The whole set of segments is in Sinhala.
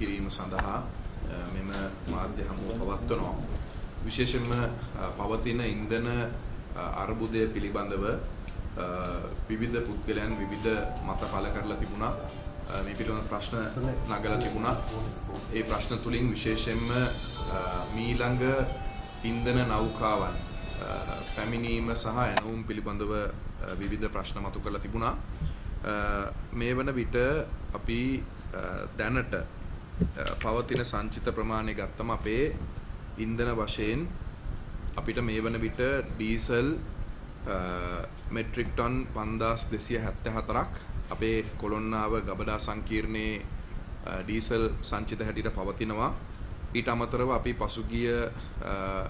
කිරීම සඳහා මෙම මාධ්‍ය හමුව පවත්වනවා. විශේෂයෙන්ම පවතින ඉන්ධන අර්බුදය පිළිබඳව විවිධ පුද්ගලයන් විවිධ මත පළ කරලා තිබුණා. මේ පිළිබඳ ප්‍රශ්න නගලා තිබුණා. ඒ ප්‍රශ්න තුලින් විශේෂයෙන්ම මීළඟ ඉන්ධන නෞකාවන් පැමිණීම සහ ඇනවුම් පිළිබඳව විවිධ ප්‍රශ්න මතු කරලා තිබුණා. මේ වන විට අපි දැනට පවතින සංචිත ප්‍රමාණය ගත්තම අපේ ඉන්ධන වශයෙන් අපිට මේ වන විට ඩීසල් මෙට්‍රික් ටන් 5274ක් අපේ කොළොන්නාව ගබඩා සංකීර්ණයේ ඩීසල් සංචිත හැටියට පවතිනවා. ඊට අමතරව අපි පසුගිය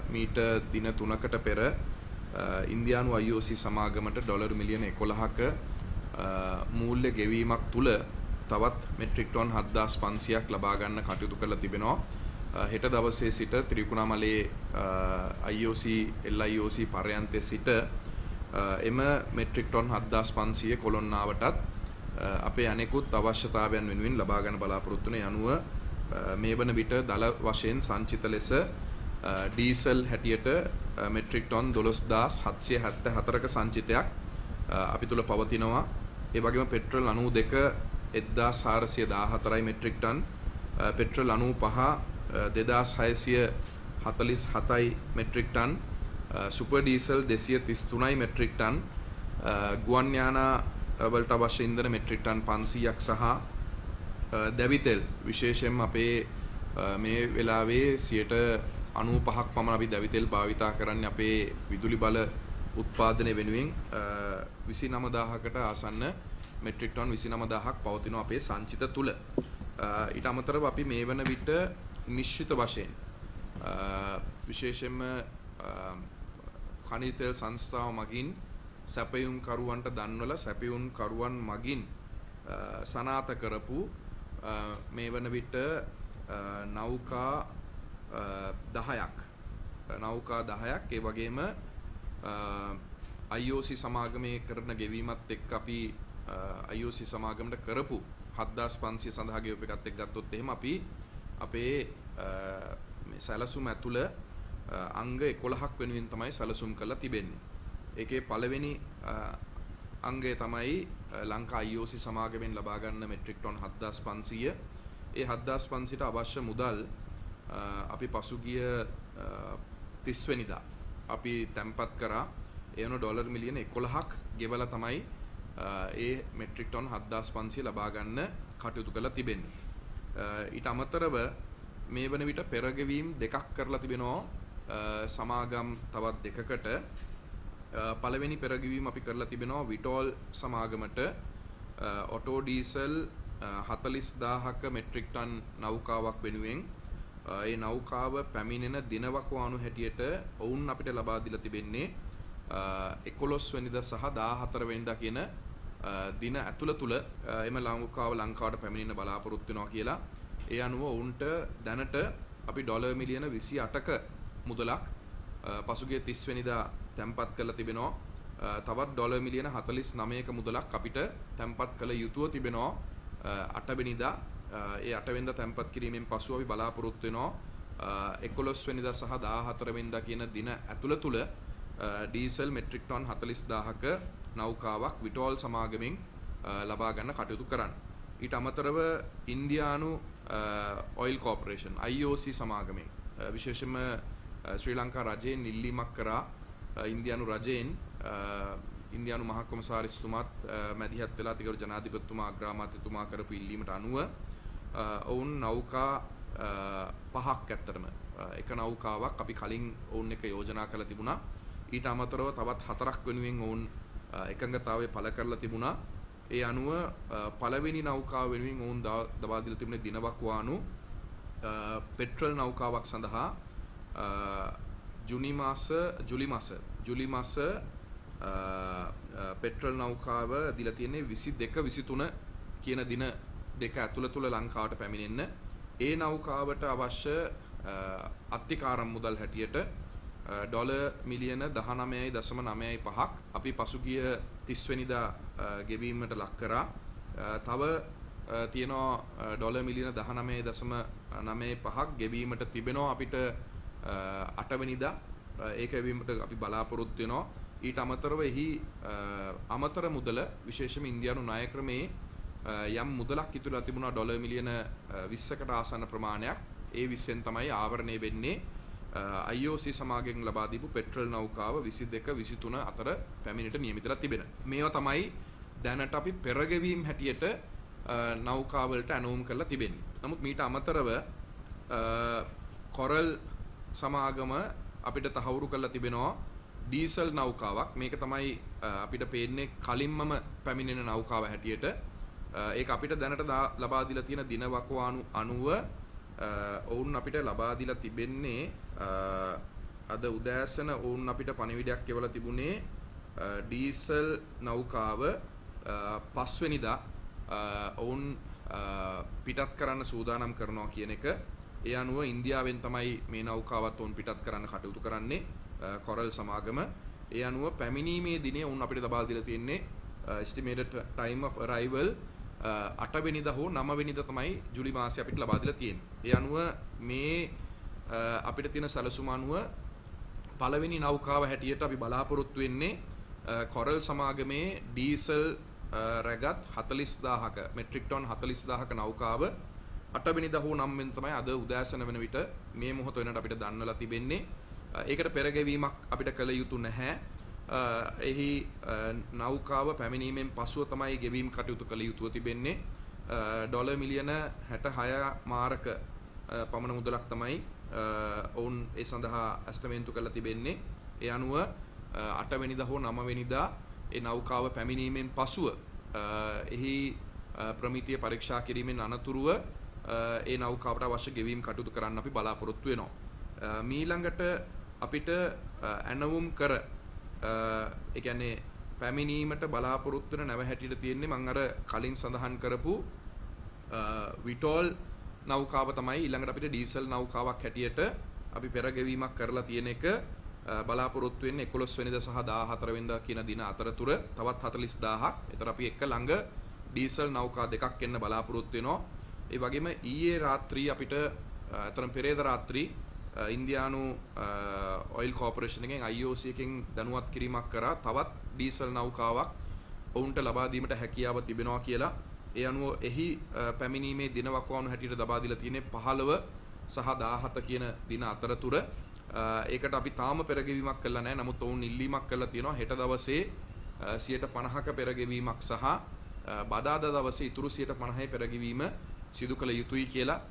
මීට දින 3කට පෙර ඉන්දියානු IOC සමාගමට ඩොලර් මිලියන 11ක මූල්‍ය ගෙවීමක් තුල තවත් මෙට්‍රික් ටන් 7500ක් ලබා ගන්න කටයුතු කරලා තිබෙනවා. හෙට දවසේ සිට ත්‍රිකුණාමලයේ IOC LIOC පර්යන්තයේ සිට එම මෙට්‍රික් ටොන් 7500 කොළොන්නාවටත් අපේ අනෙකුත් අවශ්‍යතාවයන් වෙනුවෙන් ලබා ගන්න බලාපොරොත්තු වෙන යනුව මේ වන විට දල වශයෙන් සංචිත ලෙස ඩීසල් හැටියට මෙට්‍රික් ටොන් 12774ක සංචිතයක් අපි තුල පවතිනවා. ඒ වගේම පෙට්‍රල් 92 1414යි මෙට්‍රික් ටන් පෙට්‍රල් 95 2647යි මෙට්‍රික් ටන් සුපර් ඩීසල් 233යි මෙට්‍රික් ටන් ගුවන් යානා වලට අවශ්‍ය ඉන්ධන මෙට්‍රික් ටන් 500ක් සහ දැවිතෙල්. විශේෂයෙන්ම අපේ මේ වෙලාවේ 95ක් පමණ අපි දැවිතෙල් භාවිතා කරන්නේ අපේ විදුලි බල උත්පාදනය වෙනුවෙන් 29000කට ආසන්න මෙට්‍රික් ටන් 29000ක් පවතිනවා අපේ සංචිත තුල. ඊට අමතරව අපි මේ වන විට නිශ්චිත වශයෙන් විශේෂයෙන්ම khනිජ තෙල් සංස්ථාව මගින් සැපයුම් කරුවන්ට දන්වල සැපයුම් කරුවන් මගින් සනාත කරපු මේ වන විට නෞකා 10ක් නෞකා 10ක් ඒ වගේම IOC සමාගමේ කරන ගෙවීමත් එක්ක අපි IOC සමාගමට කරපු 7500 සඳහා ගෙවපු එකත් එක්ක ගත්තොත් එහෙම අපි අපේ මේ සැලසුම ඇතුළ අංග 11ක් වෙනුවෙන් තමයි සැලසුම් කරලා තිබෙන්නේ. ඒකේ පළවෙනි අංගය තමයි ලංකා IOC සමාගමෙන් ලබා ගන්න මෙට්‍රික් ටොන් 7500. ඒ 7500ට අවශ්‍ය මුදල් අපි පසුගිය 30 වෙනිදා අපි තැන්පත් කරා ඒ වෙන ඩොලර් මිලියන 11ක් ගෙවලා තමයි ඒ මෙට්‍රික් ටොන් 7500 ලබා ගන්න කටයුතු කරලා තිබෙන්නේ. ඊට අමතරව මේ වන විට පෙරගෙවීම් දෙකක් කරලා තිබෙනවා. සමාගම් තවත් දෙකකට. පළවෙනි පෙරගැවීම අපි කරලා තිබෙනවා විටෝල් සමාගමට. ඔටෝ ඩීසල් 40000ක මෙට්‍රික් ටන් නෞකාවක් වෙනුවෙන්. ඒ නෞකාව පැමිණෙන දිනවකවානු හැටියට ඔවුන් අපිට ලබා දීලා තිබෙන්නේ 11 වෙනිදා සහ 14 වෙනිදා කියන දින ඇතුළ තුල එම ලංකාව ලංකාවට පැමිණෙන්න බලාපොරොත්තු වෙනවා කියලා ඒ අනුව ඔවුන්ට දැනට අපි ඩොලර් මිලියන 28ක මුදලක් පසුගිය 30 වෙනිදා තැන්පත් කරලා තිබෙනවා. තවත් ඩොලර් මිලියන 49ක මුදලක් අපිට තැන්පත් කළ යුතුව තිබෙනවා 8 වෙනිදා. ඒ 8 වෙනිදා තැන්පත් කිරීමෙන් පසු අපි බලාපොරොත්තු වෙනවා 11 වෙනිදා සහ 14 වෙනිදා කියන දින ඇතුළ තුල ඩීසල් මෙට්‍රික් ටන් 40000ක නෞකාවක් විටෝල් සමාගමෙන් ලබා ගන්න කටයුතු කරන්න. ඊට අමතරව ඉන්දියානු ඔයිල් කෝපරේෂන් IOC සමාගමෙන් විශේෂයෙන්ම ශ්‍රී ලංකා රජයෙන් ඉල්ලීමක් කරා ඉන්දියානු රජයෙන් ඉන්දියානු මහ කොමසාරිස්තුමාත් මැදිහත් වෙලා තිගරු ජනාධිපතිතුමා අග්‍රාමාත්‍යතුමා කරපු ඉල්ලීමට අනුව ඔවුන් නෞකා පහක් ඇත්තටම එක නෞකාවක් අපි කලින් ඔවුන් එක යෝජනා කරලා තිබුණා ඊට අමතරව තවත් හතරක් වෙනුවෙන් ඔවුන් එකඟතාවය පළ කරලා තිබුණා. ඒ අනුව පළවෙනි නෞකාව වෙනුවෙන් ඔවුන් දවා දීලා තිබුණේ දිනවක් වානු පෙට්‍රල් නෞකාවක් සඳහා. ජුනි මාස ජුලි මාස. ජුලි මාස පෙට්‍රල් නෞකාව දීලා තියෙන්නේ 22 23 කියන දින දෙක ඇතුළත තුල ලංකාවට පැමිණෙන්න. ඒ නෞකාවට අවශ්‍ය අත්තිකාරම් මුදල් හැටියට ඩොලර් මිලියන 19.95ක් අපි පසුගිය 30 වෙනිදා ගෙවීමට ලක් කරා. තව තියෙනවා ඩොලර් මිලියන 19.95ක් ගෙවීමට තිබෙනවා අපිට 8 වෙනිදා ඒක ගෙවීමට අපි බලාපොරොත්තු වෙනවා. ඊට අමතරව එහි අමතර මුදල විශේෂයෙන්ම ඉන්දියානු ණය ක්‍රමේ යම් මුදලක් ඉතුරුලා තිබුණා ඩොලර් මිලියන 20කට ආසන්න ප්‍රමාණයක්. ඒ 20න් තමයි ආවරණය වෙන්නේ IOC සමාගයෙන් ලබා දීපු පෙට්‍රල් නෞකාව 22 23 අතර පැමිණිට නියමිතලා තිබෙන. මේවා තමයි දැනට අපි පෙරගෙවීම් හැටියට නෞකාවලට ඇනවුම් කරලා තිබෙන්නේ. නමුත් මීට අමතරව කොරල් සමාගම අපිට තහවුරු කරලා තිබෙනවා ඩීසල් නෞකාවක්. මේක තමයි අපිට පේන්නේ කලින්මම පැමිණෙන නෞකාව හැටියට. ඒක අපිට දැනට ලබා දීලා තියෙන දින වකවානු අනුව ඔවුන් අපිට ලබා දීලා තිබෙන්නේ අද උදෑසන ඔවුන් අපිට පණිවිඩයක් එවලා තිබුණේ ඩීසල් නෞකාව පස්වෙනිදා ඔවුන් පිටත් කරන්න සූදානම් කරනවා කියන එක. ඒ අනුව ඉන්දියාවෙන් තමයි මේ නෞකාවත් ඔවුන් පිටත් කරන්න කටයුතු කරන්නේ කොරල් සමාගම. ඒ අනුව පැමිණීමේ දිනේ ඔවුන් අපිට ලබා දීලා තියෙන්නේ estimated time of arrival 8 වෙනිදා හෝ 9 වෙනිදා තමයි ජූලි මාසයේ අපිට ලබා දීලා තියෙන්නේ. ඒ අනුව මේ අපිට තියෙන සැලසුම අනුව පළවෙනි නෞකාව හැටියට අපි බලාපොරොත්තු වෙන්නේ කොරල් සමාගමේ ඩීසල් රැගත් 40000ක මෙට්‍රික් ටන් 40000ක නෞකාව 8 වෙනිදා හෝ 9 වෙනිදා තමයි අද උදෑසන වෙන විට මේ මොහොත වෙනට අපිට දන්වලා තිබෙන්නේ. ඒකට පෙරගෙවීමක් අපිට කළ යුතු නැහැ. එහි නෞකාව පැමිණීමෙන් පසුව තමයි ගෙවීම් කටයුතු කළ යුතුව තිබෙන්නේ. ඩොලර් මිලියන 66 මාරක පමණ මුදලක් තමයි ඔවුන් ඒ සඳහා ඇස්තමේන්තු කරලා තිබෙන්නේ. ඒ අනුව 8 වෙනිදා හෝ 9 වෙනිදා ඒ නෞකාව පැමිණීමෙන් පසුව එහි ප්‍රමිතිය පරීක්ෂා කිරීමෙන් අනතුරුව ඒ නෞකාවට අවශ්‍ය ගෙවීම් කටයුතු කරන්න අපි බලාපොරොත්තු වෙනවා. මීළඟට අපිට ඇනවුම් කර ඒ කියන්නේ පැමිණීමට බලාපොරොත්තු වෙන නැව හැටියට තියෙන්නේ මම අර කලින් සඳහන් කරපු විටෝල් නෞකාව තමයි ඊළඟට අපිට ඩීසල් නෞකාවක් හැටියට අපි පෙරගෙවීමක් කරලා තියෙන එක බලාපොරොත්තු වෙන්නේ 11 වෙනිදා සහ 14 වෙනිදා කියන දින අතරතුර තවත් 40000ක්. ඒතර අපි එක ළඟ ඩීසල් නෞකා දෙකක් එන්න බලාපොරොත්තු වෙනවා. ඒ වගේම ඊයේ රාත්‍රී අපිට අතරම පෙරේද රාත්‍රී ඉන්දියානු ඔයිල් කෝපරේෂන් එකෙන් IOC එකෙන් දැනුවත් කිරීමක් කරා. තවත් ඩීසල් නෞකාවක් ඔවුන්ට ලබා දීමට හැකියාව තිබෙනවා කියලා. ඒ අනුව එහි පැමිණීමේ දින වකවානු හැටියට ලබා දීලා තියෙන්නේ 15 සහ 17 කියන දින අතරතුර. ඒකට අපි තාම පෙරගෙවීමක් කළා නැහැ නමුත් ඔවුන් ඉල්ලීමක් කළා තියෙනවා. හෙට දවසේ 50ක පෙරගෙවීමක් සහ බදාදා දවසේ ඉතුරු 50 පෙරගෙවීම සිදු කළ යුතුයි කියලා.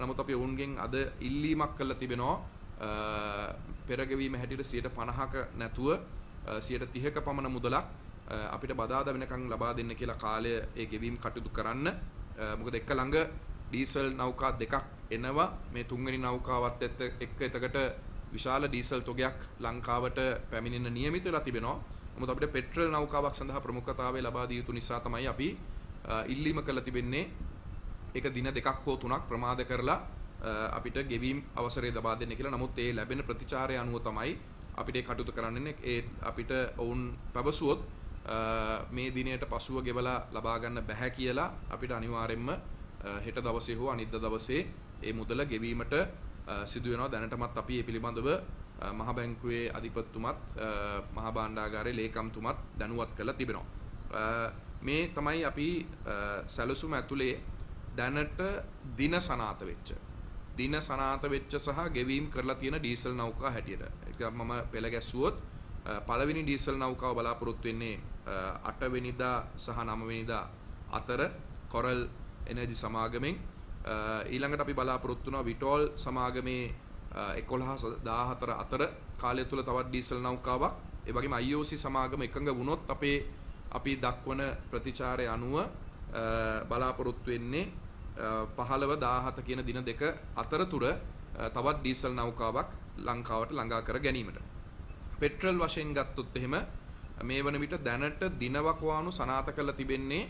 නමුත් අපි ඔවුන්ගෙන් අද ඉල්ලීමක් කළා තිබෙනවා. පෙරගෙවීම හැටියට 50ක නැතුව 30ක පමණ මුදලක් අපිට බදාදා වෙනකන් ලබා දෙන්න කියලා කාලය ඒ ගෙවීම් කටයුතු කරන්න. මොකද එක ළඟ ඩීසල් නෞකා දෙකක් එනවා. මේ තුන්වෙනි නෞකාවත් එක්ක එතකට විශාල ඩීසල් තොගයක් ලංකාවට පැමිණෙන නියමිත වෙලා තිබෙනවා. නමුත් අපිට පෙට්‍රල් නෞකාවක් සඳහා ප්‍රමුඛතාවය ලබා දිය යුතු නිසා තමයි අපි ඉල්ලීම කළ තිබෙන්නේ. ඒක දින දෙකක් හෝ තුනක් ප්‍රමාද කරලා අපිට ගෙවීම් අවසරය ලබා දෙන්න කියලා. නමුත් ඒ ලැබෙන ප්‍රතිචාරය අනුව තමයි අපිට කටයුතු කරන්නේ. ඒ අපිට ඔවුන් පැවසුවොත් මේ දිනයට පසුව ගෙවලා ලබා ගන්න බැහැ කියලා අපිට අනිවාර්යෙන්ම හෙට දවසේ හෝ අනිද්දා දවසේ ඒ මුදල ගෙවීමට සිදු වෙනවා. දැනටමත් අපි මේ පිළිබඳව මහ බැංකුවේ අධිපතිතුමත් මහා භාණ්ඩාගාරයේ ලේකම්තුමත් දැනුවත් කරලා තිබෙනවා. මේ තමයි අපි සැලසුම ඇතුලේ දැනට දින සනාත වෙච්ච. දින සනාත වෙච්ච සහ ගෙවීම් කරලා තියෙන ඩීසල් නෞකා හැටියට. ඒක මම පෙළ ගැස්සුවොත් පළවෙනි ඩීසල් නෞකාව බලාපොරොත්තු වෙන්නේ 8 වෙනිදා සහ 9 වෙනිදා අතර කොරල් එනර්ජි සමාගමෙන්. ඊළඟට අපි බලාපොරොත්තු වෙනවා විටෝල් සමාගමේ 11 14 අතර කාලය තුල තවත් ඩීසල් නෞකාවක්. ඒ වගේම IOC සමාගම එකඟ වුණොත් අපේ අපි දක්වන ප්‍රතිචාරය අනුව බලාපොරොත්තු වෙන්නේ 15 17 කියන දින දෙක අතරතුර තවත් ඩීසල් නෞකාවක් ලංකාවට ළඟා කර ගැනීමට. පෙට්‍රල් වශයෙන් ගත්තොත් එහෙම මේ වන විට දැනට දිනවකවානු සනාත කරලා තිබෙන්නේ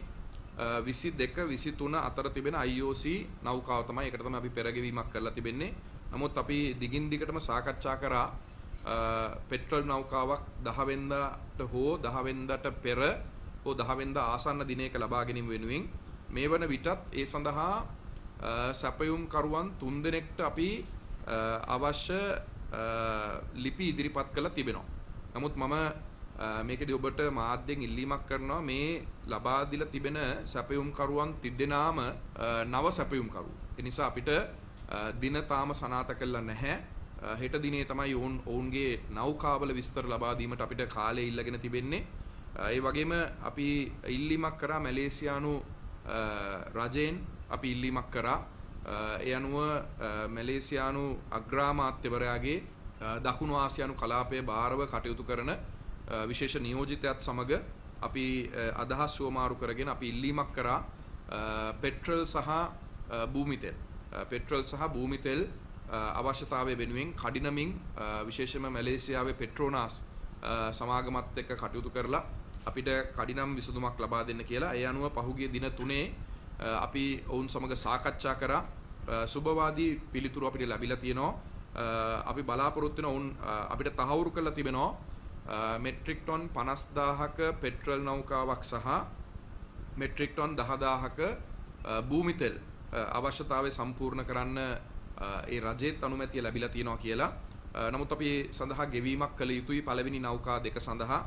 22 23 අතර තිබෙන IOC නෞකාව තමයි ඒකට තමයි අපි පෙරගෙවීමක් කරලා තිබෙන්නේ. නමුත් අපි දිගින් දිගටම සාකච්ඡා කරා පෙට්‍රල් නෞකාවක් 10 වෙනිදාට හෝ 10 වෙනිදාට පෙර හෝ 10 වෙනිදා ආසන්න දිනයක ලබා ගැනීම වෙනුවෙන් මේ වන විටත් ඒ සඳහා සැපයුම් කරුවන් තුන්දෙනෙක්ට අපි අවශ්‍ය ලිපි ඉදිරිපත් කළා තිබෙනවා. නමුත් මම මේකදී ඔබට මාධ්‍යෙන් ඉල්ලීමක් කරනවා මේ ලබා දීලා තිබෙන සැපයුම් කරුවන් තිදෙනාම නව සැපයුම් කරු. ඒ නිසා අපිට දින තාම සනාත කළා නැහැ. හෙට දිනේ තමයි ඔවුන් ඔවුන්ගේ නෞකාවල විස්තර ලබා දීමට අපිට කාලය ඉල්ලගෙන තිබෙන්නේ. ඒ වගේම අපි ඉල්ලීමක් කරා මැලේසියානු රජයෙන් අපි ඉල්ලීමක් කරා. ඒ අනුව මැලේසියානු අග්‍රාමාත්‍යවරයාගේ දකුණු ආසියානු කලාපයේ භාරව කටයුතු කරන විශේෂ නියෝජිතයත් සමග අපි අදහස් සුවමාරු කරගෙන අපි ඉල්ලීමක් කරා පෙට්‍රල් සහ භූමි තෙල් පෙට්‍රල් සහ භූමි තෙල් අවශ්‍යතාවය වෙනුවෙන් කඩිනමින් විශේෂයෙන්ම මැලේසියාවේ පෙට්‍රෝනාස් සමාගමත් එක්ක කටයුතු කරලා අපිට කඩිනම් විසඳුමක් ලබා දෙන්න කියලා. ඒ අනුව පහුගිය දින තුනේ අපි ඔවුන් සමග සාකච්ඡා කරා. සුබවාදී පිළිතුරු අපිට ලැබිලා තියෙනවා. අපි බලාපොරොත්තු වෙන ඔවුන් අපිට තහවුරු කරලා තිබෙනවා. මෙට්‍රික් ටොන් 50000ක පෙට්‍රල් නෞකාවක් සහ මෙට්‍රික් ටොන් 10000ක භූමි තෙල් අවශ්‍යතාවය සම්පූර්ණ කරන්න ඒ රජෙත් අනුමැතිය ලැබිලා තියෙනවා කියලා. නමුත් අපි සඳහා ගෙවීමක් කළ යුතුයි. පළවෙනි නෞකා දෙක සඳහා.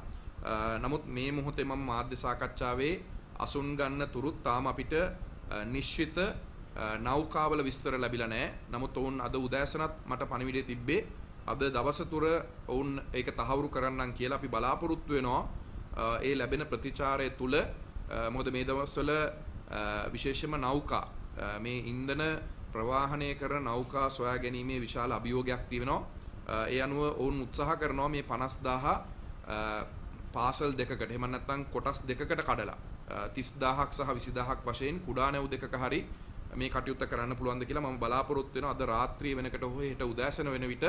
නමුත් මේ මොහොතේ මම මාධ්‍ය සාකච්ඡාවේ අසුන් ගන්න තුරුත් තාම අපිට නිශ්චිත නෞකාවල විස්තර ලැබිලා නැහැ. නමුත් ඔවුන් අද උදෑසනත් මට පණිවිඩය තිබ්බේ අද දවස තුර ඔවුන් ඒක තහවුරු කරන්නම් කියලා අපි බලාපොරොත්තු වෙනවා. ඒ ලැබෙන ප්‍රතිචාරය තුල මොකද මේ දවස්වල විශේෂයෙන්ම නෞකා මේ ඉන්ධන ප්‍රවාහනය කරන නෞකා සොයා ගැනීමේ විශාල අභියෝගයක් තියෙනවා. ඒ අනුව ඔවුන් උත්සාහ කරනවා මේ 50000 පාසල් දෙකකට එහෙම නැත්නම් කොටස් දෙකකට කඩලා 30000ක් සහ 20000ක් වශයෙන් කුඩා නැව් දෙකක හරි මේ කටයුත්ත කරන්න පුළුවන්ද කියලා මම බලාපොරොත්තු වෙනවා අද රාත්‍රිය වෙනකොට හෝ හෙට උදෑසන වෙන විට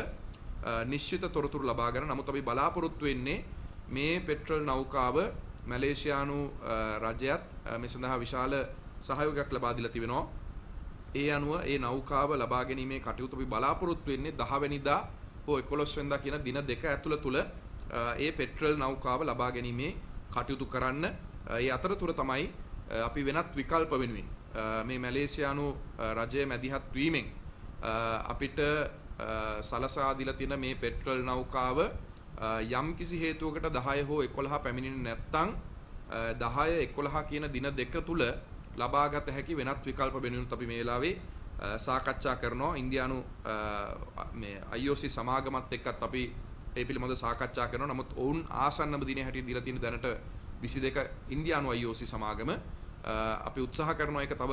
නිශ්චිත තොරතුරු ලබා ගන්න. නමුත් අපි බලාපොරොත්තු වෙන්නේ මේ පෙට්‍රල් නෞකාව මැලේසියානු රජයත් මේ සඳහා විශාල සහයෝගයක් ලබා දීලා තිබෙනවා. ඒ අනුව ඒ නෞකාව ලබා ගැනීමේ කටයුතු අපි බලාපොරොත්තු වෙන්නේ 10 වෙනිදා හෝ 11 වෙනිදා කියන දින දෙක ඇතුළත තුල ඒ පෙට්‍රල් නෞකාව ලබා ගැනීමේ කටයුතු කරන්න. ඒ අතරතුර තමයි අපි වෙනත් විකල්ප වෙනුවෙන් මේ මැලේසියානු රජය මැදිහත් වීමෙන් අපිට සලසා දීලා තියෙන මේ පෙට්‍රල් නෞකාව යම් කිසි හේතුවකට 10 හෝ 11 පැමිණෙන්නේ නැත්නම් 10 11 කියන දින දෙක තුල ලබාගත හැකි වෙනත් විකල්ප වෙනුත් අපි මේ වෙලාවේ සාකච්ඡා කරනවා ඉන්දියානු මේ IOC සමාගමත් එක්කත් අපි ඒ පිළිබඳව සාකච්ඡා කරනවා නමුත් ඔවුන් ආසන්නම දිනේ හැටියට දීලා තියෙන දැනට 22 ඉන්දියානු IOC සමාගම අපි උත්සාහ කරනවා ඒක තව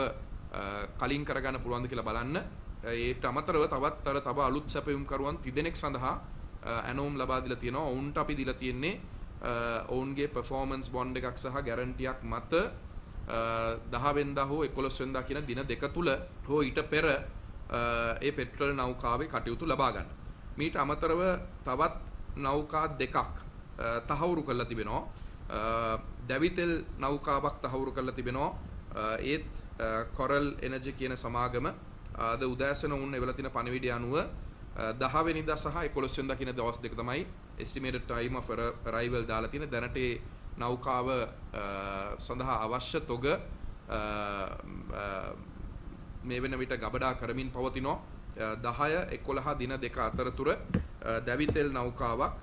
කලින් කරගන්න පුළුවන්ද කියලා බලන්න ඒට අමතරව තවත් අර තව අලුත් සැපයුම් කරුවන් තිදෙනෙක් සඳහා ඇනෝම් ලබා දීලා තියෙනවා. ඔවුන්ට අපි දීලා තියෙන්නේ ඔවුන්ගේ performance bond එකක් සහ ගැරන්ටියක් මත 10 වෙනිදා හෝ 11 වෙනිදා කියන දින දෙක තුල හෝ ඊට පෙර ඒ පෙට්‍රල් නෞකාවේ කටයුතු ලබා ගන්න. මීට අමතරව තවත් නෞකා දෙකක් තහවුරු කරලා තිබෙනවා. දැවිතෙල් නෞකාවක් තහවුරු කරලා තිබෙනවා. ඒත් කොරල් එනර්ජි කියන සමාගම අද උදෑසන උන් එවලා තියෙන පණිවිඩය අනුව 10 වෙනිදා සහ 11 වෙනිදා කියන දවස් දෙක තමයි estimated time of arrival දාලා තියෙන දැනට ඒ නෞකාව සඳහා අවශ්‍ය තොග මේ වෙන විට ගබඩා කරමින් පවතිනවා 10 11 දින දෙක අතරතුර දැවිතෙල් නෞකාවක්.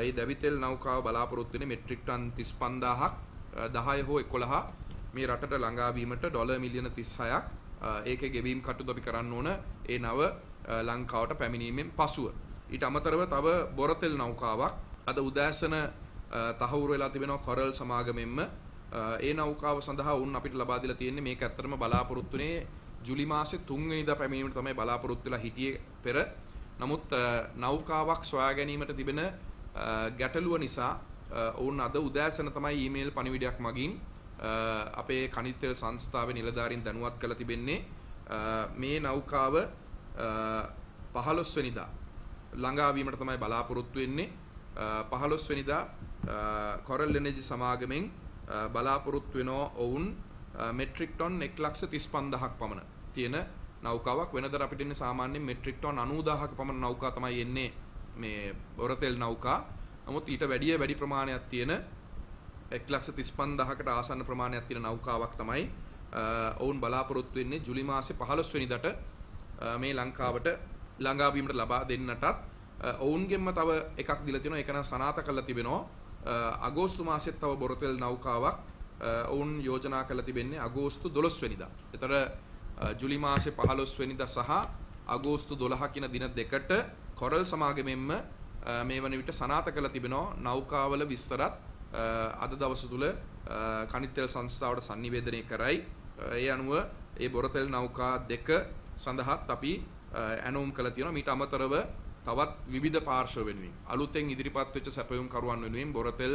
ඒ දැවිතෙල් නෞකාව බලාපොරොත්තු වෙන්නේ මෙට්‍රික් ටන් 35000ක් 10 හෝ 11 මේ රටට ළඟා වීමට ඩොලර් මිලියන 36ක් ඒකේ ගෙවීම් කටයුතු අපි කරන්න ඕන ඒ නව ලංකාවට පැමිණීමෙන් පසුව. ඊට අමතරව තව බොරතෙල් නෞකාවක්. අද උදෑසන තහවුරු වෙලා තිබෙනවා කොරල් සමාගමෙන්ම. ඒ නෞකාව සඳහා උන් අපිට ලබා දීලා තියෙන්නේ මේක ඇත්තටම බලාපොරොත්තුනේ ජුලි මාසේ 3 වෙනිදා පැමිණීමට තමයි බලාපොරොත්තු වෙලා හිටියේ පෙර. නමුත් නෞකාවක් සොයා ගැනීමට තිබෙන ගැටලුව නිසා ඔවුන් අද උදෑසන තමයි ඊමේල් පණිවිඩයක් මගින් අපේ කනිත් තෙල් සංස්ථාවේ නිලධාරීන් දැනුවත් කළ තිබෙන්නේ මේ නෞකාව 15 වෙනිදා ළඟා වීමට තමයි බලාපොරොත්තු වෙන්නේ 15 වෙනිදා කොරල් එනර්ජි සමාගමෙන් බලාපොරොත්තු වෙනවා ඔවුන් මෙට්‍රික් ටොන් 135000ක් පමණ තියෙන නෞකාවක්. වෙනදර අපිට ඉන්නේ සාමාන්‍යයෙන් මෙට්‍රික් ටොන් 90000ක පමණ නෞකා තමයි එන්නේ මේ බොරතෙල් නෞකා. නමුත් ඊට වැඩිය වැඩි ප්‍රමාණයක් තියෙන 135000කට ආසන්න ප්‍රමාණයක් තියෙන නෞකාවක් තමයි ඔවුන් බලාපොරොත්තු වෙන්නේ ජුලි මාසේ 15 වෙනිදාට මේ ලංකාවට ළඟා වීමට ලබා දෙන්නටත් ඔවුන්ගෙන්ම තව එකක් දීලා තියෙනවා. ඒක නම් සනාත කරලා තිබෙනවා. අගෝස්තු මාසෙත් තව බොරතෙල් නෞකාවක් ඔවුන් යෝජනා කරලා තිබෙන්නේ අගෝස්තු 12 වෙනිදා. ඒතර ජුලි මාසේ 15 වෙනිදා සහ අගෝස්තු 12 කියන දින දෙකට කොරල් සමාගමෙන්ම මේ වන විට සනාත කරලා තිබෙනවා නෞකාවල විස්තරත් අද දවස තුල කනිත්තෙල් සංස්ථාවට sannivedanaya කරයි. ඒ අනුව ඒ බොරතෙල් නෞකා දෙක සඳහාත් අපි ඇනෝම් කළ තියෙනවා. මීට අමතරව තවත් විවිධ පාර්ශ්ව වෙනුවෙන් අලුතෙන් ඉදිරිපත් වෙච්ච සැපයුම් කරුවන් වෙනුවෙන් බොරතෙල්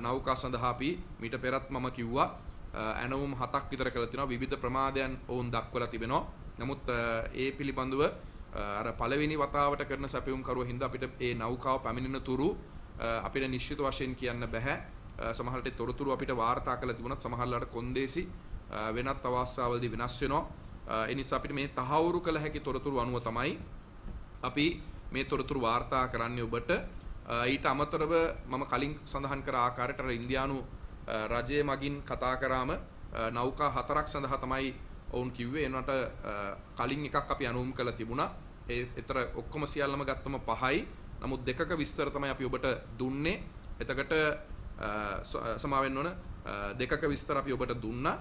නෞකා සඳහා අපි මීට පෙරත් මම කිව්වා ඇනවුම් හතක් විතර කළ තියෙනවා විවිධ ප්‍රමාදයන් ඔවුන් දක්වලා තිබෙනවා. නමුත් ඒ පිළිබඳව අර පළවෙනි වතාවට කරන සැපයුම් කරුව හින්දා අපිට ඒ නෞකාව පැමිණෙන තුරු අපිට නිශ්චිත වශයෙන් කියන්න බෑ. සමහරට තොරතුරු අපිට වාර්තා කළ තිබුණත් සමහරලාට කොන්දේසි වෙනත් අවස්ථාවලදී වෙනස් වෙනවා. ඒ නිසා අපිට මේ තහවුරු කළ හැකි තොරතුරු අනුව තමයි අපි මේ තොරතුරු වාර්තා කරන්නේ ඔබට. ඊට අමතරව මම කලින් සඳහන් කර ආකාරයට අර ඉන්දියානු රජය මගින් කතා කරාම නෞකා හතරක් සඳහා තමයි ඔවුන් කිව්වේ එනට කලින් එකක් අපි අනුම් කළ තිබුණා. ඒ ඊතර ඔක්කොම සියල්ලම ගත්තම පහයි. නමුත් දෙකක විස්තර තමයි අපි ඔබට දුන්නේ. එතකොට සමාවෙන්න ඕන දෙකක විස්තර අපි ඔබට දුන්නා.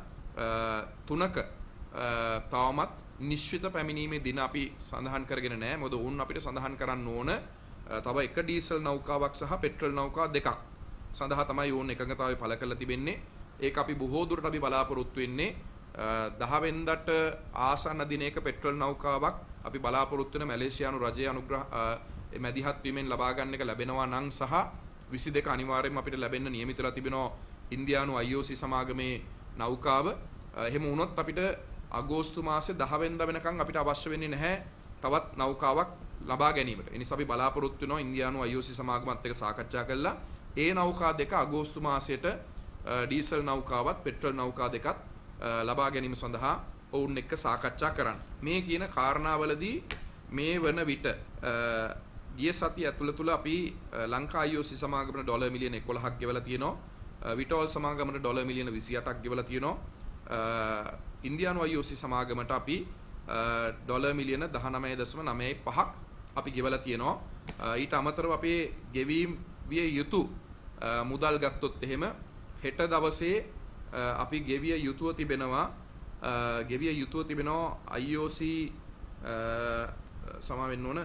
තුනක තවමත් නිශ්චිත පැමිණීමේ දින අපි සඳහන් කරගෙන නැහැ. මොකද උන් අපිට සඳහන් කරන්න ඕන තව එක ඩීසල් නෞකාවක් සහ පෙට්‍රල් නෞකා දෙකක් සඳහා තමයි ඕන් එකඟතාවය පළ කරලා තිබෙන්නේ. ඒක අපි බොහෝ දුරට අපි බලාපොරොත්තු වෙන්නේ 10 වෙනිදාට ආසන්න දිනයක පෙට්‍රල් නෞකාවක් අපි බලාපොරොත්තු වෙන මැලේසියානු රජයේ අනුග්‍රහ මැදිහත් වීමෙන් ලබා ගන්න එක ලැබෙනවා නම් සහ 22 අනිවාර්යයෙන්ම අපිට ලැබෙන්න නියමිතලා තිබෙනවා ඉන්දියානු IOC සමාගමේ නෞකාව. එහෙම වුණොත් අපිට අගෝස්තු මාසේ 10 වෙනිදා වෙනකන් අපිට අවශ්‍ය වෙන්නේ නැහැ තවත් නෞකාවක් ලබා ගැනීමට. ඒ නිසා අපි බලාපොරොත්තු වෙනවා ඉන්දියානු IOC සමාගමත් එක්ක සාකච්ඡා කරලා ඒ නෞකා දෙක අගෝස්තු මාසයට ඩීසල් නෞකාවත් පෙට්‍රල් නෞකා දෙකත් ලබා ගැනීම සඳහා ඔවුන් එක්ක සාකච්ඡා කරන්න. මේ කියන කාරණාවලදී මේ වන විට ගිය සතිය ඇතුළත තුල අපි ලංකා IOC සමාගමට ඩොලර් මිලියන 11ක් ගෙවලා තියෙනවා. විටෝල් සමාගමට ඩොලර් මිලියන 28ක් ගෙවලා තියෙනවා. ඉන්දියානු IOC සමාගමට අපි ඩොලර් මිලියන 19.95ක් අපි ගෙවලා තියෙනවා. ඊට අමතරව අපේ ගෙවීම් විය යුතු මුදල් ගත්තොත් එහෙම හෙට දවසේ අපි ගෙවිය යුතුව තිබෙනවා ගෙවිය යුතුව තිබෙනවා IOC සමා වෙන්න ඕන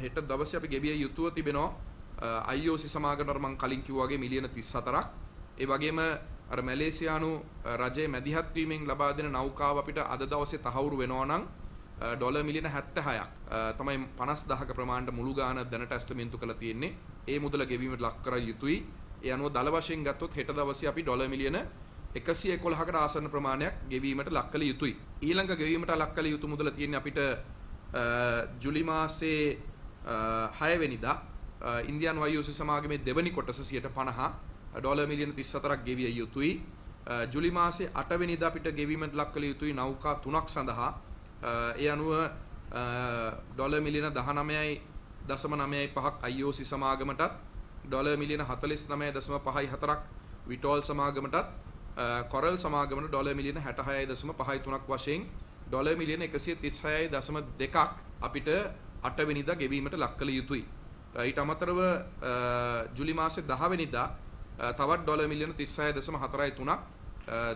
හෙට දවසේ අපි ගෙවිය යුතුව තිබෙනවා IOC සමාගමකට මම කලින් කිව්වා වගේ මිලියන 34ක් ඒ වගේම අර මැලේසියානු රජයේ මැදිහත් වීමෙන් ලබා දෙන නෞකාව අපිට අද දවසේ තහවුරු වෙනවා නම් ඩොලර් මිලියන 76ක් තමයි 50000ක ප්‍රමාණයට මුළු ගාන දැනට ඇස්ටිමේට් කරලා තියෙන්නේ. ඒ මුදල ගෙවීමට ලක් කර යුතුයි. ඒ අනුව දල වශයෙන් ගත්තොත් හෙට දවසේ අපි ඩොලර් මිලියන 111කට ආසන්න ප්‍රමාණයක් ගෙවීමට ලක් කළ යුතුයි. ඊළඟ ගෙවීමට ලක් කළ යුතු මුදල තියෙන්නේ අපිට ජුලි මාසේ 6 වෙනිදා ඉන්දියානු IOC සමාගමේ දෙවැනි කොටස 50 ඩොලර් මිලියන 34ක් ගෙවිය යුතුයි. ජුලි මාසේ 8 වෙනිදා අපිට ගෙවීමට ලක් කළ යුතුයි නෞකා තුනක් සඳහා. ඒ අනුව ඩොලර් මිලියන 19.95ක් IOC සමාගමටත් ඩොලර් මිලියන 49.54ක් විටෝල් සමාගමටත් කොරල් සමාගමට ඩොලර් මිලියන 66.53ක් වශයෙන් ඩොලර් මිලියන 136.2ක් අපිට 8 වෙනිදා ගෙවීමට ලක් කළ යුතුයි. ඊට අමතරව ජුලි මාසේ 10 වෙනිදා තවත් ඩොලර් මිලියන 36.43ක්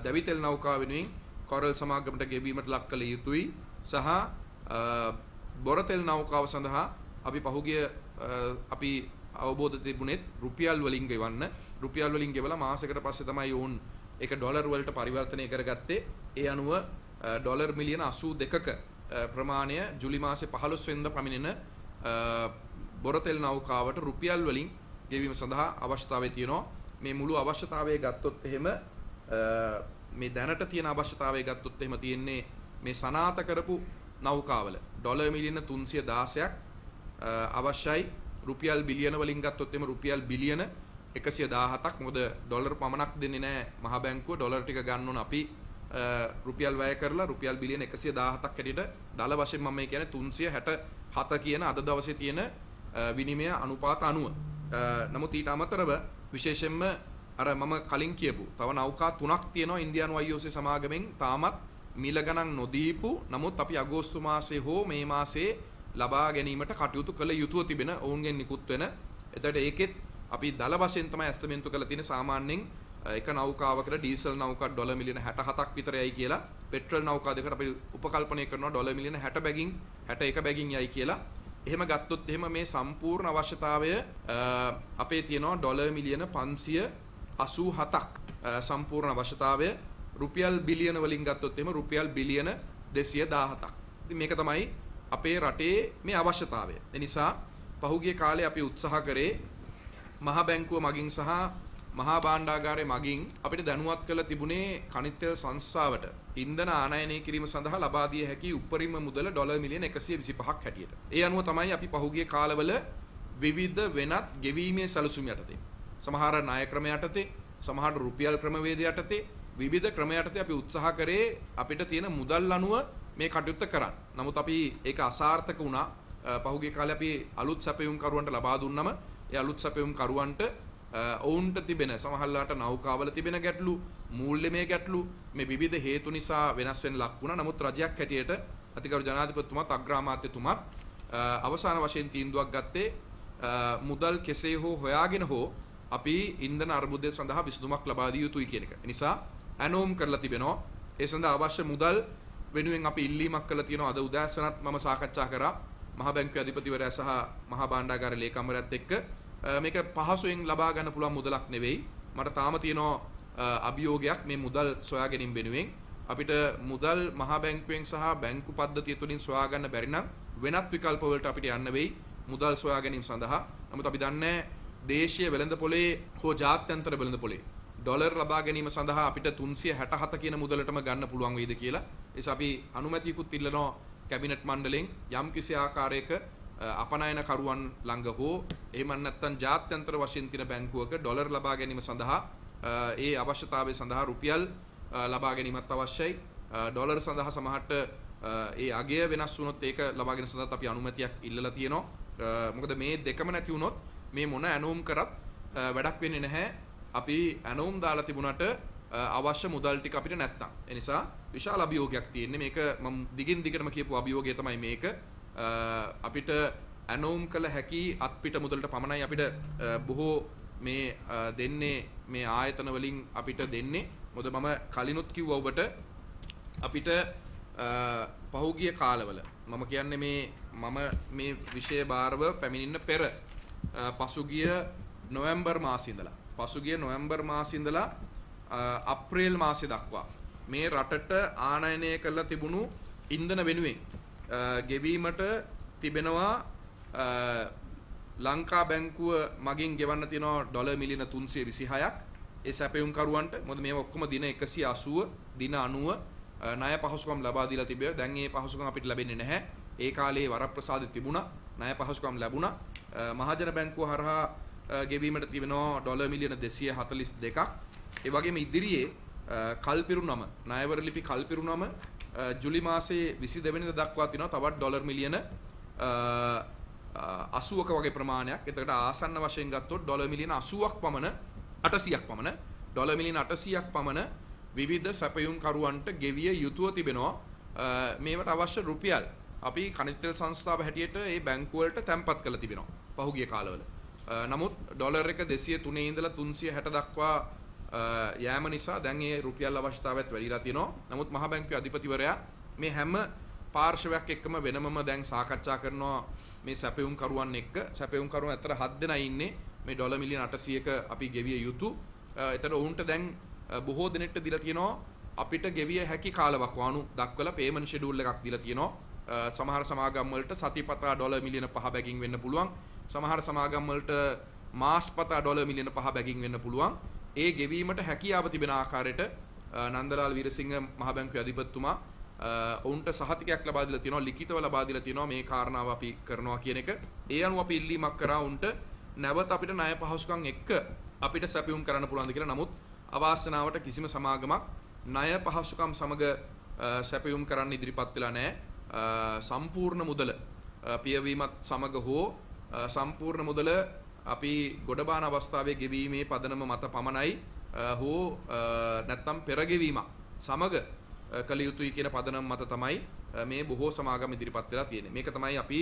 දැවිතෙල් නෞකා වෙනුවෙන් කොරල් සමාගමට ගෙවීමට ලක් කළ යුතුයි. සහ බොරතෙල් නෞකාව සඳහා අපි පහුගිය අපි අවබෝධ තිබුණෙත් රුපියල් වලින් ගෙවන්න. රුපියල් වලින් ගෙවලා මාසයකට පස්සේ තමයි වුන් ඒක ඩොලර් වලට පරිවර්තනය කරගත්තේ. ඒ අනුව ඩොලර් මිලියන 82ක ප්‍රමාණය ජුලි මාසේ 15 වෙනිදා පමිනෙන බොරතෙල් නෞකාවට රුපියල් වලින් ගෙවීම සඳහා අවශ්‍යතාවය තියෙනවා. මේ මුළු අවශ්‍යතාවය ගත්තොත් එහෙම මේ දැනට තියෙන අවශ්‍යතාවය ගත්තොත් එහෙම තියෙන්නේ මේ සනාත කරපු නෞකාවල. ඩොලර් මිලියන 316ක් අවශ්‍යයි. රුපියල් බිලියන වලින් ගත්තොත් එහෙම රුපියල් බිලියන 117ක් මොකද ඩොලර් පමණක් දෙන්නේ නැහැ මහ බැංකුව. ඩොලර් ටික ගන්න ඕන අපි රුපියල් වැය කරලා රුපියල් බිලියන 117ක් හැටියට දල වශයෙන් මම මේ කියන්නේ 367 කියන අද දවසේ තියෙන විනිමය අනුපාත අනුව. නමුත් ඊට අමතරව විශේෂයෙන්ම අර මම කලින් කියපු තව නෞකා තුනක් තියෙනවා ඉන්දියානු IOC සමාගමෙන්. තාමත් මිල ගණන් නොදීපු. නමුත් අපි අගෝස්තු මාසයේ හෝ මේ මාසයේ ලබා ගැනීමට කටයුතු කළ යුතුව තිබෙන ඔවුන්ගෙන් නිකුත් වෙන. එතකොට ඒකෙත් අපි දල වශයෙන් තමයි ඇස්තමෙන්තු කරලා තියෙන සාමාන්‍යයෙන් එක නෞකාවකට ඩීසල් නෞකා ඩොලර් මිලියන 67ක් විතර යයි කියලා පෙට්‍රල් නෞකා දෙකට අපි උපකල්පනය කරනවා ඩොලර් මිලියන 60 බැගින් 61 බැගින් යයි කියලා. එහෙම ගත්තොත් එහෙම මේ සම්පූර්ණ අවශ්‍යතාවය අපේ තියෙනවා ඩොලර් මිලියන 587ක් සම්පූර්ණ අවශ්‍යතාවය රුපියල් බිලියන වලින් ගත්තොත් එහෙම රුපියල් බිලියන 217ක්. ඉතින් මේක තමයි අපේ රටේ මේ අවශ්‍යතාවය. ඒ නිසා පහුගිය කාලේ අපි උත්සාහ කරේ මහ බැංකුව මගින් සහ මහා භාණ්ඩාගාරය මගින් අපිට දැනුවත් කළ තිබුණේ කනිත් තෙල් සංස්ථාවට ඉන්ධන ආනයනය කිරීම සඳහා ලබා දිය හැකි උපරිම මුදල ඩොලර් මිලියන 125ක් හැටියට. ඒ අනුව තමයි අපි පහුගිය කාලවල විවිධ වෙනත් ගෙවීමේ සැලසුම් යටතේ සමහර ණය ක්‍රම යටතේ සමහර රුපියල් ක්‍රමවේද යටතේ විවිධ ක්‍රම යටතේ අපි උත්සාහ කරේ අපිට තියෙන මුදල් අනුව මේ කටයුත්ත කරන්න. නමුත් අපි ඒක අසාර්ථක වුණා. පහුගිය කාලේ අපි අලුත් සැපයුම් කරුවන්ට ලබා දුන්නම ඒ අලුත් සැපයුම් කරුවන්ට ඔවුන්ට තිබෙන සමහරලාට නෞකාවල තිබෙන ගැටලු මූල්‍යමය ගැටලු මේ විවිධ හේතු නිසා වෙනස් වෙන්න ලක් වුණා. නමුත් රජයක් හැටියට අතිගරු ජනාධිපතිතුමත් අග්‍රාමාත්‍යතුමත් අවසාන වශයෙන් තීන්දුවක් ගත්තේ මුදල් කෙසේ හෝ හොයාගෙන හෝ අපි ඉන්ධන අර්බුදය සඳහා විසඳුමක් ලබා දිය යුතුයි කියන එක. නිසා ඇනෝම් කරලා තිබෙනවා. ඒ සඳහා අවශ්‍ය මුදල් වෙනුවෙන් අපි ඉල්ලීමක් කළා තියෙනවා. අද උදෑසනත් මම සාකච්ඡා කරා මහ බැංකුවේ අධිපතිවරයා සහ මහා භාණ්ඩාගාර ලේකම්වරයාත් එක්ක මේක පහසුවෙන් ලබා ගන්න පුළුවන් මුදලක් නෙවෙයි. මට තාම තියෙනවා අභියෝගයක් මේ මුදල් සොයා ගැනීම වෙනුවෙන් අපිට මුදල් මහා බැංකුවෙන් සහ බැංකු පද්ධතිය තුලින් සොයා ගන්න බැරි නම් වෙනත් විකල්ප වලට අපිට යන්න වෙයි මුදල් සොයා ගැනීම සඳහා. නමුත් අපි දන්නේ දේශීය වෙළඳ පොලේ හෝ ජාත්‍යන්තර වෙළඳ පොලේ ඩොලර් ලබා ගැනීම සඳහා අපිට 367 කියන මුදලටම ගන්න පුළුවන් වේද කියලා. ඒස අපි අනුමැතියකුත් ඉල්ලනවා කැබිනට් මණ්ඩලයෙන් යම් කිසි ආකාරයක අපනයන කරුවන් ළඟ හෝ එහෙම නැත්නම් ජාත්‍යන්තර වශයෙන් තියෙන බැංකුවක ඩොලර් ලබා ගැනීම සඳහා ඒ අවශ්‍යතාවය සඳහා රුපියල් ලබා ගැනීමත් අවශ්‍යයි. ඩොලර් සඳහා සමහරට ඒ අගය වෙනස් වුණොත් ඒක ලබා ගැනීම සඳහා අපි අනුමැතියක් ඉල්ලලා තියෙනවා. මොකද මේ දෙකම නැති වුණොත් මේ මොන ඇනෝම් කරත් වැඩක් වෙන්නේ නැහැ. අපි ඇනෝම් දාලා තිබුණට අවශ්‍ය මුදල් ටික අපිට නැත්තම්. ඒ නිසා විශාල අභියෝගයක් තියෙන්නේ. මේක මම දිගින් දිගටම කියපු අභියෝගය තමයි මේක. අපිට ඇනෝම් කළ හැකි අත්පිට මුදලට පමණයි අපිට බොහෝ මේ දෙන්නේ මේ ආයතන වලින් අපිට දෙන්නේ. මොකද මම කලිනුත් කිව්වා ඔබට අපිට පහුගිය කාලවල මම කියන්නේ මේ මම මේ විෂය භාරව පැමිණෙන්න පෙර පසුගිය නොවැම්බර් මාසයේ ඉඳලා පසුගිය නොවැම්බර් මාසයේ ඉඳලා අප්‍රේල් මාසය දක්වා මේ රටට ආනයනය කරලා තිබුණු ඉන්ධන වෙනුවෙන් ගෙවීමට තිබෙනවා ලංකා බැංකුව මගින් ගෙවන්න තියෙනවා ඩොලර් මිලියන 326ක් ඒ සැපයුම් කරුවන්ට මොකද මේව ඔක්කොම දින 180 දින 90 ණය පහසුකම් ලබා දීලා තිබේ. දැන් මේ පහසුකම් අපිට ලැබෙන්නේ නැහැ. ඒ කාලේ වරප්‍රසාද තිබුණා. ණය පහසුකම් ලැබුණා. මහජන බැංකුව හරහා ගෙවීමට තිබෙනවා ඩොලර් මිලියන 242ක්. ඒ වගේම ඉදිරියේ කල්පිරුනම ණයවර ලිපි කල්පිරුනම ජුලි මාසයේ 22 වෙනිදා දක්වා තිනවා තවත් ඩොලර් මිලියන 80ක වගේ ප්‍රමාණයක්. එතකොට ආසන්න වශයෙන් ගත්තොත් ඩොලර් මිලියන 80ක් පමණ 800ක් පමණ ඩොලර් මිලියන 800ක් පමණ විවිධ සැපයුම් කරුවන්ට ගෙවිය යුතුව තිබෙනවා. මේවට අවශ්‍ය රුපියල් අපි කනිත් තෙල් සංස්ථාව හැටියට ඒ බැංකු වලට තැන්පත් කරලා තිබෙනවා. පහුගිය කාලවල. නමුත් ඩොලර් එක 203 ඉඳලා 360 දක්වා යෑම නිසා දැන් ඒ රුපියල් අවශ්‍යතාවයත් වැඩිලා තියෙනවා. නමුත් මහ බැංකුවේ අධිපතිවරයා මේ හැම පාර්ශවයක් එක්කම වෙනමම දැන් සාකච්ඡා කරනවා මේ සැපයුම් කරුවන් එක්ක. සැපයුම් කරුවන් අතර 7 දෙනා ඉන්නේ. මේ ඩොලර් මිලියන 800ක අපි ගෙවිය යුතු. එතන උන්ට දැන් බොහෝ දිනෙට දීලා තියෙනවා අපිට ගෙවිය හැකි කාලවකවානු දක්වලා පේමන්ට් ෂෙඩියුල් එකක් දීලා තියෙනවා. සමහර සමාගම් වලට සතිපතා ඩොලර් මිලියන 5 බැගින් වෙන්න පුළුවන්. සමහර සමාගම් වලට මාස්පතා ඩොලර් මිලියන 5 බැගින් වෙන්න පුළුවන්. ඒ ගෙවීමට හැකියාව තිබෙන ආකාරයට නන්දලාල් වීරසිංහ මහ බැංකුවේ අධිපතිතුමා ඔවුන්ට සහතිකයක් ලබා දීලා තියෙනවා ලිඛිතව ලබා දීලා තියෙනවා මේ කාරණාව අපි කරනවා කියන එක. ඒ අනුව අපි ඉල්ලීමක් කරා උන්ට නැවත අපිට ණය පහසුකම් එක්ක අපිට සැපයුම් කරන්න පුළුවන්ද කියලා. නමුත් අවාසනාවට කිසිම සමාගමක් ණය පහසුකම් සමග සැපයුම් කරන්න ඉදිරිපත් වෙලා නැහැ. සම්පූර්ණ මුදල පියවීමත් සමග හෝ සම්පූර්ණ මුදල අපි ගොඩබාන අවස්ථාවේ ගෙවීමේ පදනම මත පමණයි හෝ නැත්නම් පෙරගෙවීමක් සමග කළ යුතුයි කියන පදනම මත තමයි මේ බොහෝ සමාගම් ඉදිරිපත් වෙලා තියෙන්නේ. මේක තමයි අපි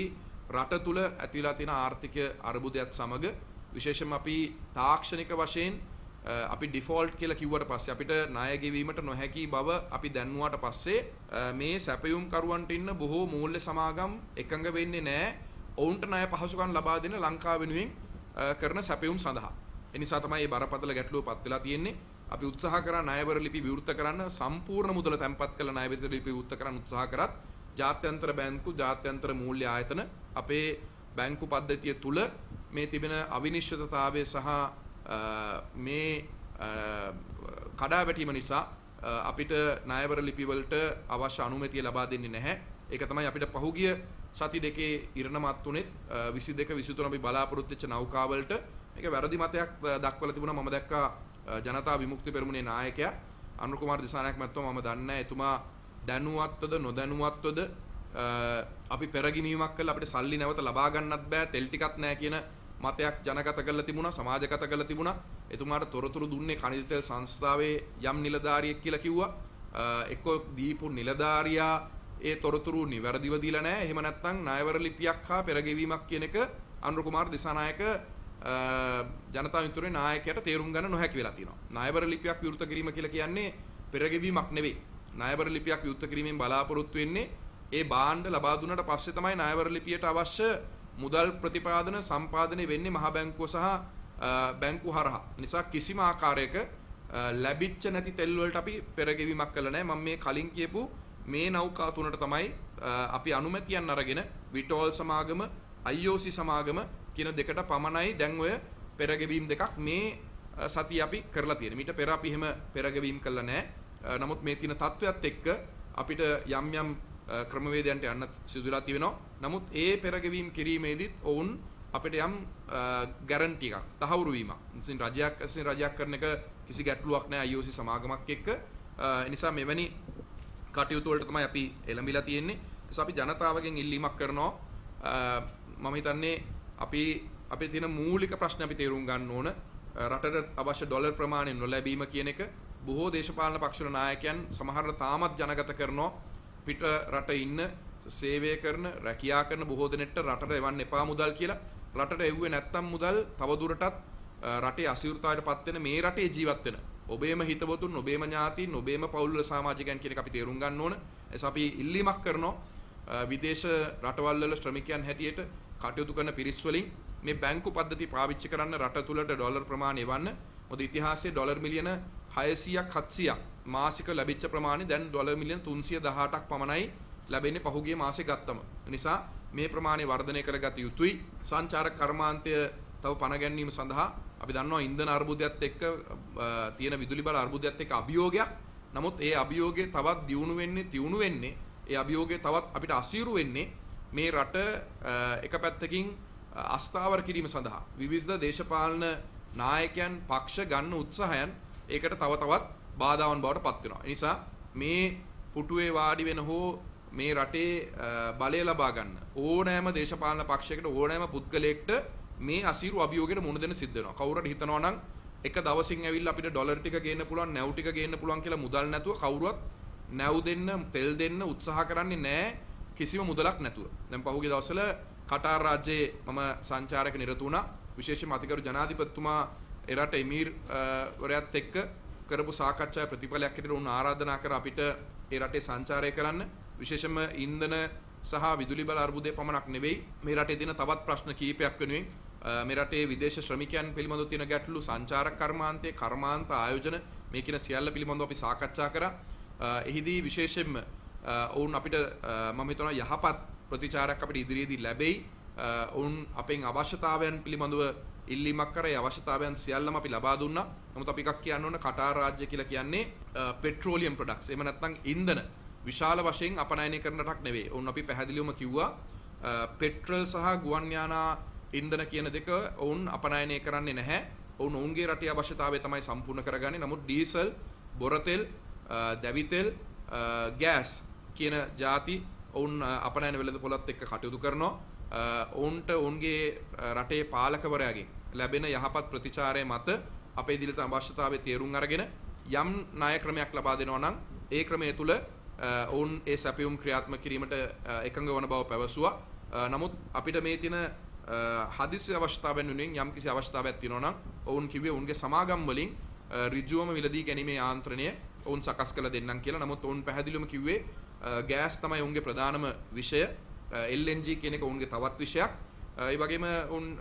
රට තුල ඇතිවලා තියෙන ආර්ථික අර්බුදයක් සමග විශේෂයෙන්ම අපි තාක්ෂණික වශයෙන් අපි ඩිෆෝල්ට් කියලා කිව්වට පස්සේ අපිට ණය ගෙවීමට නොහැකි බව අපි දැන්නුවාට පස්සේ මේ සැපයුම් කරුවන්ට ඉන්න බොහෝ මූල්‍ය සමාගම් එකඟ වෙන්නේ නැහැ ඔවුන්ට ණය පහසුකම් ලබා දෙන ලංකාව වෙනුවෙන් කරන සැපයුම් සඳහා. ඒ නිසා තමයි මේ බරපතල ගැටලුව පත් වෙලා තියෙන්නේ. අපි උත්සාහ කරා ණයවර ලිපි විවෘත කරන්න සම්පූර්ණ මුදල තැන්පත් කළ ණයවර ලිපි විවෘත කරන්න උත්සාහ කරත් ජාත්‍යන්තර බැංකු ජාත්‍යන්තර මූල්‍ය ආයතන අපේ බැංකු පද්ධතිය තුල මේ තිබෙන අවිනිශ්චිතතාවය සහ මේ කඩා වැටීම නිසා අපිට ණයවර ලිපි වලට අවශ්‍ය අනුමැතිය ලබා දෙන්නේ නැහැ. ඒක තමයි අපිට පහුගිය සති දෙකේ ඉරණමත් උනේත් 22 23 අපි බලාපොරොත්තු වෙච්ච නෞකාවලට මේක වැරදි මතයක් දක්වලා තිබුණා. මම දැක්කා ජනතා විමුක්ති පෙරමුණේ නායකයා අනුර කුමාර දිසානායක මහත්මයා මම දන්නේ නැහැ. එතුමා දැනුවත්වද නොදැනුවත්වද අපි පෙරගිනීමක් කළා. අපිට සල්ලි නැවත ලබා ගන්නත් බෑ. තෙල් ටිකක් නැහැ කියන මතයක් ජනගත කරලා තිබුණා සමාජගත කරලා තිබුණා. එතුමාට තොරතුරු දුන්නේ කනිජ තෙල් සංස්ථාවේ යම් නිලධාරියෙක් කියලා කිව්වා. එක්කෝ දීපු නිලධාරියා ඒ තොරතුරු නිවැරදිව දීලා නැහැ එහෙම නැත්නම් ණයවර ලිපියක් හා පෙරගෙවීමක් කියන එක අනුර කුමාර දිසානායක ජනතා විමුක්තියේ නායකයට තේරුම් ගන්න නොහැකි වෙලා තියෙනවා. ණයවර ලිපියක් විවෘත කිරීම කියලා කියන්නේ පෙරගෙවීමක් නෙවෙයි. ණයවර ලිපියක් විවෘත කිරීමෙන් බලාපොරොත්තු වෙන්නේ ඒ භාණ්ඩ ලබා දුන්නට පස්සේ තමයි ණයවර ලිපියට අවශ්‍ය මුදල් ප්‍රතිපාදන සම්පාදනය වෙන්නේ මහා බැංකුව සහ බැංකු හරහා. නිසා කිසිම ආකාරයක ලැබිච්ච නැති තෙල් වලට අපි පෙරගෙවීමක් කළා නැහැ. මම මේ කලින් කියපු මේ නෞකා තුනට තමයි අපි අනුමැතියන් අරගෙන විටෝල් සමාගම IOC සමාගම කියන දෙකට පමණයි දැන් ඔය පෙරගෙවීම් දෙකක් මේ සතිය අපි කරලා තියෙන්නේ. මීට පෙර අපි එහෙම පෙරගෙවීම් කළා නැහැ. නමුත් මේ තියෙන තත්වයක් එක්ක අපිට යම් යම් ක්‍රමවේදයන්ට යන්න සිදුලා තියෙනවා. නමුත් ඒ පෙරගෙවීම් කිරීමේදීත් ඔවුන් අපිට යම් ගැරන්ටි එකක් තහවුරු වීමක්. ඉතින් රජයක් ඇසින් රජයක් කරන එක කිසි ගැටලුවක් නැහැ IOC සමාගමක් එක්ක. ඒ නිසා මෙවැනි කටයුතු වලට තමයි අපි එළඹිලා තියෙන්නේ. ඒ අපි ජනතාවගෙන් ඉල්ලීමක් කරනවා. මම හිතන්නේ අපි අපේ තියෙන මූලික ප්‍රශ්න අපි තේරුම් ගන්න ඕන. රටට අවශ්‍ය ඩොලර් ප්‍රමාණය නොලැබීම කියන එක බොහෝ දේශපාලන පක්ෂවල නායකයන් සමහරවිට තාමත් ජනගත කරනවා. පිට රට ඉන්න සේවය කරන රැකියා කරන බොහෝ දෙනෙක්ට රටට එවන්න එපා මුදල් කියලා. රටට එව්වේ නැත්තම් මුදල් තවදුරටත් රටේ අසිරුතාවයට පත් වෙන මේ රටේ ජීවත් වෙන. ඔබේම හිතවතුන් ඔබේම ඥාතීන් ඔබේම පවුල් සමාජිකයන් කියන එක අපි තේරුම් ගන්න ඕන. එස අපි ඉල්ලීමක් කරනවා විදේශ රටවල් වල ශ්‍රමිකයන් හැටියට කටයුතු කරන පිරිස් වලින් මේ බැංකු පද්ධති පාවිච්චි කරන්න රට තුලට ඩොලර් ප්‍රමාණය එවන්න. මොකද ඉතිහාසයේ ඩොලර් මිලියන 600ක් 700ක් මාසික ලැබිච්ච ප්‍රමාණය දැන් ඩොලර් මිලියන 318ක් පමණයි ලැබෙන්නේ පහුගිය මාසේ ගත්තම. නිසා මේ ප්‍රමාණය වර්ධනය කරගත යුතුයි. සංචාරක කර්මාන්තය තව පණ ගැනීම සඳහා අපි දන්නවා ඉන්ධන අර්බුදයත් එක්ක තියෙන විදුලි බල අර්බුදයත් එක්ක අභියෝගයක්. නමුත් ඒ අභියෝගය තවත් දියුණු වෙන්නේ, තියුණු වෙන්නේ, ඒ අභියෝගය තවත් අපිට අසීරු වෙන්නේ මේ රට එක පැත්තකින් අස්ථාවර කිරීම සඳහා විවිධ දේශපාලන නායකයන් පක්ෂ ගන්න උත්සාහයන් ඒකට තව තවත් බාධාවන් බවට පත් වෙනවා. ඒ නිසා මේ පුටුවේ වාඩි වෙන හෝ මේ රටේ බලය ලබා ගන්න ඕනෑම දේශපාලන පක්ෂයකට ඕනෑම පුද්ගලයෙක්ට මේ අසීරු අභියෝගයට මුහුණ දෙන්න සිද්ධ වෙනවා. කවුරුහරි හිතනවා නම් එක දවසින් ඇවිල්ලා අපිට ඩොලර් ටික ගේන්න පුළුවන්, නැව් ටික ගේන්න පුළුවන් කියලා මුදල් නැතුව කවුරුවත් නැව් දෙන්න, තෙල් දෙන්න උත්සාහ කරන්නේ නැහැ. කිසිම මුදලක් නැතුව. දැන් පහුගිය දවස්වල කටාර් රාජ්‍යයේ මම සංචාරක නිරත වුණා. විශේෂයෙන්ම අතිගරු ජනාධිපතිතුමා එරට එමීර් වරයත් එක්ක කරපු සාකච්ඡාවේ ප්‍රතිඵලයක් හැටියට උන් ආරාධනා කර අපිට ඒ රටේ සංචාරය කරන්න. විශේෂයෙන්ම ඉන්ධන සහ විදුලි බල අර්බුදය පමණක් නෙවෙයි මේ රටේ තියෙන තවත් ප්‍රශ්න කීපයක් වෙනුවෙන් මේ රටේ විදේශ ශ්‍රමිකයන් පිළිබඳව තියෙන ගැටලු සංචාරක කර්මාන්තයේ කර්මාන්ත ආයෝජන මේ කියන සියල්ල පිළිබඳව අපි සාකච්ඡා කරා. එහිදී විශේෂයෙන්ම ඔවුන් අපිට මම හිතනවා යහපත් ප්‍රතිචාරයක් අපිට ඉදිරියේදී ලැබෙයි. ඔවුන් අපෙන් අවශ්‍යතාවයන් පිළිබඳව ඉල්ලීමක් කරේ අවශ්‍යතාවයන් සියල්ලම අපි ලබා දුන්නා. නමුත් අපි එකක් කියන්න ඕන කටාර් රාජ්‍ය කියලා කියන්නේ පෙට්‍රෝලියම් ප්‍රොඩක්ට්ස්. එහෙම නැත්නම් ඉන්ධන විශාල වශයෙන් අපනයනය කරන රටක් නෙවෙයි. ඔවුන් අපි පැහැදිලිවම කිව්වා පෙට්‍රල් සහ ගුවන් යානා ඉන්ධන කියන දෙක ඔවුන් අපනයනය කරන්නේ නැහැ. ඔවුන් ඔවුන්ගේ රටේ අවශ්‍යතාවය තමයි සම්පූර්ණ කරගන්නේ. නමුත් ඩීසල්, බොරතෙල් දැවිතෙල් ගෑස් කියන ಜಾති ඔවුන් අපනෑන වෙළඳ පොළත් එක්ක කටයුතු කරනවා. ඔවුන්ට ඔවුන්ගේ රටේ පාලකවරයාගෙන් ලැබෙන යහපත් ප්‍රතිචාරය මත අපේ දිලිත අවශ්‍යතාවය තේරුම් අරගෙන යම් ණය ක්‍රමයක් ලබා දෙනවා නම් ඒ ක්‍රමය තුල ඔවුන් ඒ සැපයුම් ක්‍රියාත්මක කිරීමට එකඟ වන බව පැවසුවා. නමුත් අපිට මේ තියෙන හදිසි අවස්ථාවෙන් වෙනුවෙන් යම්කිසි අවස්ථාවක් තියෙනවා නම් ඔවුන් කිව්වේ ඔවුන්ගේ සමාගම් වලින් ඍජුවම මිලදී ගැනීමේ යාන්ත්‍රණය ඔවුන් සකස් කළ දෙන්නම් කියලා. නමුත් ඔවුන් පැහැදිලිවම කිව්වේ ගෑස් තමයි ඔවුන්ගේ ප්‍රධානම විෂය. LNG කියන එක ඔවුන්ගේ තවත් විෂයක්. ඒ වගේම ඔවුන්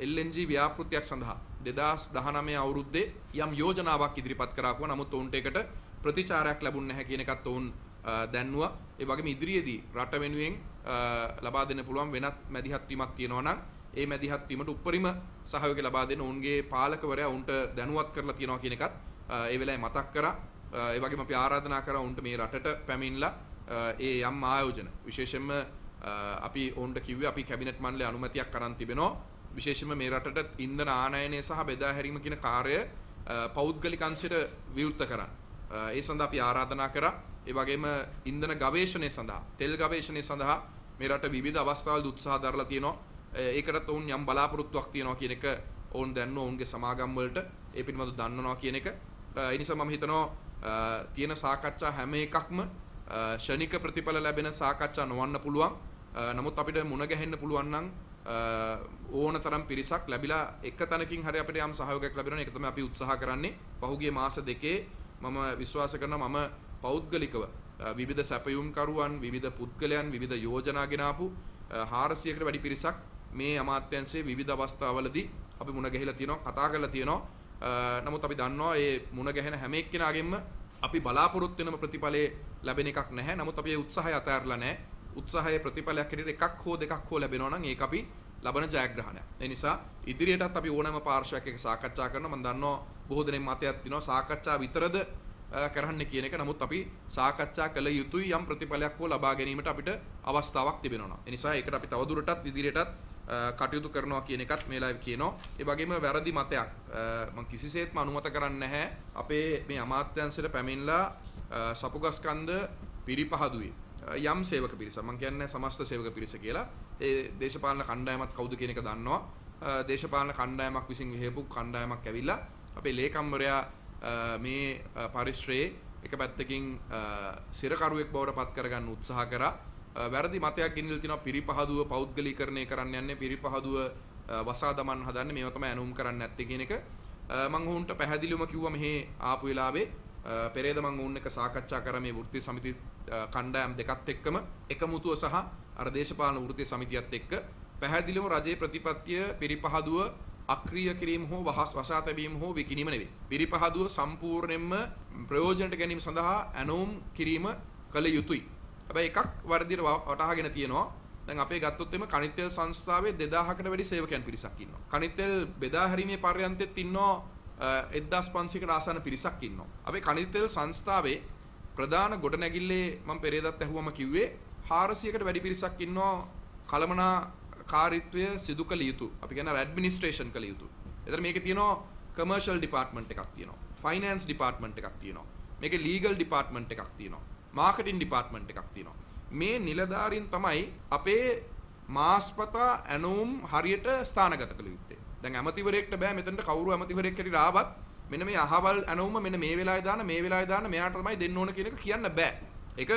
LNG ව්‍යාපෘතියක් සඳහා 2019 අවුරුද්දේ යම් යෝජනාවක් ඉදිරිපත් කරාකුවා. නමුත් ඔවුන්ට ඒකට ප්‍රතිචාරයක් ලැබුණ නැහැ කියන එකත් ඔවුන් දැන්නුවා. ඒ වගේම ඉදිරියේදී රට වෙනුවෙන් ලබා දෙන්න පුළුවන් වෙනත් මැදිහත් වීමක් තියෙනවා නම් ඒ මැදිහත් වීමට උපරිම සහයෝගය ලබා දෙන්න ඔවුන්ගේ පාලකවරයා උන්ට දැනුවත් කරලා තියෙනවා කියන එකත් ඒ වෙලාවේ මතක් කරා. ඒ වගේම අපි ආරාධනා කරා උන්ට මේ රටට පැමිණලා ඒ යම් ආයෝජන විශේෂයෙන්ම අපි ඔවුන්ට කිව්වේ අපි කැබිනට් මණ්ඩලයේ අනුමැතියක් අරන් තිබෙනවා. විශේෂයෙන්ම මේ රටට ඉන්ධන ආනයනය සහ බෙදා හැරීම කියන කාර්යය පෞද්ගලික අංශයට විවෘත කරන්න. ඒ සඳහා අපි ආරාධනා කරා. ඒ වගේම ඉන්ධන ගවේෂණය සඳහා තෙල් ගවේෂණය සඳහා මේ රට විවිධ අවස්ථාවල උත්සාහ දරලා තියෙනවා. ඒකටත් ඔවුන් යම් බලාපොරොත්තුවක් තියෙනවා කියන එක ඔවුන් දැන්නෝ ඔවුන්ගේ සමාගම් වලට ඒ පිළිබඳව දන්නවා කියන එක. ඒ නිසා මම හිතනවා තියෙන සාකච්ඡා හැම එකක්ම ෂණික ප්‍රතිඵල ලැබෙන සාකච්ඡා නොවන්න පුළුවන්. නමුත් අපිට මුණ ගැහෙන්න පුළුවන් නම් ඕන තරම් පිරිසක් ලැබිලා එක තැනකින් හරි අපිට යම් සහයෝගයක් ලැබෙනවා. ඒක තමයි අපි උත්සාහ කරන්නේ. පහුගිය මාස දෙකේ මම විශ්වාස කරනවා මම පෞද්ගලිකව විවිධ සැපයුම්කරුවන් විවිධ පුද්ගලයන් විවිධ යෝජනා ගෙනාපු 400කට වැඩි පිරිසක් මේ අමාත්‍යංශයේ විවිධ අවස්ථාවලදී අපි මුණ ගැහිලා තියෙනවා කතා කරලා තියෙනවා නමුත් අපි දන්නවා මේ මුණ ගැහෙන හැම එක්කෙනාගෙන්ම අපි බලාපොරොත්තු වෙනම ප්‍රතිඵලයේ ලැබෙන එකක් නැහැ නමුත් අපි ඒ උත්සාහය අතහැරලා නැහැ උත්සාහයේ ප්‍රතිඵලයක් හැටියට එකක් හෝ දෙකක් හෝ ලැබෙනවා නම් ඒක අපි ලබන ජයග්‍රහණයක්. ඒ නිසා ඉදිරියටත් අපි ඕනෑම පාර්ශවයක් එක්ක සාකච්ඡා කරනවා. මම දන්නවා බොහෝ දෙනෙක් මතයක් තියෙනවා සාකච්ඡා විතරද කරන්න කියන එක නමුත් අපි සාකච්ඡා කළ යුතුයි යම් ප්‍රතිඵලයක් හෝ ලබා ගැනීමට අපිට අවස්ථාවක් තිබෙනවා. ඒ නිසා ඒකට අපි තවදුරටත් ඉදිරියටත් කටයුතු කරනවා කියන එකත් මේ ලයිව් කියනවා. ඒ වගේම වැරදි මතයක් මම කිසිසේත්ම අනුමත කරන්නේ නැහැ. අපේ මේ අමාත්‍යංශයට පැමිණලා සපුගස්කන්ද පිරිපහදුවේ යම් සේවක පිරිස. මම කියන්නේ සමස්ත සේවක පිරිස කියලා. ඒ දේශපාලන කණ්ඩායමත් කවුද කියන එක දන්නවා. දේශපාලන කණ්ඩායමක් විසින් විහෙපු කණ්ඩායමක් ඇවිල්ලා අපේ ලේකම්වරයා මේ පරිශ්‍රයේ එක පැත්තකින් සිරකරුවෙක් බවට පත් කරගන්න උත්සාහ කරා. වැරදි මතයක් ගෙනිලා තිනවා පිරිපහදුව පෞද්ගලීකරණය කරන්න යන්නේ පිරිපහදුව වසා දමන්න හදන්නේ මේව තමයි ඇනුම් කරන්න නැත්තේ කියන එක මම ඔවුන්ට පැහැදිලිවම කිව්වා මෙහි ආපු වෙලාවේ පෙරේද මම ඔවුන් එක්ක සාකච්ඡා කරා මේ වෘත්ති සමිති කණ්ඩායම් දෙකත් එක්කම එකමුතුව සහ අර දේශපාලන වෘත්ති සමිතියත් එක්ක පැහැදිලිවම රජයේ ප්‍රතිපත්තිය පිරිපහදුව අක්‍රීය කිරීම හෝ වහස් වසා තැබීම හෝ විකිණීම නෙවෙයි. පිරිපහදුව සම්පූර්ණයෙන්ම ප්‍රයෝජනට ගැනීම සඳහා ඇනෝම් කිරීම කළ යුතුයි. හැබැයි එකක් වර්ධිර වටහාගෙන තියෙනවා. දැන් අපේ ගත්තොත් එimhe කනිත්තෙල් සංස්ථාවේ 2000කට වැඩි සේවකයන් පිරිසක් ඉන්නවා. කනිත්තෙල් බෙදා හැරීමේ පර්යන්තෙත් ඉන්නවා 1500කට ආසන්න පිරිසක් ඉන්නවා. අපේ කනිත්තෙල් සංස්ථාවේ ප්‍රධාන ගොඩනැගිල්ලේ මම පෙරේදත් ඇහුවම කිව්වේ 400කට වැඩි පිරිසක් ඉන්නවා කලමනා කාර්යත්වය සිදු කළ යුතු. අපි කියන ඇඩ්මිනිස්ට්‍රේෂන් කළ යුතු. එතන මේකේ තියෙනවා කමර්ෂල් ඩිපාර්ට්මන්ට් එකක් තියෙනවා. ෆයිනෑන්ස් ඩිපාර්ට්මන්ට් එකක් තියෙනවා. මේකේ ලීගල් ඩිපාර්ට්මන්ට් එකක් තියෙනවා. මාකටිං ඩිපාර්ට්මන්ට් එකක් තියෙනවා. මේ නිලධාරීන් තමයි අපේ මාස්පතා ඇනෝම් හරියට ස්ථානගත කළ යුත්තේ. දැන් ඇමතිවරයෙක්ට බෑ මෙතනට කවුරු ඇමතිවරයෙක් හැටියට ආවත් මෙන්න මේ අහවල් ඇනෝම මෙන්න මේ වෙලාවේ දාන මේ වෙලාවේ දාන මෙයාට තමයි දෙන්න ඕන කියන එක කියන්න බෑ. ඒක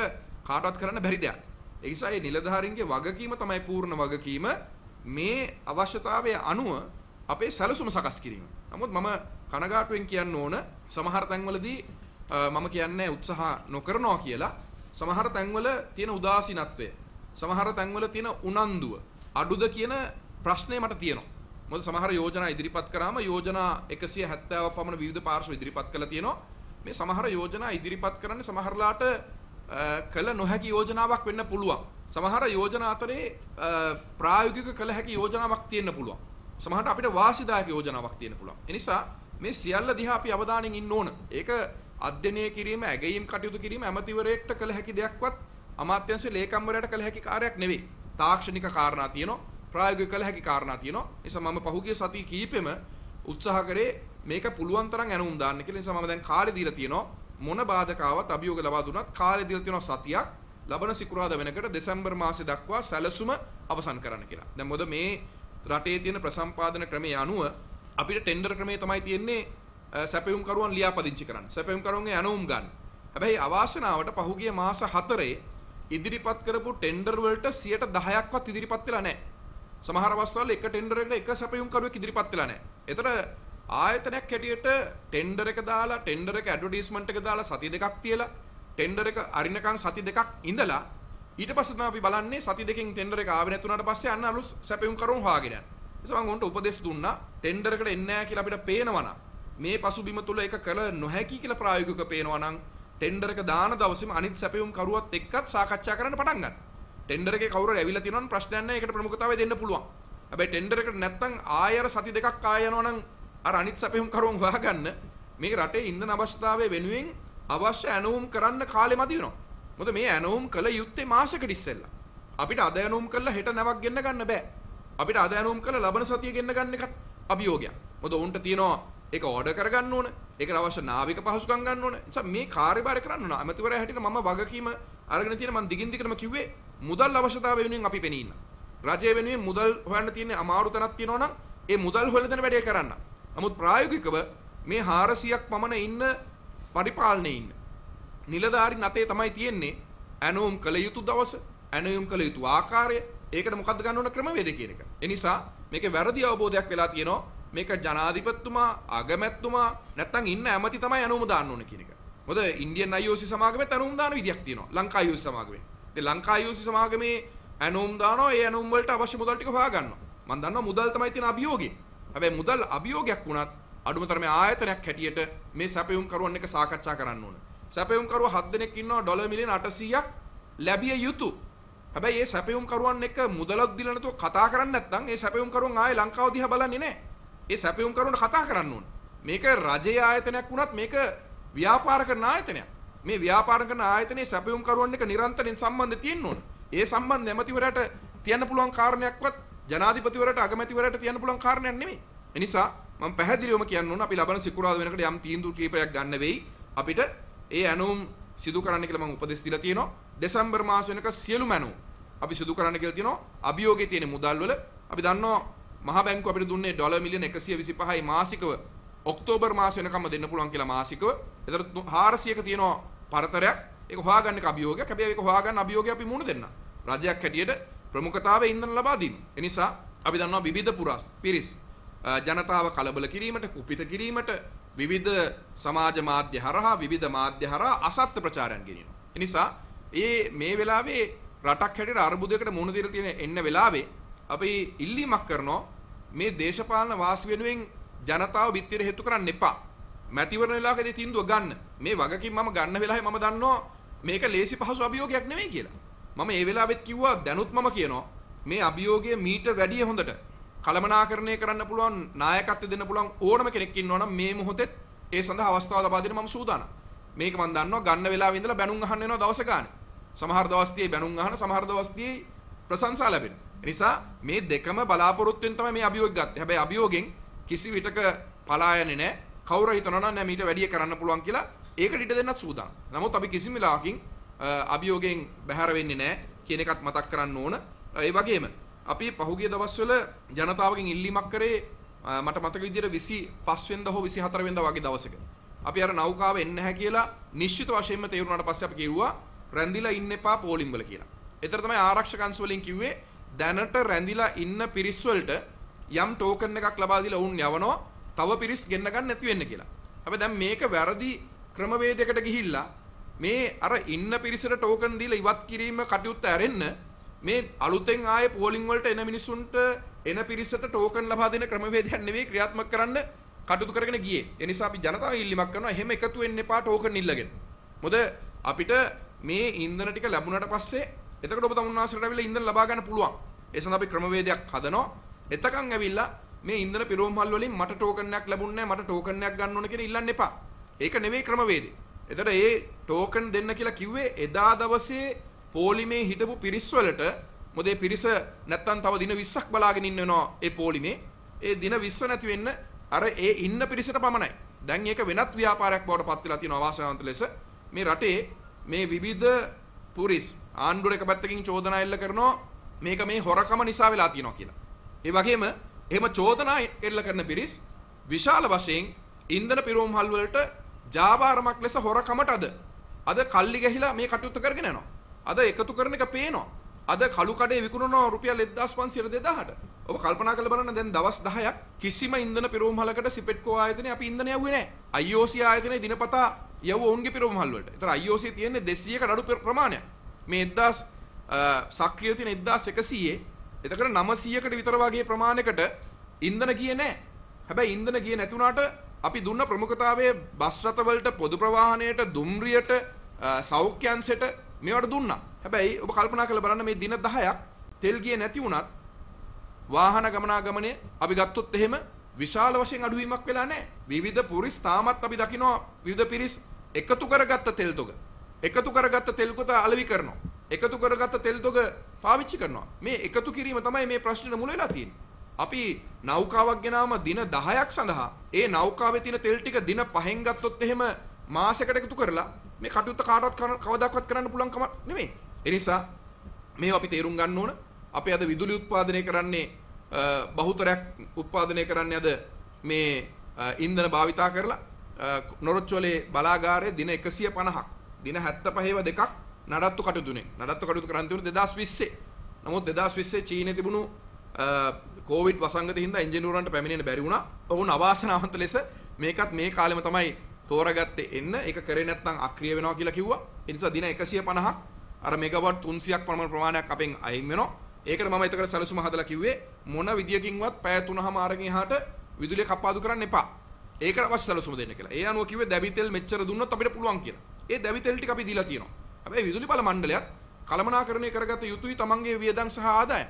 කාටවත් කරන්න බැරි දෙයක්. ඒ නිසා මේ නිලධාරීන්ගේ වගකීම තමයි පූර්ණ වගකීම මේ අවශ්‍යතාවය අනුව අපේ සැලසුම සකස් කිරීම. නමුත් මම කනගාටුවෙන් කියන්න ඕන සමහර තැන්වලදී මම කියන්නේ උත්සාහ නොකරනවා කියලා සමහර තැන්වල තියෙන උදාසීනත්වය සමහර තැන්වල තියෙන උනන්දුව අඩුද කියන ප්‍රශ්නේ මට තියෙනවා. මොකද සමහර යෝජනා ඉදිරිපත් කරාම යෝජනා 170ක් පමණ විවිධ පාර්ශ්ව ඉදිරිපත් කළා තියෙනවා. මේ සමහර යෝජනා ඉදිරිපත් කරන්නේ සමහරලාට කළ නොහැකි යෝජනාවක් වෙන්න පුළුවන්. සමහර යෝජනා අතරේ ප්‍රායෝගික කළ හැකි යෝජනාවක් තියෙන්න පුළුවන්. සමහරට අපිට වාසිදායක යෝජනාවක් තියෙන්න පුළුවන්. ඒ නිසා මේ සියල්ල දිහා අපි අවධානයෙන් ඉන්න ඕන. ඒක අධ්‍යයනය කිරීම, ඇගයීම් කටයුතු කිරීම ඇමතිවරයෙක්ට කළ හැකි දෙයක්වත් අමාත්‍යංශ ලේකම්වරයාට කළ හැකි කාර්යයක් නෙවෙයි. තාක්ෂණික කාරණා තියෙනවා, ප්‍රායෝගික කළ හැකි කාරණා තියෙනවා. ඒ නිසා මම පහුගිය සති කීපෙම උත්සාහ කරේ මේක පුළුවන් තරම් ඇනුම් දාන්න කියලා. ඒ නිසා මම දැන් කාලේ දීලා තියෙනවා මොන බාධකාවක් අභියෝග ලබා දුනත් කාලය දීලා තියෙනවා සතියක් ලබන සිකුරාදා වෙනකොට දෙසැම්බර් මාසෙ දක්වා සැලසුම අවසන් කරන්න කියලා. දැන් මොකද මේ රටේ තියෙන ප්‍රසම්පාදන ක්‍රමයේ අනුව අපිට ටෙන්ඩර් ක්‍රමය තමයි තියෙන්නේ සැපයුම් කරුවන් ලියාපදිංචි කරන්න. සැපයුම් කරුවන්ගේ ඇනවුම් ගන්න. හැබැයි අවාසනාවට පහුගිය මාස 4 ඉදිරිපත් කරපු ටෙන්ඩර් වලට 10%ක්වත් ඉදිරිපත් වෙලා නැහැ. සමහර අවස්ථාවල එක ටෙන්ඩර් එකකට එක සැපයුම් කරුවෙක් ඉදිරිපත් වෙලා නැහැ. ඒතර ආයතනයක් හැටියට ටෙන්ඩර් එක දාලා ටෙන්ඩර් එක ඇඩ්වර්ටයිස්මන්ට් එක දාලා සති දෙකක් තියලා ටෙන්ඩර් එක අරිනකන් සති දෙකක් ඉඳලා ඊට පස්සේ තමයි අපි බලන්නේ සති දෙකකින් ටෙන්ඩර් එක ආවේ නැතුණාට පස්සේ අන්න අලුත් සැපයුම් කරුන් හොයාගෙන යනවා. ඒ නිසා මම උන්ට උපදෙස් දුන්නා ටෙන්ඩර් එකට එන්නේ නැහැ කියලා අපිට පේනවනම් මේ පසුබිම තුල ඒක කළ නොහැකි කියලා ප්‍රායෝගිකව පේනවනම් ටෙන්ඩර් එක දාන දවසේම අනිත් සැපයුම් කරුවත් එක්කත් සාකච්ඡා කරන්න පටන් ගන්න. ටෙන්ඩර් එකේ කවුරු ඇවිල්ලා තියෙනවනම් ප්‍රශ්නයක් නැහැ ඒකට ප්‍රමුඛතාවය දෙන්න පුළුවන්. හැබැයි ටෙන්ඩර් එකට නැත්තම් ආයර සති දෙකක් ආය යනවනම් අර අනිත් සැපයුම් කරුවන් හොයාගන්න මේ රටේ ඉන්ධන අවශ්‍යතාවය වෙනුවෙන් අවශ්‍ය ඇනවුම් කරන්න කාලෙ මදි වෙනවා. මොකද මේ ඇනවුම් කළ යුත්තේ මාසෙකට ඉස්සෙල්ලා. අපිට අද ඇනවුම් කළා හෙට නැවක් ගෙන්න ගන්න බෑ. අපිට අද ඇනවුම් කළා ලබන සතිය ගෙන්න ගන්න එකත් අභියෝගයක්. මොකද උන්ට තියෙනවා ඒක ඕඩර් කරගන්න ඕන. ඒකට අවශ්‍ය නාවික පහසුකම් ගන්න ඕන. නිසා මේ කාර්යභාරය කරන්න ඕන. අමතිවරයා හැටියට මම වගකීම අරගෙන තියෙන මම දිගින් දිගටම කිව්වේ මුදල් අවශ්‍යතාවය වෙනුවෙන් අපි පෙනී ඉන්න. රජය වෙනුවෙන් මුදල් හොයන්න තියෙන අමාරු තැනක් තියෙනවා නම් ඒ මුදල් හොයලා දෙන වැඩේ කරන්න. නමුත් ප්‍රායෝගිකව මේ 400ක් පමණ ඉන්න පරිපාලනයේ ඉන්න නිලධාරීන් අතේ තමයි තියෙන්නේ ඇනෝම් කළ යුතු දවස ඇනෝම් කළ යුතු ආකාරය ඒකට මොකද්ද ගන්න ඕන ක්‍රමවේද කියන එක. ඒ නිසා මේකේ වැරදි අවබෝධයක් වෙලා තියෙනවා මේක ජනාධිපතිතුමා අගමැතිතුමා නැත්තම් ඉන්න ඇමති තමයි ඇනෝම දාන්න ඕන කියන එක. මොකද ඉන්දියන් IOC සමාගමෙත් ඇනෝම් දාන විදියක් තියෙනවා. ලංකා IOC සමාගමේ. ඉතින් ලංකා IOC සමාගමේ ඇනෝම් දානවා ඒ ඇනෝම් වලට අවශ්‍ය මුදල් ටික හොයා ගන්නවා. මම දන්නවා මුදල් තමයි තියෙන අභියෝගේ. හැබැයි මුදල් අභියෝගයක් වුණත් අඩුම තරමේ ආයතනයක් හැටියට මේ සැපයුම් කරුවන් එක සාකච්ඡා කරන්න ඕන. සැපයුම් කරුව 7 දෙනෙක් ඉන්නවා ඩොලර් මිලියන 800ක් ලැබිය යුතු. හැබැයි මේ සැපයුම් කරුවන් එක මුදලක් දීලා නැතුව කතා කරන්නේ නැත්නම් ඒ සැපයුම් කරුවන් ආයේ ලංකාව දිහා බලන්නේ නැහැ. ඒ සැපයුම් කරුවන්ට කතා කරන්න ඕන. මේක රජයේ ආයතනයක් වුණත් මේක ව්‍යාපාර කරන ආයතනයක්. මේ ව්‍යාපාර කරන ආයතනයේ සැපයුම් කරුවන් එක නිරන්තරයෙන් සම්බන්ධ තියෙන්න ඕන. ඒ සම්බන්ධ ඇමතිවරයාට තියන්න පුළුවන් කාරණයක්වත් ජනාධිපතිවරයාට අගමැතිවරයාට තියන්න පුළුවන් කාරණයක් නෙමෙයි. ඒ නිසා මම පැහැදිලිවම කියන්න ඕන අපි ලබන සිකුරාදා වෙනකොට යම් තීන්දුව කීපයක් ගන්න වෙයි. අපිට ඒ ඇනුම් සිදු කරන්න කියලා මම උපදෙස් දීලා තියෙනවා. දෙසැම්බර් මාස වෙනක සියලුම ඇනුම් අපි සිදු කරන්න කියලා තියෙනවා. අභියෝගයේ තියෙන මුදල් වල අපි දන්නවා මහ බැංකුව අපිට දුන්නේ ඩොලර් මිලියන 125යි මාසිකව ඔක්තෝබර් මාස වෙනකම්ම දෙන්න පුළුවන් කියලා මාසිකව. ඒතර 400ක තියෙනවා පරතරයක්. ඒක හොයාගන්න එක අභියෝගයක්. හැබැයි ඒක හොයාගන්න අභියෝගය අපි මුණ දෙන්න. රජයක් හැටියට ප්‍රමුඛතාවයේ ඉන්ධන ලබා දීම. ඒ නිසා අපි දන්නවා විවිධ පුරස් පිරිස් ජනතාව කලබල කිරීමට කුපිත කිරීමට විවිධ සමාජ මාධ්‍ය හරහා විවිධ මාධ්‍ය හරහා අසත්‍ය ප්‍රචාරයන් ගෙනියනවා. ඒ නිසා ඒ මේ වෙලාවේ රටක් හැටියට අර්බුදයකට මුහුණ දීලා තියෙන එන්න වෙලාවේ අපි ඉල්ලීමක් කරනවා මේ දේශපාලන වාසි වෙනුවෙන් ජනතාව බිත්තිර හේතු කරන්න එපා. මැතිවරණ වෙලාවකදී තීන්දුව ගන්න. මේ වගකීම් මම ගන්න වෙලාවේ මම දන්නවා මේක ලේසි පහසු අභියෝගයක් නෙමෙයි කියලා. මම ඒ වෙලාවෙත් කිව්වා දැනුත් මම කියනවා මේ අභියෝගය මීට වැඩිය හොඳට කළමනාකරණය කරන්න පුළුවන් නායකත්වය දෙන්න පුළුවන් ඕනම කෙනෙක් ඉන්නවා නම් මේ මොහොතේ ඒ සඳහා අවස්ථාව ලබා දෙන්න මම සූදානම්. මේක මම දන්නවා ගන්න වෙලාවෙ ඉඳලා බැනුම් අහන්න වෙනවා දවස ගානේ. සමහර දවස් තියේ බැනුම් අහන සමහර දවස් තියේ ප්‍රශංසා ලැබෙන. නිසා මේ දෙකම බලාපොරොත්තුෙන් තමයි මේ අභියෝග ගත්තේ. හැබැයි අභියෝගෙන් කිසි විටක පලා යන්නේ නැහැ. කවුරු හිතනවා නම් මීට වැඩිය කරන්න පුළුවන් කියලා ඒකට ඉඩ දෙන්නත් සූදානම්. නමුත් අපි කිසිම වෙලාවකින් අභියෝගයෙන් බැහැර වෙන්නේ නැහැ කියන එකත් මතක් කරන්න ඕන. ඒ වගේම අපි පහුගිය දවස්වල ජනතාවගෙන් ඉල්ලීමක් කරේ මට මතක විදිහට 25 වෙනිදා හෝ 24 වෙනිදා වගේ දවසක. අපි අර නෞකාව එන්නේ නැහැ කියලා නිශ්චිත වශයෙන්ම තේරුණාට පස්සේ අපි කිව්වා රැඳිලා ඉන්න එපා පෝලිම් වල කියලා. ඒතර තමයි ආරක්ෂක අංශ වලින් කිව්වේ දැනට රැඳිලා ඉන්න පිරිස් වලට යම් ටෝකන් එකක් ලබා දීලා වුන් යවනවා තව පිරිස් ගෙන්න ගන්න නැති වෙන්න කියලා. හැබැයි දැන් මේක වැරදි ක්‍රමවේදයකට ගිහිල්ලා මේ අර ඉන්න පිරිසට ටෝකන් දීලා ඉවත් කිරීම කටයුත්ත ඇරෙන්න මේ අලුතෙන් ආයේ පෝලිං වලට එන මිනිස්සුන්ට එන පිරිසට ටෝකන් ලබා දෙන ක්‍රමවේදයක් නෙවෙයි ක්‍රියාත්මක කරන්න කටයුතු කරගෙන ගියේ. ඒ නිසා අපි ජනතාව ඉල්ලීමක් කරනවා එහෙම එකතු වෙන්න එපා ටෝකන් ඉල්ලගෙන. මොකද අපිට මේ ඉන්ධන ටික ලැබුණාට පස්සේ එතකොට ඔබ තමුන්නාසලට ඇවිල්ලා ඉන්ධන ලබා ගන්න පුළුවන්. ඒ සඳහා අපි ක්‍රමවේදයක් හදනවා. එතකන් ඇවිල්ලා මේ ඉන්ධන පිරෝම්හල් වලින් මට ටෝකන් එකක් ලැබුණේ නැහැ මට ටෝකන් එකක් ගන්න ඕන කියලා ඉල්ලන්න එපා. ඒක නෙවෙයි ක්‍රමවේදය. එතකොට ඒ ටෝකන් දෙන්න කියලා කිව්වේ එදා දවසේ පෝලිමේ හිටපු පිරිස් වලට මොදේ පිරිස නැත්තම් තව දින 20ක් බලාගෙන ඉන්න වෙනවා ඒ පෝලිමේ. ඒ දින 20 නැති වෙන්න අර ඒ ඉන්න පිරිසට පමණයි. දැන් ඒක වෙනත් ව්‍යාපාරයක් බවට පත් වෙලා තියෙනවා අවාසනාවන්ත ලෙස. මේ රටේ මේ විවිධ පුරිස් ආණ්ඩුව එක පැත්තකින් චෝදනා එල්ල කරනවා මේක මේ හොරකම නිසා වෙලා තියෙනවා කියලා. ඒ වගේම එහෙම චෝදනා එල්ල කරන පිරිස් විශාල වශයෙන් ඉන්ධන පිරෝම්හල් වලට ජාවාරමක් ලෙස හොරකමට අද අද කල්ලි ගහිලා මේ කටයුත්ත කරගෙන යනවා. අද එකතු කරන එක පේනවා. අද කළු කඩේ විකුණනවා රුපියල් 1500 2000ට. ඔබ කල්පනා කරලා බලන්න දැන් දවස් 10ක් කිසිම ඉන්ධන පිරෝම්හලකට සිපෙට්කෝ ආයතනය අපි ඉන්ධන යවුවේ නැහැ. IOC ආයතනයේ දිනපතා යව ඔවුන්ගේ පිරෝම්හල් වලට. ඒතර IOC තියෙන්නේ 200කට අඩු ප්‍රමාණයක්. මේ 1000 සක්‍රිය තියෙන 1100 එතකොට 900කට විතර වගේ ප්‍රමාණයකට ඉන්ධන ගියේ නැහැ. හැබැයි ඉන්ධන ගියේ නැතුණාට අපි දුන්න ප්‍රමුඛතාවයේ බස් රථවලට පොදු ප්‍රවාහනයට දුම්රියට සෞඛ්‍යංශයට මේවට දුන්නා. හැබැයි ඔබ කල්පනා කරලා බලන්න මේ දින 10ක් තෙල් ගියේ නැති වුණත් වාහන ගමනාගමනය අපි ගත්තොත් එහෙම විශාල වශයෙන් අඩුවීමක් වෙලා නැහැ. විවිධ පුරිස් තාමත් අපි දකිනවා විවිධ පිරිස් එකතු කරගත්ත තෙල් තොග. එකතු කරගත්ත තෙල් කොත අලෙවි කරනවා. එකතු කරගත්ත තෙල් තොග පාවිච්චි කරනවා. මේ එකතු කිරීම තමයි මේ ප්‍රශ්නෙට මුල වෙලා තියෙන්නේ. අපි නෞකාවක් ගෙනාම දින 10ක් සඳහා ඒ නෞකාවේ තියෙන තෙල් ටික දින 5න් ගත්තොත් එහෙම මාසයකට එකතු කරලා මේ කටයුත්ත කාටවත් කවදාකවත් කරන්න පුළුවන් කමක් නෙමෙයි. ඒ නිසා මේව අපි තේරුම් ගන්න ඕන. අපි අද විදුලි උත්පාදනය කරන්නේ බහුතරයක් උත්පාදනය කරන්නේ අද මේ ඉන්ධන භාවිතා කරලා නොරොච්චෝලේ බලාගාරයේ දින 150ක් දින 75ව දෙකක් නඩත්තු කටයුතුනේ. නඩත්තු කටයුතු කරන් තිබුණේ 2020. නමුත් 2020 චීනයේ තිබුණු කෝවිඩ් වසංගතය හින්දා ඉංජිනේරුවන්ට පැමිණෙන්න බැරි වුණා. ඔවුන් අවාසනාවන්ත ලෙස මේකත් මේ කාලෙම තමයි තෝරාගත්තේ එන්න. ඒක කරේ නැත්නම් අක්‍රිය වෙනවා කියලා කිව්වා. ඒ නිසා දින 150ක් අර මෙගාවට් 300ක් පමණ ප්‍රමාණයක් අපෙන් අයින් වෙනවා. ඒකට මම එතකොට සැලසුම හදලා කිව්වේ මොන විදියකින්වත් පැය 3මාරකින් එහාට විදුලිය කපාදු කරන්න එපා. ඒකට අවශ්‍ය සැලසුම දෙන්න කියලා. ඒ අනුව කිව්වේ දැවි තෙල් මෙච්චර දුන්නොත් අපිට පුළුවන් කියලා. ඒ දැවි තෙල් ටික අපි දීලා තියෙනවා. හැබැයි විදුලි බල මණ්ඩලයත් කළමනාකරණය කරගත යුතුයි තමන්ගේ වියදම් සහ ආදායම්.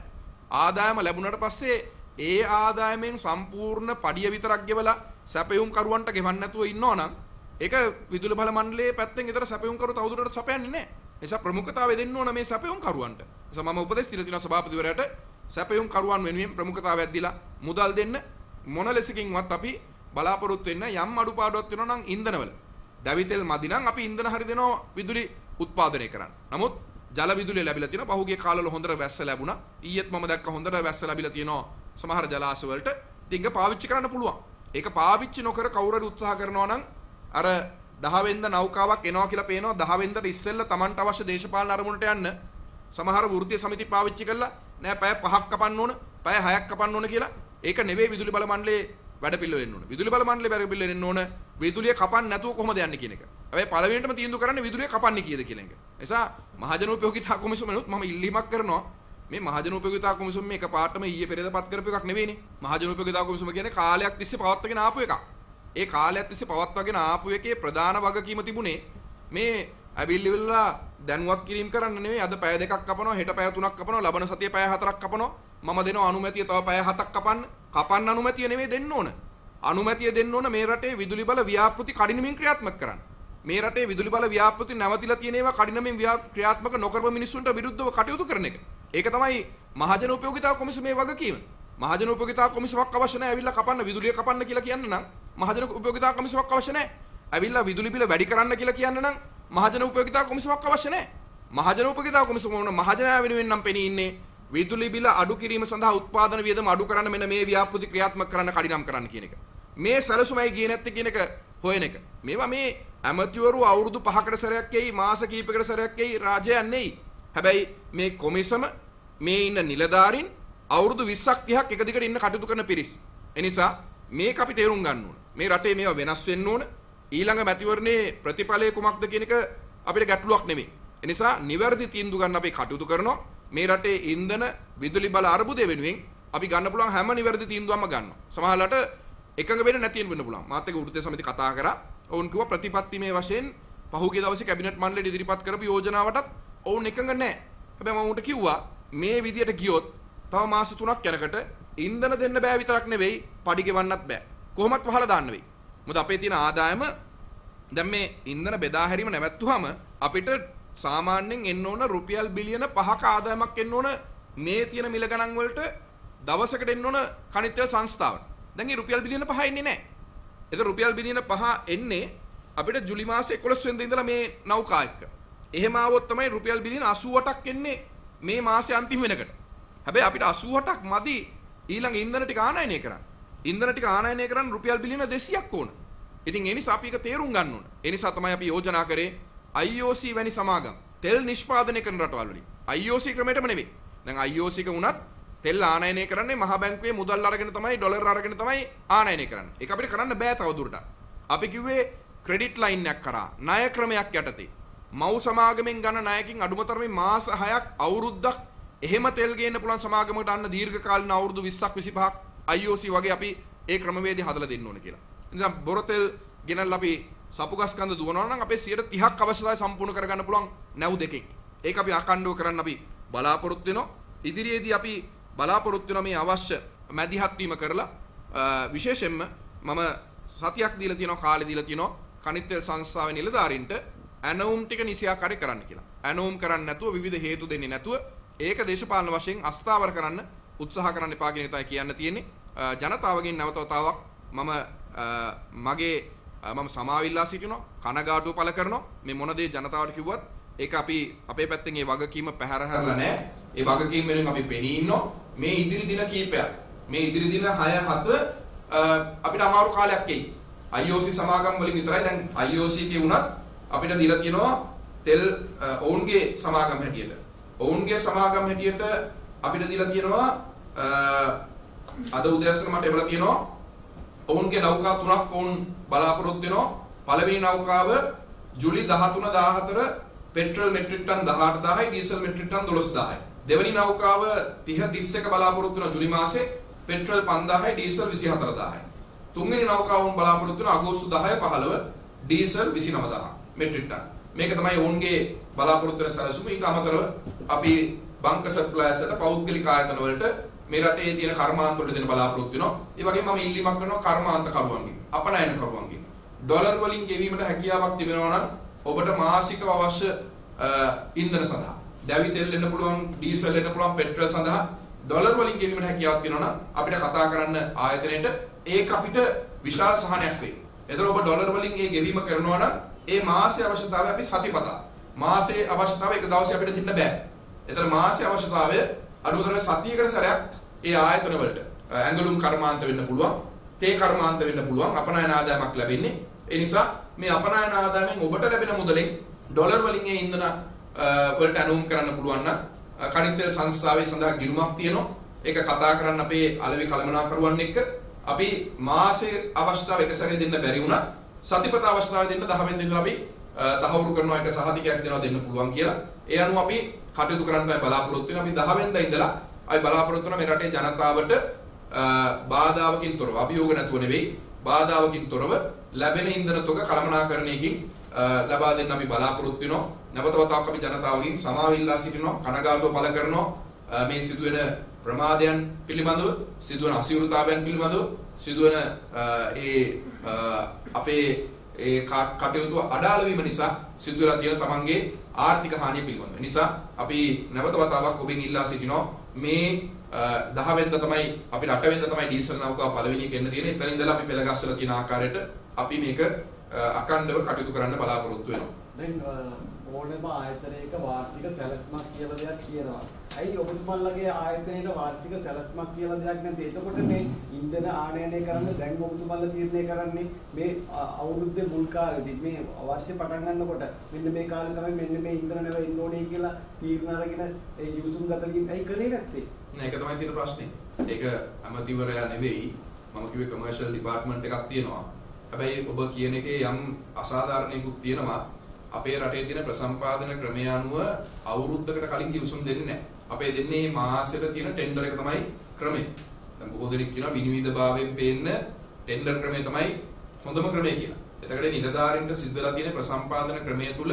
ආදායම ලැබුණට පස්සේ ඒ ආදායමෙන් සම්පූර්ණ පඩිය විතරක් ගෙවලා සැපයුම් කරුවන්ට ගෙවන්න නැතුව ඉන්නවනම් ඒක විදුලි බල මණ්ඩලයේ පැත්තෙන් විතර සැපයුම් කරු තවදුරටත් සපයන්නේ නැහැ. නිසා ප්‍රමුඛතාවය දෙන්න ඕන මේ සැපයුම් කරුවන්ට. නිසා මම උපදෙස් දීලා තියෙනවා සභාපතිවරයාට සැපයුම් කරුවන් වෙනුවෙන් ප්‍රමුඛතාවයක් දීලා මුදල් දෙන්න මොන ලෙසකින්වත් අපි බලාපොරොත්තු වෙන්න යම් අඩුපාඩුවක් වෙනවා නම් ඉන්ධනවල. දැවිතෙල් මදි නම් අපි ඉන්ධන හරි දෙනවා විදුලි උත්පාදනය කරන්න. නමුත් ජල විදුලිය ලැබිලා තියෙනවා. පහුගිය කාලවල හොඳට වැස්ස ලැබුණා. ඊයේත් මම දැක්ක හොඳට වැස්ස ලැබිලා තියෙනවා සමහර ජලාශ වලට. ඉතින් පාවිච්චි කරන්න පුළුවන්. ඒක පාවිච්චි නොකර කවුරු හරි උත්සාහ කරනවා නම් අර 10 වෙනිද නෞකාවක් එනවා කියලා පේනවා 10 වෙනිදට ඉස්සෙල්ලා Tamanට අවශ්‍ය දේශපාලන අරමුණට යන්න සමහර වෘත්තීය සමිති පාවිච්චි කරලා නෑ පැය 5ක් කපන්න ඕන පැය 6ක් කපන්න ඕන කියලා ඒක නෙවෙයි විදුලි බල මණ්ඩලයේ වැඩ පිළිවෙල වෙන්න ඕන. විදුලි බල මණ්ඩලයේ වැඩ පිළිවෙල වෙන්න ඕන විදුලිය කපන්න නැතුව කොහොමද යන්නේ කියන එක. හැබැයි පළවෙනිටම තීන්දුව කරන්නේ විදුලිය කපන්නේ කීයද කියන එක. ඒ නිසා මහජන උපයෝගිතා කොමිසමනුත් මම ඉල්ලීමක් කරනවා මේ මහජන උපයෝගිතා කොමිසම මේක පාටම ඊයේ පෙරේද පත් කරපු එකක් නෙවෙයිනේ. මහජන උපයෝගිතා කොමිසම කියන්නේ කාලයක් තිස්සේ පවත්වාගෙන ආපු එකක්. ඒ කාලයක් තිස්සේ පවත්වාගෙන ආපු එකේ ප්‍රධාන වගකීම තිබුණේ මේ ඇවිල්ලිවිල්ලා දැනුවත් කිරීම කරන්න නෙවෙයි. අද පැය දෙකක් කපනවා හෙට පැය තුනක් කපනවා ලබන සතියේ පැය හතරක් කපනවා. මම දෙනවා අනුමැතිය තව පැය හතක් කපන්න. කපන්න අනුමැතිය නෙවෙයි දෙන්න ඕන. අනුමැතිය දෙන්න ඕන මේ රටේ විදුලි බල ව්‍යාපෘති කඩිනමින් ක්‍රියාත්මක කරන්න. මේ රටේ විදුලි බල ව්‍යාපෘති නැවතිලා තියෙන ඒවා කඩිනමින් ක්‍රියාත්මක නොකරපු මිනිස්සුන්ට විරුද්ධව කටයුතු කරන එක. ඒක තමයි මහජන උපයෝගිතා කොමිසමේ වගකීම මහජන උපයෝගිතා කොමිසමක් අවශ්‍ය නැහැ. ඇවිල්ලා කපන්න විදුලිය කපන්න කියලා කියන්න නම් මහජන උපයෝගිතා කොමිසමක් අවශ්‍ය නැහැ. ඇවිල්ලා විදුලි බිල වැඩි කරන්න කියලා කියන්න නම් මහජන උපයෝගිතා කොමිසමක් අවශ්‍ය නැහැ. මහජන උපයෝගිතා කොමිසම වුණ මහජනයා වෙනුවෙන් නම් පෙනී ඉන්නේ විදුලි බිල අඩු කිරීම සඳහා උත්පාදන වියදම අඩු කරන්න මෙන්න මේ ව්‍යාපෘති ක්‍රියාත්මක කරන්න කඩිනම් කරන්න කියන එක. මේ සැලසුමයි ගියේ නැත්තේ කියන එක හොයන එක. මේවා මේ ඇමතිවරු අවුරුදු 5කට සැරයක් එයි මාස කිහිපයකට සැරයක් එයි රාජ්‍යයන් නෙයි. හැබැයි මේ කොමිසම මේ ඉන්න නිලධාරීන් අවුරුදු 20ක් 30ක් එක දිගට ඉන්න කටයුතු කරන පිරිස්. එනිසා මේක අපි තේරුම් ගන්න ඕන. මේ රටේ මේවා වෙනස් වෙන්න ඕන. ඊළඟ මැතිවරණයේ ප්‍රතිඵලය කුමක්ද කියන එක අපිට ගැටලුවක් නෙමෙයි. ඒ නිසා නිවැරදි තීන්දුව ගන්න අපි කටයුතු කරනවා. මේ රටේ ඉන්ධන විදුලි බල අර්බුදය වෙනුවෙන් අපි ගන්න පුළුවන් හැම නිවැරදි තීන්දුවක්ම ගන්නවා. සමහරවිට එකඟ වෙන්න නැති වෙන්න පුළුවන්. මාත් එක්ක වෘත්තීය සමිති කතා කරා. ඔවුන් කිව්වා ප්‍රතිපත්තිමේ වශයෙන් පහුගිය දවසේ කැබිනට් මණ්ඩලයට ඉදිරිපත් කරපු යෝජනාවටත් ඔවුන් එකඟ නැහැ. හැබැයි මම උන්ට කිව්වා මේ විදියට ගියොත් තව මාස 3ක් යනකට ඉන්ධන දෙන්න බෑ විතරක් නෙවෙයි පඩි ගෙවන්නත් බෑ. කොහොමත් වහලා දාන්න වෙයි. මොකද අපේ තියෙන ආදායම දැන් මේ ඉන්ධන බෙදා හැරීම නැවැත්තුවාම අපිට සාමාන්‍යයෙන් එන්න ඕන රුපියල් බිලියන 5ක ආදායමක් එන්න ඕන මේ තියෙන මිල ගණන් වලට දවසකට එන්න ඕන කණිත් තෙල් සංස්ථාවට. දැන් මේ රුපියල් බිලියන 5 එන්නේ නැහැ. එතකොට රුපියල් බිලියන 5 එන්නේ අපිට ජුලි මාසේ 11 වෙනිදා ඉඳලා මේ නෞකා එක්ක. එහෙම ආවොත් තමයි රුපියල් බිලියන 88ක් එන්නේ මේ මාසේ අන්තිම වෙනකට. හැබැයි අපිට 88ක් මදි ඊළඟ ඉන්ධන ටික ආනයනය කරන්න. ඉන්ධන ටික ආනයනය කරන්න රුපියල් බිලියන 200ක් ඕන. ඉතින් ඒ නිසා අපි ඒක තේරුම් ගන්න ඕන. ඒ නිසා තමයි අපි යෝජනා කරේ IOC වැනි සමාගම් තෙල් නිෂ්පාදනය කරන රටවල් වලින් IOC ක්‍රමයටම නෙවෙයි. දැන් IOC එක වුණත් තෙල් ආනයනය කරන්නේ මහ බැංකුවේ මුදල් අරගෙන තමයි ඩොලර් අරගෙන තමයි ආනයනය කරන්නේ. ඒක අපිට කරන්න බෑ තවදුරටත්. අපි කිව්වේ ක්‍රෙඩිට් ලයින් එකක් කරා ණය ක්‍රමයක් යටතේ මව් සමාගමෙන් ගන්න ණයකින් අඩුම තරමේ මාස 6ක් අවුරුද්දක් එහෙම තෙල් ගේන්න පුළුවන් සමාගමකට අන්න දීර්ඝ කාලින අවුරුදු 20ක් 25ක් IOC වගේ අපි ඒ ක්‍රමවේදය හදලා දෙන්න ඕන කියලා. ඉතින් බොරතෙල් ගෙනල්ලා අපි සපුගස් කන්ද දුවනවා නම් අපේ 30ක් අවශ්‍යතාවය සම්පූර්ණ කරගන්න පුළුවන් නැව් දෙකෙන්. ඒක අපි අකණ්ඩව කරන්න අපි බලාපොරොත්තු වෙනවා. ඉදිරියේදී අපි බලාපොරොත්තු වෙන මේ අවශ්‍ය මැදිහත් වීම කරලා විශේෂයෙන්ම මම සතියක් දීලා තියෙනවා කාලේ දීලා තියෙනවා කනිත්තෙල් සංස්ථාවේ නිලධාරීන්ට ඇනෝම් ටික නිසියාකාරී කරන්න කියලා. ඇනෝම් කරන්නේ නැතුව විවිධ හේතු දෙන්නේ නැතුව ඒක දේශපාලන වශයෙන් අස්ථාවර කරන්න උත්සාහ කරන්න එපා කියන එකයි කියන්න තියෙන්නේ. ජනතාවගෙන් නැවත වතාවක් මම මගේ මම සමාවිල්ලා සිටිනවා කනගාටුව පළ කරනවා මේ මොන දේ ජනතාවට කිව්වත් ඒක අපි අපේ පැත්තෙන් ඒ වගකීම පැහැර හැරලා නැහැ. ඒ වගකීම වෙනුවෙන් අපි පෙනී ඉන්නවා. මේ ඉදිරි දින කීපයක් මේ ඉදිරි දින 6 7 අපිට අමාරු කාලයක් එයි. IOC සමාගම් වලින් විතරයි දැන් IOC කේ වුණත් අපිට දීලා තියෙනවා තෙල් ඔවුන්ගේ සමාගම් හැටියට. ඔවුන්ගේ සමාගම් හැටියට අපිට දීලා තියෙනවා අද උදෑසන මට එවලා තියෙනවා ඔවුන්ගේ නෞකා තුනක් ඔවුන් බලාපොරොත්තු වෙනවා. පළවෙනි නෞකාව ජුලි 13 14 පෙට්‍රල් මෙට්‍රික් ටන් 18000යි ඩීසල් මෙට්‍රික් ටන් 12000යි. දෙවැනි නෞකාව 30 31 බලාපොරොත්තු වෙන ජුලි මාසේ පෙට්‍රල් 5000යි ඩීසල් 24000යි. තුන්වෙනි නෞකාවම බලාපොරොත්තු වෙන අගෝස්තු 10 15 ඩීසල් 29000 මෙට්‍රික් ටන්. මේක තමයි ඔවුන්ගේ බලාපොරොත්තු වෙන සැලසුම. ඊට අමතරව අපි බංක සප්ලයර්ස්ට පෞද්ගලික ආයතන වලට මේ රටේ තියෙන කර්මාන්ත වලට දෙන බලාපොරොත්තු වෙනවා. ඒ වගේම මම ඉල්ලීමක් කරනවා කර්මාන්ත කරුවන්ගෙන්, අපනයන කරුවන්ගෙන්. ඩොලර් වලින් ගෙවීමට හැකියාවක් තිබෙනවා නම් ඔබට මාසිකව අවශ්‍ය ඉන්ධන සඳහා දැවි තෙල් එන්න පුළුවන් ඩීසල් එන්න පුළුවන් පෙට්‍රල් සඳහා ඩොලර් වලින් ගෙවීමට හැකියාවක් තියෙනවා නම් අපිට කතා කරන්න ආයතනයේට ඒක අපිට විශාල සහනයක් වෙයි. එතකොට ඔබ ඩොලර් වලින් ඒ ගෙවීම කරනවා නම් ඒ මාසයේ අවශ්‍යතාවය අපි සතිපතා මාසයේ අවශ්‍යතාවය එක දවසේ අපිට දෙන්න බෑ. එතන මාසයේ අවශ්‍යතාවය අනුතරම සතියකට සැරයක් ඒ ආයතන වලට ඇඟලුම් කර්මාන්ත වෙන්න පුළුවන්, තේ කර්මාන්ත වෙන්න පුළුවන් අපනයන ආදායමක් ලැබෙන්නේ. ඒ නිසා මේ අපනයන ආදායමෙන් ඔබට ලැබෙන මුදලෙන් ඩොලර් වලින් ඒ ඉන්ධන වලට ඇනුම් කරන්න පුළුවන් නම් කණිතෙල් සංස්ථාවේ සඳහා ගිණුමක් තියෙනවා. ඒක කතා කරන්න අපේ අලෙවි කළමනාකරුවන් එක්ක අපි මාසේ අවස්ථාව එක සැරේ දෙන්න බැරි වුණා. සතිපත අවස්ථාවේ දෙන්න 10 වෙනි දින අපි තහවුරු කරනවා එක සහතිකයක් දෙනවා දෙන්න පුළුවන් කියලා. ඒ අනුව අපි කටයුතු කරන්න බලාපොරොත්තු වෙනවා. අපි 10 වෙනිදා ඉඳලා අපි බලාපොරොත්තු වෙනවා මේ රටේ ජනතාවට බාධාවකින් තොරව අභියෝග නැතුව නෙවෙයි බාධාවකින් තොරව ලැබෙන ඉන්ධන තොග කළමනාකරණයකින් ලබා දෙන්න අපි බලාපොරොත්තු වෙනවා. නැවත වතාවක් අපි ජනතාවගෙන් සමාව ඉල්ලා සිටිනවා. කනගාටුව පළ කරනවා. මේ සිදුවෙන ප්‍රමාදයන් පිළිබඳව, සිදුවන අසිවෘතාවයන් පිළිබඳව, සිදුවන ඒ අපේ ඒ කටයුතු අඩාල වීම නිසා සිදුවලා තියෙන තමන්ගේ ආර්ථික හානිය පිළිබඳව. නිසා අපි නැවත වතාවක් ඔබෙන් ඉල්ලා සිටිනවා මේ 10 වෙනිදා තමයි අපි 8 වෙනිදා තමයි ඩීසල් නෞකාව පළවෙනි එක එන්න තියෙන්නේ. එතන ඉඳලා අපි පෙළ ගස්සලා තියෙන ආකාරයට අපි මේක අකණ්ඩව කටයුතු කරන්න බලාපොරොත්තු වෙනවා. දැන් ඕනෑම ආයතනයක වාර්ෂික සැලැස්මක් කියලා දෙයක් කියනවා. ඇයි ඔබතුමන්ලගේ ආයතනයේ වාර්ෂික සැලැස්මක් කියලා දෙයක් නැද්ද? එතකොට මේ ඉන්ධන ආනයනය කරන්න දැන් ඔබතුමන්ලා තීරණය කරන්නේ මේ අවුරුද්දේ මුල් කාලෙදී මේ වර්ෂය පටන් ගන්නකොට මෙන්න මේ කාලේ තමයි මෙන්න මේ ඉන්ධන නැව ඉන්න ඕනේ කියලා තීරණ අරගෙන ඒ යුසුම් ගතකින් ඇයි කරේ නැත්තේ? නෑ ඒක තමයි තියෙන ප්‍රශ්නේ. ඒක අමතිවරයා නෙවෙයි. මම කිව්වේ කමර්ෂල් ඩිපාර්ට්මන්ට් එකක් තියෙනවා. හැබැයි ඔබ කියන එකේ යම් අසාධාරණයකුත් තියෙනවා. අපේ රටේ තියෙන ප්‍රසම්පාදන ක්‍රමය අනුව අවුරුද්දකට කලින් කිවිසුම් දෙන්නේ නැහැ. අපේ දෙන්නේ මාසෙට තියෙන ටෙන්ඩර් එක තමයි ක්‍රමය. දැන් බොහෝ දෙනෙක් කියනවා විනිවිදභාවයෙන් පේන්න ටෙන්ඩර් ක්‍රමය තමයි හොඳම ක්‍රමය කියලා. එතකොට නිලධාරීන්ට සිද්ධලා තියෙන ප්‍රසම්පාදන ක්‍රමය තුල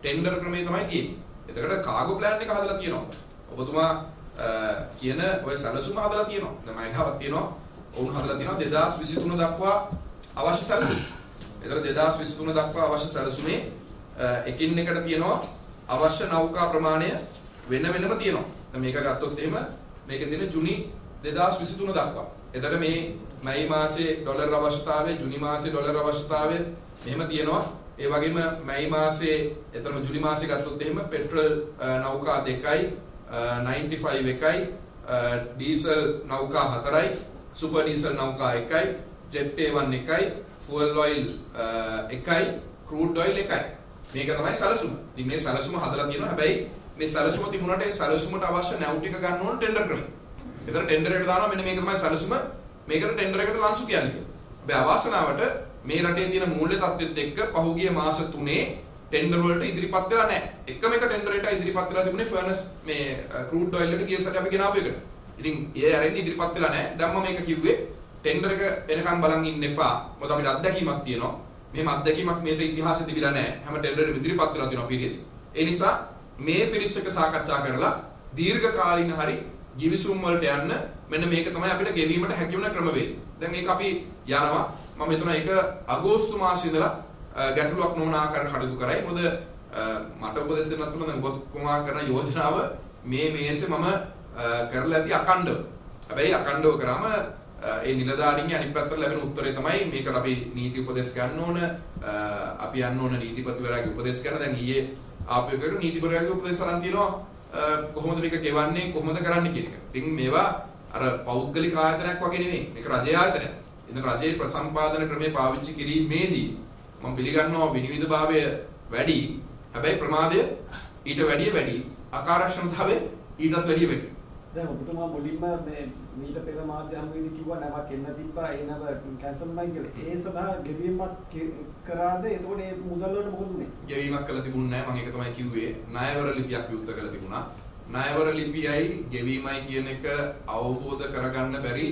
ටෙන්ඩර් ක්‍රමය තමයි තියෙන්නේ. එතකොට කාගෝ ප්ලෑන් එක හදලා තියෙනවා. ඔබතුමා කියන ඔය සැලසුම හදලා තියෙනවා. දැන් මම ගාවක් තියෙනවා. ඔවුන් හදලා තියෙනවා 2023 දක්වා අවශ්‍ය සැලසුම්. ඒතර 2023 දක්වා අවශ්‍ය සැලසුමේ එකින් එකට තියෙනවා අවශ්‍ය නෞකා ප්‍රමාණය වෙන වෙනම තියෙනවා. දැන් මේක ගත්තොත් එහෙම මේකේ තියෙන ජුනි 2023 දක්වා. එතකොට මේ මැයි මාසේ ඩොලර් අවශ්‍යතාවය, ජුනි මාසේ ඩොලර් අවශ්‍යතාවය මෙහෙම තියෙනවා. ඒ වගේම මැයි මාසේ එතරම් ජුලි මාසේ ගත්තොත් එහෙම පෙට්‍රල් නෞකා දෙකයි 95 එකයි ඩීසල් නෞකා හතරයි සුපර් ඩීසල් නෞකා එකයි ජෙට් A1 එකයි ෆුවල් ඔයිල් එකයි ක්‍රූඩ් ඔයිල් එකයි මේක තමයි සැලසුම. ඉතින් මේ සැලසුම හදලා තියෙනවා. හැබැයි මේ සැලසුම තිබුණාට ඒ සැලසුමට අවශ්‍ය නැව් ටික ගන්න ඕන ටෙන්ඩර් ක්‍රමය. ඒතර ටෙන්ඩර් එකට දානවා මෙන්න මේක තමයි සැලසුම. මේකට ටෙන්ඩර් එකට ලන්සු කියන්නේ. හැබැයි අවාසනාවට මේ රටේ තියෙන මූල්‍ය තත්ත්වෙත් එක්ක පහුගිය මාස 3 ටෙන්ඩර් වලට ඉදිරිපත් වෙලා නැහැ. එකම එක ටෙන්ඩර් එකට ඉදිරිපත් වෙලා තිබුණේ ෆර්නස් මේ ක්‍රූඩ් ඔයිල් එකට ගිය සැරේ අපි ගෙනාපු එකට. ඉතින් ඒ ඇරෙන්න ඉදිරිපත් වෙලා නැහැ. දැන් මම මේක කිව්වේ ටෙන්ඩර් එක එනකන් බලන් ඉන්න එපා. මොකද අපිට අත්දැකීමක් තියෙනවා. මෙහෙම අත්දැකීමක් මේ ඉතිහාසෙ තිබිලා නැහැ. හැම ටෙන්ඩර් ඉදිරිපත් වෙලා තියෙනවා පිරිස්. ඒ නිසා මේ පිරිස් එක සාකච්ඡා කරලා දීර්ඝ කාලින හරි givisum වලට යන්න මෙන්න මේක තමයි අපිට ගෙවීමට හැකි වෙන ක්‍රමවේද. දැන් ඒක අපි යනවා. මම හිතනවා ඒක අගෝස්තු මාසයේ ඉඳලා ගැටලුවක් නොවන ආකාරයට කටයුතු කරයි. මොකද මට උපදෙස් දෙන්නත් පුළුවන් දැන් ඔබ කුමා කරන යෝජනාව මේ මේසේ මම කරලා ඇති අකණ්ඩව. හැබැයි අකණ්ඩව කරාම ඒ නිලධාරීන්ගේ අනිත් පැත්තට ලැබෙන උත්තරේ තමයි මේකට අපි නීති උපදෙස් ගන්න ඕන අපි යන්න ඕන නීතිපතිවරයාගේ උපදෙස් ගන්න දැන් ඊයේ ආපු එකට නීතිපතිවරයාගේ උපදෙස් අරන් තියෙනවා කොහොමද මේක ගෙවන්නේ කොහොමද කරන්නේ කියන එක. ඉතින් මේවා අර පෞද්ගලික ආයතනයක් වගේ නෙමෙයි. මේක රජයේ ආයතනයක්. ඉතින් රජයේ ප්‍රසම්පාදන ක්‍රමේ පාවිච්චි කිරීමේදී මම පිළිගන්නවා විනිවිදභාවය වැඩි. හැබැයි ප්‍රමාදය ඊට වැඩිය වැඩි. අකාර්යක්ෂමතාවය ඊටත් වැඩිය වැඩි. දැන් ඔබතුමා මුලින්ම මේ මීට පෙර මාධ්‍ය හමුවේදී කිව්වා නැවක් එන්න තිබ්බා ඒ නව කැන්සල් මයි කියලා. ඒ සඳහා ගෙවීමක් කරාද? එතකොට ඒ මුදල් වලට මොකද උනේ? ගෙවීමක් කළා තිබුණේ නැහැ. මම ඒක තමයි කිව්වේ. ණයවර ලිපියක් විවෘත කළා තිබුණා. ණයවර ලිපියයි ගෙවීමයි කියන එක අවබෝධ කරගන්න බැරි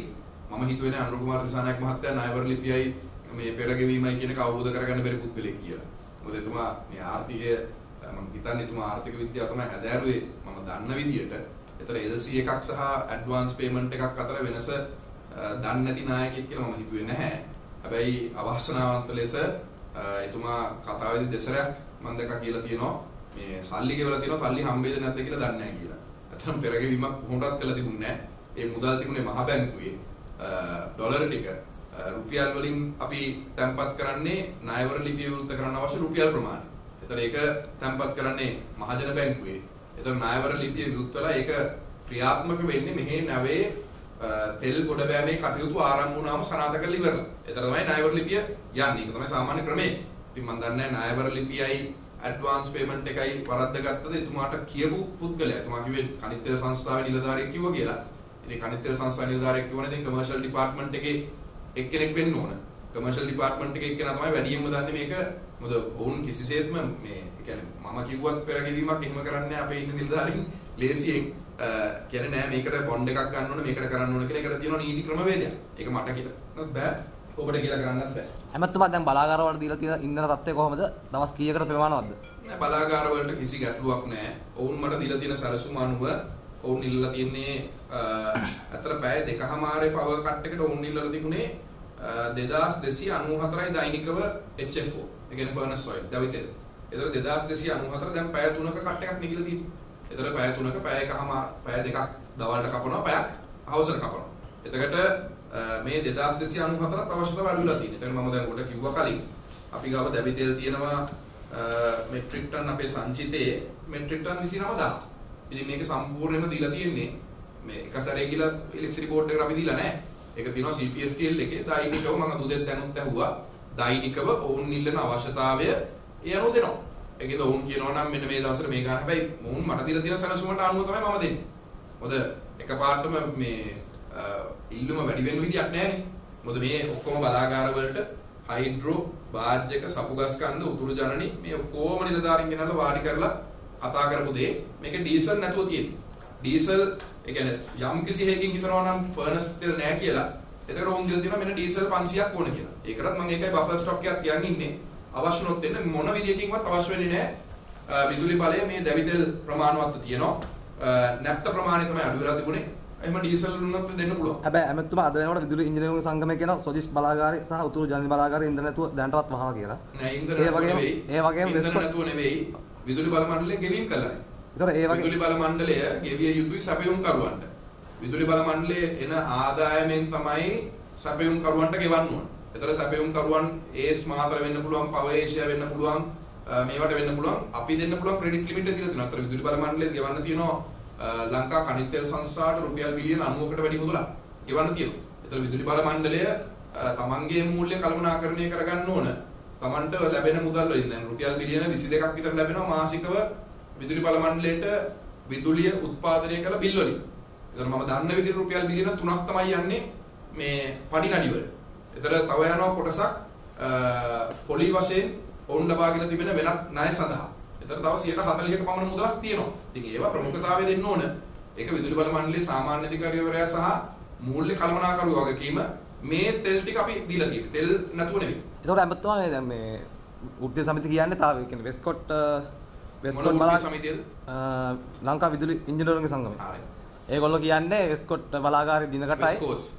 මම හිතුවේ නේ අනුර කුමාර දිසානායක මහත්තයා ණයවර ලිපියයි මේ පෙර ගෙවීමයි කියන එක අවබෝධ කරගන්න බැරි පුද්ගලෙක් කියලා. මොකද එතුමා මේ ආර්ථිකය මම හිතන්නේ එතුමා ආර්ථික විද්‍යාව තමයි හැදෑරුවේ මම දන්න විදියට එතන LC එකක් සහ ඇඩ්වාන්ස් පේමන්ට් එකක් අතර වෙනස දන්නේ නැති නායකයෙක් කියලා මම හිතුවේ නැහැ. හැබැයි අවාසනාවන්ත ලෙස එතුමා කතාවේදී දෙසරයක් මම දැක්කා කියලා තියෙනවා මේ සල්ලි ගෙවලා තියෙනවා සල්ලි හම්බෙද නැද්ද කියලා දන්නේ නැහැ කියලා. ඇත්තටම පෙරගෙවීමක් කොහොමවත් කළා තිබුණේ නැහැ. ඒ මුදල් තිබුණේ මහ බැංකුවේ ඩොලර් ටික රුපියල් වලින් අපි තැන්පත් කරන්නේ ණයවර ලිපිය විවෘත කරන්න අවශ්‍ය රුපියල් ප්‍රමාණය. ඒතර ඒක තැන්පත් කරන්නේ මහජන බැංකුවේ. එතකොට නායවර ලිපිය විවෘතලා ඒක ක්‍රියාත්මක වෙන්නේ මෙහි නැවේ තෙල් ගොඩ බෑමේ කටයුතු ආරම්භ වුණාම සනාථ කරලා ඉවරලා. එතන තමයි නායවර ලිපිය යන්නේ. ඒක තමයි සාමාන්‍ය ක්‍රමය. ඉතින් මම දන්නේ නායවර ලිපියයි ඇඩ්වාන්ස් පේමන්ට් එකයි වරද්දගත්තද එතුමාට කියපු පුද්ගලයා. එතුමා කිව්වේ කනිත්‍ය සංස්ථාවේ නිලධාරියෙක් කිව්වා කියලා. ඉතින් කනිත්‍ය සංස්ථාවේ නිලධාරියෙක් කිව්වනේ ඉතින් කමර්ෂල් ඩිපාර්ට්මන්ට් එකේ එක්කෙනෙක් වෙන්න ඕන. කමර්ෂල් ඩිපාර්ට්මන්ට් එකේ එක්කෙනා තමයි වැඩියෙන්ම දන්නේ මේක. මොකද ඔවුන් කිසිසේත්ම මේ කියන්නේ මම කිව්වත් පෙරගෙවීමක් එහෙම කරන්නේ අපේ ඉන්න නිලධාරීන් ලේසියෙන් කියන්නේ නෑ මේකට බොන්ඩ් එකක් ගන්න ඕනේ මේකට කරන්න ඕනේ කියලා ඒකට තියෙනවා නීති ක්‍රමවේදයක්. ඒක මට කියලා බෑ. ඔබට කියලා කරන්නත් බෑ. හැමතුමා දැන් බලාගාර වලට දීලා තියෙන ඉන්ධන තත්ත්වය කොහොමද? දවස් කීයකට ප්‍රමාණවත්ද? නෑ බලාගාර වලට කිසි ගැටලුවක් නෑ. ඔවුන් මට දීලා තියෙන සැලසුම අනුව ඔවුන් ඉල්ලලා තියන්නේ අතර පැය දෙකමාරේ පවර් කට් එකට ඔවුන් ඉල්ලලා තිබුණේ 2294යි දෛනිකව HFO. ඒ කියන්නේ ෆර්නස් ඔයිල්. දවිතෙල්. ඒතර 2294 දැන් පැය 3ක කට් එකක් නිකලා තියෙනවා. ඒතර පැය 3ක පැය එකම පැය දෙකක් දවල්ට කපනවා පැයක් හවසට කපනවා. එතකොට මේ 2294ත් අවශ්‍යතාව අඩු වෙලා තියෙනවා. එතකොට මම දැන් උඩ කිව්වා කලින් අපි ගාව දැවි තෙල් තියෙනවා මෙට්‍රික් ටන් අපේ සංචිතයේ මෙට්‍රික් ටන් 29000. ඉතින් මේක සම්පූර්ණයෙන්ම දීලා තියෙන්නේ මේ එක සැරේ ගිහලා ඉලෙක්ට්‍රික් බෝඩ් එකට අපි දීලා නැහැ. ඒක තියෙනවා CPSTL එකේ දෛනිකව මම දුදෙත් දැනුත් ඇහුවා. දෛනිකව ඔවුන් ඉල්ලන අවශ්‍යතාවය ඒ අනුව දෙනවා. ඒකද ඔවුන් කියනවා නම් මෙන්න මේ දවස්වල මේ ගන්න හැබැයි මොවුන් මට දීලා තියෙන සැලසුමට අනුව තමයි මම දෙන්නේ. මොකද එකපාරටම මේ ඉල්ලුම වැඩි වෙන විදියක් නැහැනේ. මොකද මේ ඔක්කොම බලාගාර වලට හයිඩ්‍රෝ වාජ්‍යක සපුගස් කන්ද උතුරු ජනනි මේ ඔක්කොම නිලධාරීන් ගෙනල්ලා වාඩි කරලා කතා කරපු දේ මේක ඩීසල් නැතුව තියෙන්නේ. ඩීසල් ඒ කියන්නේ යම් කිසි හේකින් හිතනවා නම් ෆර්නස් තෙල් නැහැ කියලා. එතකොට උන් කියලා තියෙනවා මෙන්න ඩීසල් 500ක් ඕන කියලා. ඒකටත් මම ඒකයි බෆර් ස්ටොක් එකක් තියන් ඉන්නේ. අවශ්‍ය වුණොත් දෙන්න මොන විදියකින්වත් අවශ්‍ය වෙන්නේ නැහැ. විදුලි බලය මේ දැවිතෙල් ප්‍රමාණවත් තියෙනවා. නැප්ත ප්‍රමාණය තමයි අඩු වෙලා තිබුණේ. එහෙම ඩීසල් උනත් දෙන්න පුළුවන්. හැබැයි ඇමතුමා අද වෙනකොට විදුලි ඉංජිනේරුවන් සංගමය කියන සොජිස් බලාගාරය සහ උතුරු ජන බලාගාරය ඉන්ධන නැතුව දැනටවත් වහලා කියලා. නෑ ඉන්ධන නැතුව නෙවෙයි. ඒ වගේම ඉන්ධන නැතුව නෙවෙයි. විදුලි බල මණ්ඩලය ගෙවීම් කළා. ඒතර ඒ වගේ විදුලි බල මණ්ඩලය ගෙවිය යුතුයි සැපයුම් කරුවන්ට. විදුලි බල මණ්ඩලයේ එන ආදායමෙන් තමයි සැපයුම් කරුවන්ට ගෙවන්න ඕන. ඒතර සැපයුම් කරුවන් ඒස් මාතර වෙන්න පුළුවන්, පව ඒෂියා වෙන්න පුළුවන්, අ, මේවට වෙන්න පුළුවන්. අපි දෙන්න පුළුවන් ක්‍රෙඩිට් ලිමිට් එක දීලා තියෙනවා. ඒතර විදුලි බල මණ්ඩලයෙන් ගෙවන්න තියෙනවා අ, ලංකා khනිජ තෙල් සංස්ථාවට රුපියල් බිලියන 90කට වැඩි මුදලක් ගෙවන්න තියෙනවා. ඒතර විදුලි බල මණ්ඩලය අ, තමන්ගේ මූල්‍ය කළමනාකරණය කරගන්න ඕන. තමන්ට ලැබෙන මුදල් වලින් දැන් රුපියල් බිලියන 22ක් විතර ලැබෙනවා මාසිකව විදුලි බල මණ්ඩලයට විදුලිය උත්පාදනය කළ බිල් වලින්. ඒතර මම දන්න විදිහට රුපියල් බිලියන 3ක් තමයි යන්නේ මේ පඩි නඩි වල. ඒතර තව යනවා කොටසක් පොලි වශයෙන් ඔවුන් ලබාගෙන තිබෙන වෙනත් ණය සඳහා. ඒතර තව 140ක පමණ මුදලක් තියෙනවා. ඉතින් ඒවා ප්‍රමුඛතාවය දෙන්න ඕන. ඒක විදුලි බල මණ්ඩලයේ සාමාන්‍ය අධිකාරිවරයා සහ මූල්‍ය කළමනාකරුවා වගකීම මේ තෙල් ටික අපි දීලා තියෙන්නේ. තෙල් නැතුව නෙවෙයි. ඒතකොට ඇමතුමා මේ දැන් මේ වෘත්තීය සමිතිය කියන්නේ තාම ඒ කියන්නේ වෙස්කොට් වෙස්කොට් බලා සමිතියද? ලංකා විදුලි ඉංජිනේරුවන්ගේ සංගමය. හරි. ඒගොල්ලෝ කියන්නේ වෙස්කොට් බලාගාරය දිනකටයි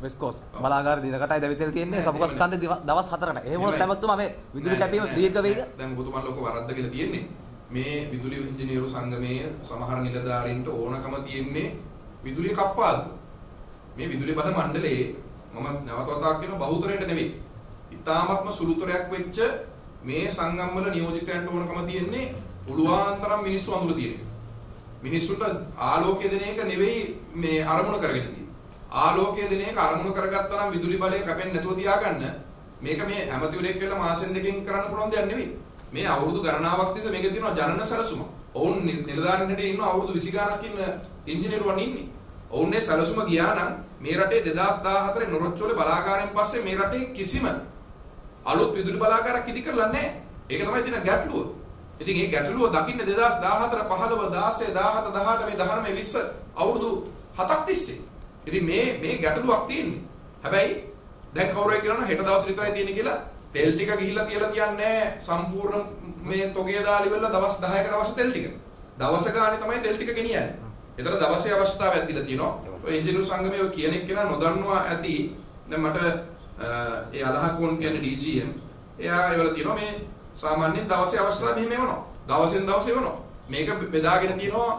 වෙස්කෝස්. බලාගාරය දිනකටයි දැවිතෙල් තියෙන්නේ එහෙම කන්දේ දිව- දවස් 4කට. ඒ වුණොත්. ඇමතුමා මේ විදුලි කැපීම දීර්ඝ? නෑ. දැන් ඔබතුමා ලෝක වරද්ද කියලා තියෙන්නේ මේ විදුලි ඉංජිනේරු සංගමයේ සමහර නිලධාරීන්ට ඕනකම තියෙන්නේ විදුලිය කප්පාදු. මේ විදුලි බල මණ්ඩලයේ මම නැවත වතාවක් කියන බහුතරයට නෙවෙයි. ඉතාමත්ම සුළුතරයක් වෙච්ච මේ සංගම් වල නියෝජිතයන්ට ඕනකම තියෙන්නේ පුළුවන් තරම් මිනිස්සු අඳුර තියෙන එක. මිනිස්සුන්ට ආලෝකය දෙන එක නෙවෙයි මේ අරමුණ කරගෙන තියෙන්නේ. ආලෝකය දෙන එක අරමුණ කරගත්තා නම් විදුලි බලය කැපෙන්නේ නැතුව තියාගන්න මේක මේ ඇමතිවරයෙක් කියලා මාසෙන් දෙකකින් කරන්න පුළුවන් දෙයක් නෙවෙයි. මේ අවුරුදු ගණනාවක් තිස්සේ මේකේ තියෙනවා ජනන සැලසුම. ඔවුන් නිල- නිලධාරීන් හිටියේ ඉන්න අවුරුදු 20 ගණනක් ඉන්න ඉංජිනේරුවන් ඉන්නේ. ඔවුන්ගේ සැලසුම ගියා නම් මේ රටේ 2014 නොරොච්චෝලේ බලාගාරයෙන් පස්සේ මේ රටේ කිසිම අලුත් විදුලි බලාගාරයක් ඉදි කරලා නැහැ. ඒක තමයි තියෙන ගැටලුව. ඉතින් මේ ගැටලුව දකින්න 2014 15 16 17 18 මේ 19 20 අවුරුදු 7ක් තිස්සේ. ඉතින් මේ මේ ගැටලුවක් තියෙන්නේ. හැබැයි දැන් කවුරු කියනවා හෙට දවස් විතරයි තියෙන්නේ කියලා තෙල් ටික ගිහිල්ලා තියලා තියන්නේ සම්පූර්ණ මේ තොගේ දාලි වල දවස් 10කට අවශ්‍ය තෙල් ටික. දවස ගානේ තමයි තෙල් ටික ගෙනියන්නේ. ඒතර දවසේ අවශ්‍යතාවයක් දීලා තියෙනවා. ඔය ඉන්ජිනේරු සංගමයේ ඔය කියන එක්කෙනා නොදන්නවා ඇති. දැන් මට අ, ඒ අලහකෝන් කියන්නේ DGM. එයා ඒවල තියෙනවා මේ සාමාන්‍යයෙන් දවසේ අවශ්‍යතාව මෙහෙම එවනවා. දවසෙන් දවස එවනවා. මේක බෙදාගෙන තියෙනවා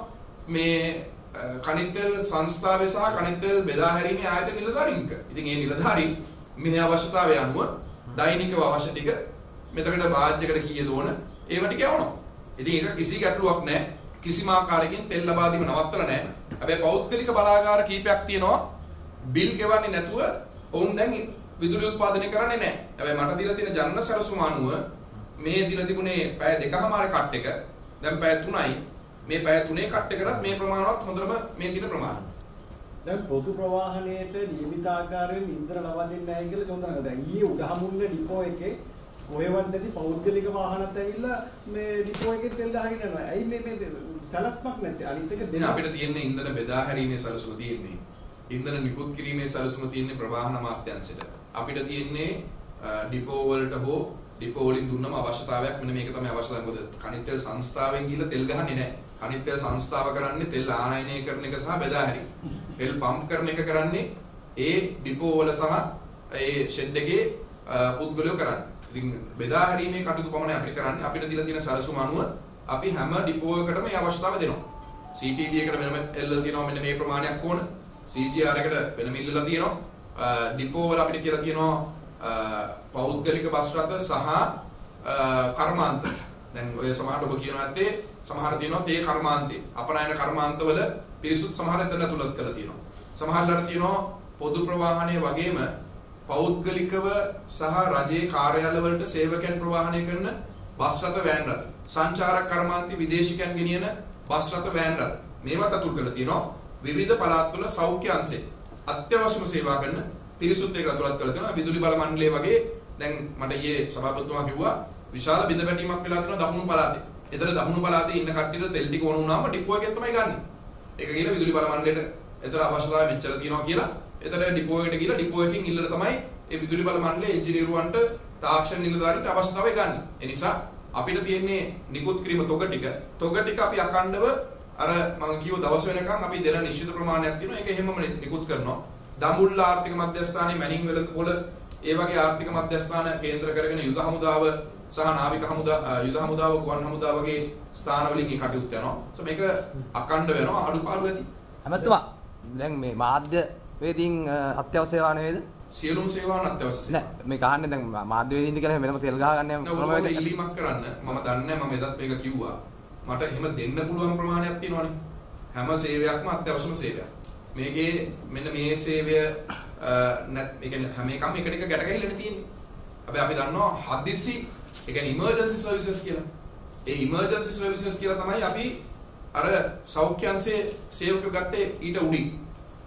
මේ අ, කණිතෙල් සංස්ථාවේ සහ කණිතෙල් බෙදා හැරීමේ ආයතන නිලධාරීන්ක. ඉතින් ඒ නිලධාරීන් මේ අවශ්‍යතාවය අනුව දෛනිකව අවශ්‍ය ටික මෙතකට වාජ්‍යකට කීයද ඕන ඒව ටික යවනවා. ඉතින් ඒක කිසි ගැටලුවක් නැහැ. කිසිම ආකාරයකින් තෙල් ලබා දීම නවත්තලා නැහැ. හැබැයි පෞද්ගලික බලාගාර කීපයක් තියෙනවා බිල් ගෙවන්නේ නැතුව ඔවුන් දැන් විදුලි උත්පාදනය කරන්නේ නැහැ. හැබැයි මට දීලා තියෙන ජනන සැලසුම අනුව මේ දීලා තිබුණේ පැය දෙකමාර කට් එක දැන් පැය 3යි. මේ පැය 3 කට් එකටත් මේ ප්‍රමාණවත් හොඳටම මේ තියෙන ප්‍රමාණය. දැන් පොදු ප්‍රවාහනයේට නියමිත ආකාරයෙන් ඉන්ධන ලබා දෙන්නේ නැහැ කියලා චොන්දරන. දැන් ඊයේ උඩහමුන්න ඩිපෝ එකේ කොහෙවත් නැති පෞද්ගලික වාහනත් ඇවිල්ලා මේ ඩිපෝ එකේ තෙල් දාගෙන යනවා. ඇයි මේ මේ සලස්මක් නැත්තේ? අනිත් එක ඉතින් අපිට තියෙන්නේ ඉන්ධන බෙදා හැරීමේ සැලසුම තියෙන්නේ. ඉන්ධන නිකුත් කිරීමේ සැලසුම තියෙන්නේ ප්‍රවාහන අමාත්‍යාංශයට. අපිට තියෙන්නේ ඩිපෝ වලට හෝ ඩිපෝ වලින් දුන්නම අවශ්‍යතාවයක් මෙන්න මේක තමයි අවශ්‍යතාවය. මොකද කණිත් තෙල් සංස්ථාවෙන් ගිහලා තෙල් ගහන්නේ නැහැ. කණිත් තෙල් සංස්ථාව කරන්නේ තෙල් ආනයනය කරන එක සහ බෙදා හැරීම. තෙල් පම්ප් කරන එක කරන්නේ ඒ ඩිපෝ වල සහ ඒ ෂෙඩ් එකේ අ, පුද්ගලයෝ කරන්නේ. ඉතින් බෙදා හැරීමේ කටයුතු පමණයි අපිට කරන්නේ. අපිට දීලා තියෙන සැලසුම අනුව අපි හැම ඩිපෝ එකකටම මේ අවශ්‍යතාවය දෙනවා. CTB එකට වෙනම එල්ලලා තියෙනවා මෙන්න මේ ප්‍රමාණයක් ඕන. CGR එකට වෙනම ඉල්ලලා තියෙනවා. අ, ඩිපෝ වල අපිට කියලා තියෙනවා අ, පෞද්ගලික බස් රථ සහ අ, කර්මාන්ත. දැන් ඔය සමහරට ඔබ කියනවා ඇත්තේ සමහර තියෙනවා තේ කර්මාන්තේ. අපනයන කර්මාන්තවල පිරිසුත් සමහර එතන ඇතුළත් කරලා තියෙනවා. සමහරවල් තියෙනවා පොදු ප්‍රවාහනයේ වගේම පෞද්ගලිකව සහ රජයේ කාර්යාල වලට සේවකයන් ප්‍රවාහනය කරන බස් රථ වෑන් රථ සංචාරක කර්මාන්තي විදේශිකයන් ගෙනියන බස් රථ වෑන් රථ මේවත් අතුල් කරලා තියෙනවා විවිධ පළාත්වල සෞඛ්‍ය අංශේ අත්‍යවශ්‍යම සේවා කරන පිරිසුත් ඒක අතුලත් කරලා තියෙනවා විදුලි බල මණ්ඩලය වගේ දැන් මට ඊයේ සභාපතිතුමා කිව්වා විශාල බිඳ වැටීමක් වෙලා තියෙනවා දකුණු පළාතේ. එතන දකුණු පළාතේ ඉන්න කට්ටියට තෙල් ටික ඕන වුණාම ඩිපෝ එකෙන් තමයි ගන්න. ඒක කියලා විදුලි බල මණ්ඩලයට එතන අවශ්‍යතාවය මෙච්චර තියෙනවා කියලා එතන ඩිපෝ එකට ගිහලා ඩිපෝ එකකින් ඉල්ලලා තමයි ඒ විදුලි බල මණ්ඩලයේ ඉංජිනේරුවන්ට තාක්ෂණ නිලධාරීන්ට අවශ්‍යතාවය ගන්න. ඒ නිසා අපිට තියෙන්නේ නිකුත් කිරීම තොග ටික. තොග ටික අපි අකණ්ඩව අර මම කිව්ව දවස් වෙනකන් අපි දෙන නිශ්චිත ප්‍රමාණයක් තියෙනවා. ඒක හැමම නිකුත් කරනවා. දඹුල්ල ආර්ථික මධ්‍යස්ථානයේ මැනින් වෙලඳපොළ ඒ වගේ ආර්ථික මධ්‍යස්ථාන කේන්ද්‍ර කරගෙන යුද හමුදාව සහ නාවික හමුදා යුද හමුදාව ගුවන් හමුදාව වගේ ස්ථානවලින් මේ කටයුතු යනවා. so මේක අකණ්ඩ වෙනවා අඩුපාඩු ඇති. ඇමතුමා දැන් මේ මාධ්‍ය වේදීන් අත්‍යවශ්‍ය සේවා නෙවෙයිද? සියලුම සේවාවන් අත්‍යවශ්‍ය නෑ මේ කහන්නේ දැන් මාධ්‍ය වේදීන්ද කියලා වෙනම තෙල් ගහ ගන්න ඔබ ඉල්ලීමක් කරන්න මම දන්නේ මම එදත් මේක කිව්වා මට එහෙම දෙන්න පුළුවන් ප්‍රමාණයක් තියෙනවනේ හැම සේවයක්ම අත්‍යවශ්‍යම සේවයක් මේකේ මෙන්න මේ සේවය නැත් ඒ කියන්නේ හැම එකම එකට එක ගැට ගහිලානේ තියෙන්නේ හැබැයි අපි දන්නවා හදිසි ඒ කියන්නේ ඉමර්ජන්සි සර්විසස් කියලා ඒ ඉමර්ජන්සි සර්විසස් කියලා තමයි අපි අර සෞඛ්‍යංශයේ සේවක ගත්තේ ඊට උඩින්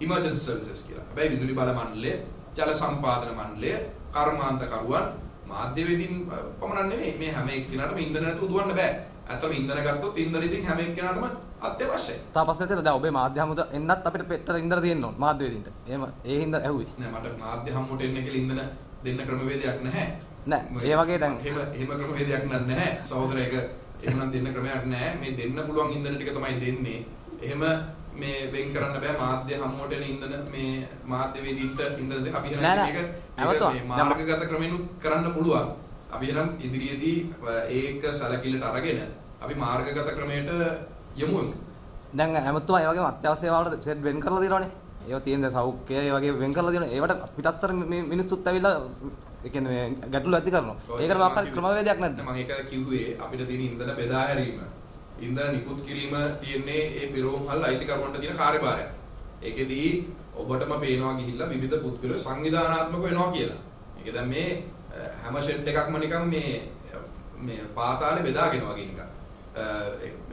ඉමර්ජන්සි සර්විසස් කියලා. හැබැයි විදුලි බල මණ්ඩලය, ජල සම්පාදන මණ්ඩලය, කර්මාන්තකරුවන් මාධ්‍යවේදීන් පමණක් නෙමෙයි මේ හැම එක්කිනාටම ඉන්ධන නැතුව දුවන්න බෑ. ඇත්තම ඉන්ධන ගත්තොත් ඉන්ධන ඉතින් හැම එක්කිනාටම අත්‍යවශ්‍යයි. තා පස්සේ තියෙන දැන් ඔබේ මාධ්‍ය හමුද එන්නත් අපිට පෙත්තට ඉන්දර තියෙන්න ඕන මාධ්‍ය වේදීන්ට. එහෙම ඒ හින්දා ඇහුවේ. නෑ මට මාධ්‍ය හම්මුවට එන්න කියලා ඉන්ධන දෙන්න ක්‍රමවේදයක් නැහැ. නෑ ඒ වගේ දැන් එහෙම එහෙම ක්‍රමවේදයක් නැහැ. සහෝදර එක එහෙමනම් දෙන්න ක්‍රමයක් නැහැ. මේ දෙන්න පුළුවන් ඉන්ධන ටික තමයි දෙන්නේ. එහෙම මේ වෙන් කරන්න බෑ මාධ්‍ය හමුවට එන ඉන්ධන මේ මාධ්‍ය වේදීන්ට ඉන්ධන දෙන්න අපි නෑ, නෑ. මේක ඇවතුවා. මේ මාර්ගගත ක්‍රමෙනුත් කරන්න පුළුවන්. අපි එහෙනම් ඉදිරියේදී ඒක සැලකිල්ලට අරගෙන අපි මාර්ගගත ක්‍රමයට යමු. දැන් හැමතුමා ඒ වගේම අත්‍යවශ්‍ය සේවාවලට සෙට් වෙන් කරලා තියෙනවානේ. ඒවා තියෙන දැන් සෞඛ්‍ය ඒ වගේ වෙන් කරලා තියෙනවා. ඒවට පිටත්තර මේ මිනිස්සුත් ඇවිල්ලා ඒ කියන්නේ මේ ගැටලු ඇති කරනවා. ඒකට මොකක්ද ක්‍රමවේදයක් නැද්ද? මම ඒක කිව්වේ අපිට තියෙන ඉන්ධන බෙදා හැරීම. ඉන්ධන නිකුත් කිරීම තියෙන්නේ ඒ පිරෝම්හල් අයිතිකරුවන්ට තියෙන කාර්යභාරයක්. ඒකෙදී ඔබටම පේනවා ගිහිල්ලා විවිධ පුත්කල සංවිධානාත්මක වෙනවා කියලා. ඒක දැන් මේ හැම ෂෙඩ් එකක්ම නිකන් මේ මේ පාතාලේ බෙදාගෙන වගේ නිකන්.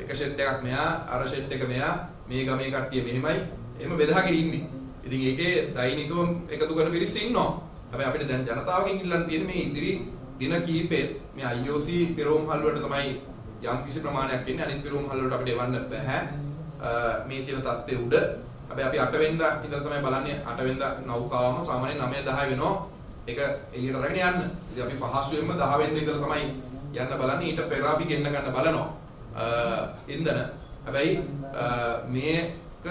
එක ෂෙඩ් එකක් මෙහා අර ෂෙඩ් එක මෙහා මේ ගමේ කට්ටිය මෙහෙමයි එහෙම බෙදාගෙන ඉන්නේ. ඉතින් ඒකේ දෛනිකව එකතු කරන පිරිස් ඉන්නවා. හැබැයි අපිට දැන් ජනතාවගෙන් ඉල්ලන්න තියෙන්නේ මේ ඉදිරි දින කිහිපේ මේ IOC පිරෝම්හල් වලට තමයි යම් කිසි ප්‍රමාණයක් එන්නේ අනිත් පිරෝම්හල් වලට අපිට එවන්න බෑ. මේ තියෙන தත්ත්වයේ උඩ හැබැයි අපි 8 වෙනිදා ඉඳලා තමයි බලන්නේ 8 වෙනිදා නෞකාවම සාමාන්‍යයෙන් 9 10 වෙනවා. ඒක එළියට අරගෙන යන්න. ඉතින් අපි පහසුවෙන්ම 10 වෙනිදා ඉඳලා තමයි යන්න බලන්නේ. ඊට පෙර අපි ගෙන්න ගන්න බලනවා. ඉන්ධන. හැබැයි මේක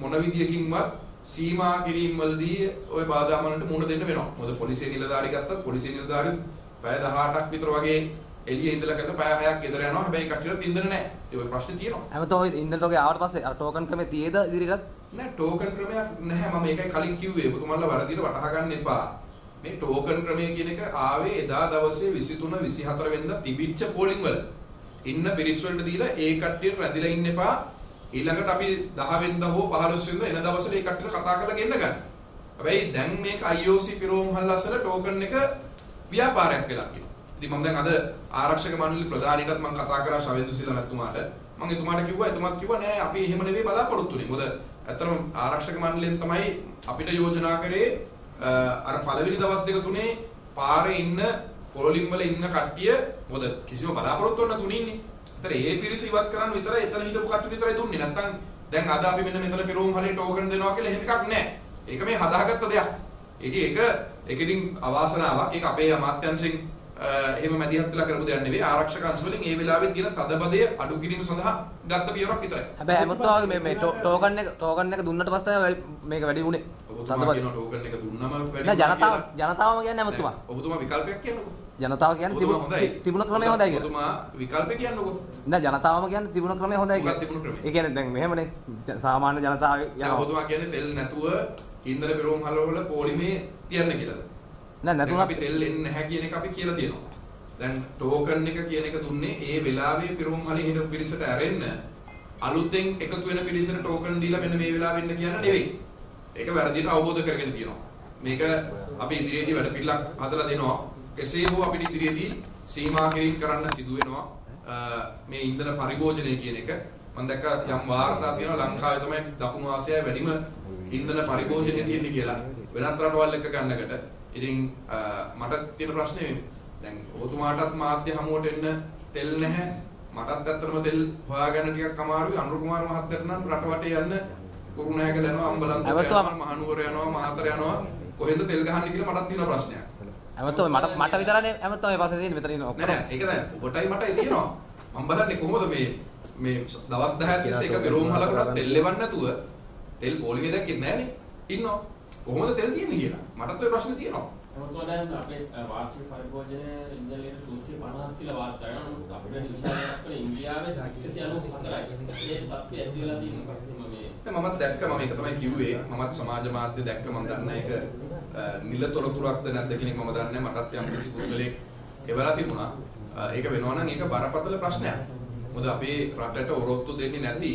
මොන විදියකින්වත් සීමා කිරීම වලදී ওই බාධා වලට මුහුණ දෙන්න වෙනවා. මොකද පොලිසිය නිලධාරි ගත්තත් පොලිසිය නිලධාරි පැය 18ක් විතර වගේ එළියේ ඉඳලා කරන පැය 6ක් ගෙදර යනවා. හැබැයි කට්ටියට ඉන්ධන නැහැ. ඒ ඔය ප්‍රශ්නේ තියෙනවා. හැමතෝ ඔය ඉන්දරට ඔගේ ආවට පස්සේ අර ටෝකන් ක්‍රමේ තියේද ඉදිරියට? නෑ ටෝකන් ක්‍රමයක් නැහැ. මම ඒකයි කලින් කිව්වේ. ඔබතුමාලා වරදිට වටහා ගන්න එපා. මේ ටෝකන් ක්‍රමය කියන එක ආවේ එදා දවසේ 23 24 වෙනිදා තිබිච්ච පෝලිං වල. ඉන්න පිරිස් වලට දීලා ඒ කට්ටියට රැඳිලා ඉන්න එපා. ඊළඟට අපි 10 වෙනිදා හෝ 15 වෙනිදා එන දවසට ඒ කට්ටියට කතා කරලා ගෙන්න ගන්න. හැබැයි දැන් මේක IOC පිරෝම් හල්ලස්සල ටෝකන් එක ව්‍යාපාරයක් වෙලා කියනවා. ඉතින් මම දැන් අද ආරක්ෂක මණ්ඩල ප්‍රධානීටත් මම කතා කරා ශවෙන්දු සිල්ලා මැතිතුමාට. මම එතුමාට කිව්වා එතුමාත් කිව්වා නෑ අපි එහෙම නෙවෙයි බලාපොරොත්තු වෙන්නේ. මොකද ඇත්තටම ආරක්ෂක මණ්ඩලයෙන් තමයි අපිට යෝජනා කරේ අර පළවෙනි දවස් දෙක තුනේ පාරේ ඉන්න පොරොලිම් වල ඉන්න කට්ටිය මොකද කිසිම බලාපොරොත්තු වෙන්න දුන්නේ ඒතර ඒ පිරිස ඉවත් කරන්න විතරයි එතන හිටපු කට්ටිය විතරයි දුන්නේ. නැත්තම් දැන් අද අපි මෙන්න මෙතන පිරෝම් හලේ ටෝකන් දෙනවා කියලා එහෙම එකක් නැහැ ඒක මේ හදාගත්ත දෙයක්. ඉතින් ඒක ඒක ඉතින් අවාසනාවක්. ඒක අපේ අමාත්‍යංශෙන් එහෙම මැදිහත් වෙලා කරපු දෙයක් නෙවෙයි. ආරක්ෂක අංශ වලින් ඒ වෙලාවෙත් දින තදබදය අඩු කිරීම සඳහා ගත්ත පියවරක් විතරයි. හැබැයි හැමතෝ වගේ මේ මේ ටෝකන් එක ටෝකන් එක දුන්නට පස්සේ තමයි මේක වැඩි වුණේ. ඔබතුමා කියන ටෝකන් එක දුන්නම වැඩි ජනතාව ජනතාවම කියන්නේ හැමතුමා. ඔබතුමා විකල්පයක් කියන්නකෝ ජනතාව කියන්නේ ඔබතුමා තිබුණ ක්‍රමය හොඳයි කියලා. ඔබතුමා විකල්ප කියන්නකෝ නෑ ජනතාවම කියන්නේ තිබුණ ක්‍රමය හොඳයි ක්‍රමය? ඒ කියන්නේ දැන් මෙහෙමනේ සාමාන්‍ය ජනතාව යනවා. ඔබතුමා කියන්නේ තෙල් නැතුව ඉන්ධන පිරෝම් හලවල පොලිමේ තියන්න කියලා. නෑ නැතුණා අපි තෙල් එන්නේ නැහැ කියන එක අපි කියලා තියෙනවා. දැන් ටෝකන් එක කියන එක දුන්නේ ඒ වෙලාවේ පිරෝම් හලේ හිටපු පිරිසට ඇරෙන්න අලුතෙන් එකතු වෙන පිරිසට ටෝකන් දීලා මෙන්න මේ වෙලාවෙ ඉන්න කියන නෙවෙයි. ඒක වැරදිට අවබෝධ කරගෙන තියෙනවා. මේක අපි ඉදිරියේදී වැඩ පිළිලක් හදලා දෙනවා. කෙසේ හෝ අපිට ඉදිරියේදී සීමා කිරීම කරන්න සිදු වෙනවා. මේ ඉන්ධන පරිභෝජනය කියන එක මම දැක්ක යම් වාර්තා තියෙනවා ලංකාවේ තමයි දකුණු ආසියාවේ වැඩිම ඉන්ධන පරිභෝජනය තියෙන්නේ කියලා. වෙනත් රටවල් එක්ක ගන්නකට. ඉතින් මට තියෙන ප්‍රශ්නේ දැන් ඔබතුමාටත් මාධ්‍ය හමුවට එන්න තෙල් නැහැ. මටත් ඇත්තටම තෙල් හොයාගන්න ටිකක් අමාරුයි. අනුර කුමාර මහත්තයාට නම් රට වටේ යන්න කුරුණෑගල යනවා, අම්බලන්තොට ඇවතුවා- යනවා, මහනුවර යනවා, මහතර යනවා. කොහෙන්ද තෙල් ගහන්නේ කියලා මටත් තියෙන ප්‍රශ්නයක්. හැමතෝ මට මට විතරනේ හැමතෝ මේ පස්සේ තියෙන්නේ මෙතන ඉන්න නෑ ඔක්කොම. නෑ ඒක දැන් ඔබටයි මටයි තියෙනවා. මම බලන්නේ කොහොමද මේ මේ දවස් 10ක් තිස්සේ එක බෙරෝම් හලකට තෙල් ලෙවන්න නැතුව තෙල් පොලිමේ දැක්කේ නෑනේ. ඉන්නවා. කොහොමද තෙල් තියෙන්නේ කියලා. මටත් ওই ප්‍රශ්නේ තියෙනවා. මොකද දැන් අපේ වාර්ෂික පරිභෝජනය ඉන්ධන ලීටර් 250ක් කියලා වාර්තා කරනවා. නමුත් අපිට නිව්සාරයක් වල ඉන්දියාවේ 194යි. ඒ තත්ත්වය ඇති වෙලා තියෙනවා. මේ දැන් මමත් දැක්ක මම ඒක තමයි කිව්වේ. මමත් සමාජ මාධ්‍ය දැක්ක මම දන්න ඒක අ, නිල තොරතුරක්ද නැද්ද කියන එක මම දන්නේ නැහැ. මටත් යම් කිසි පුද්ගලෙක් එවලා තිබුණා. අ, ඒක වෙනවා නම් ඒක බරපතල ප්‍රශ්නයක්. මොකද අපේ රටට ඔරොත්තු දෙන්නේ නැති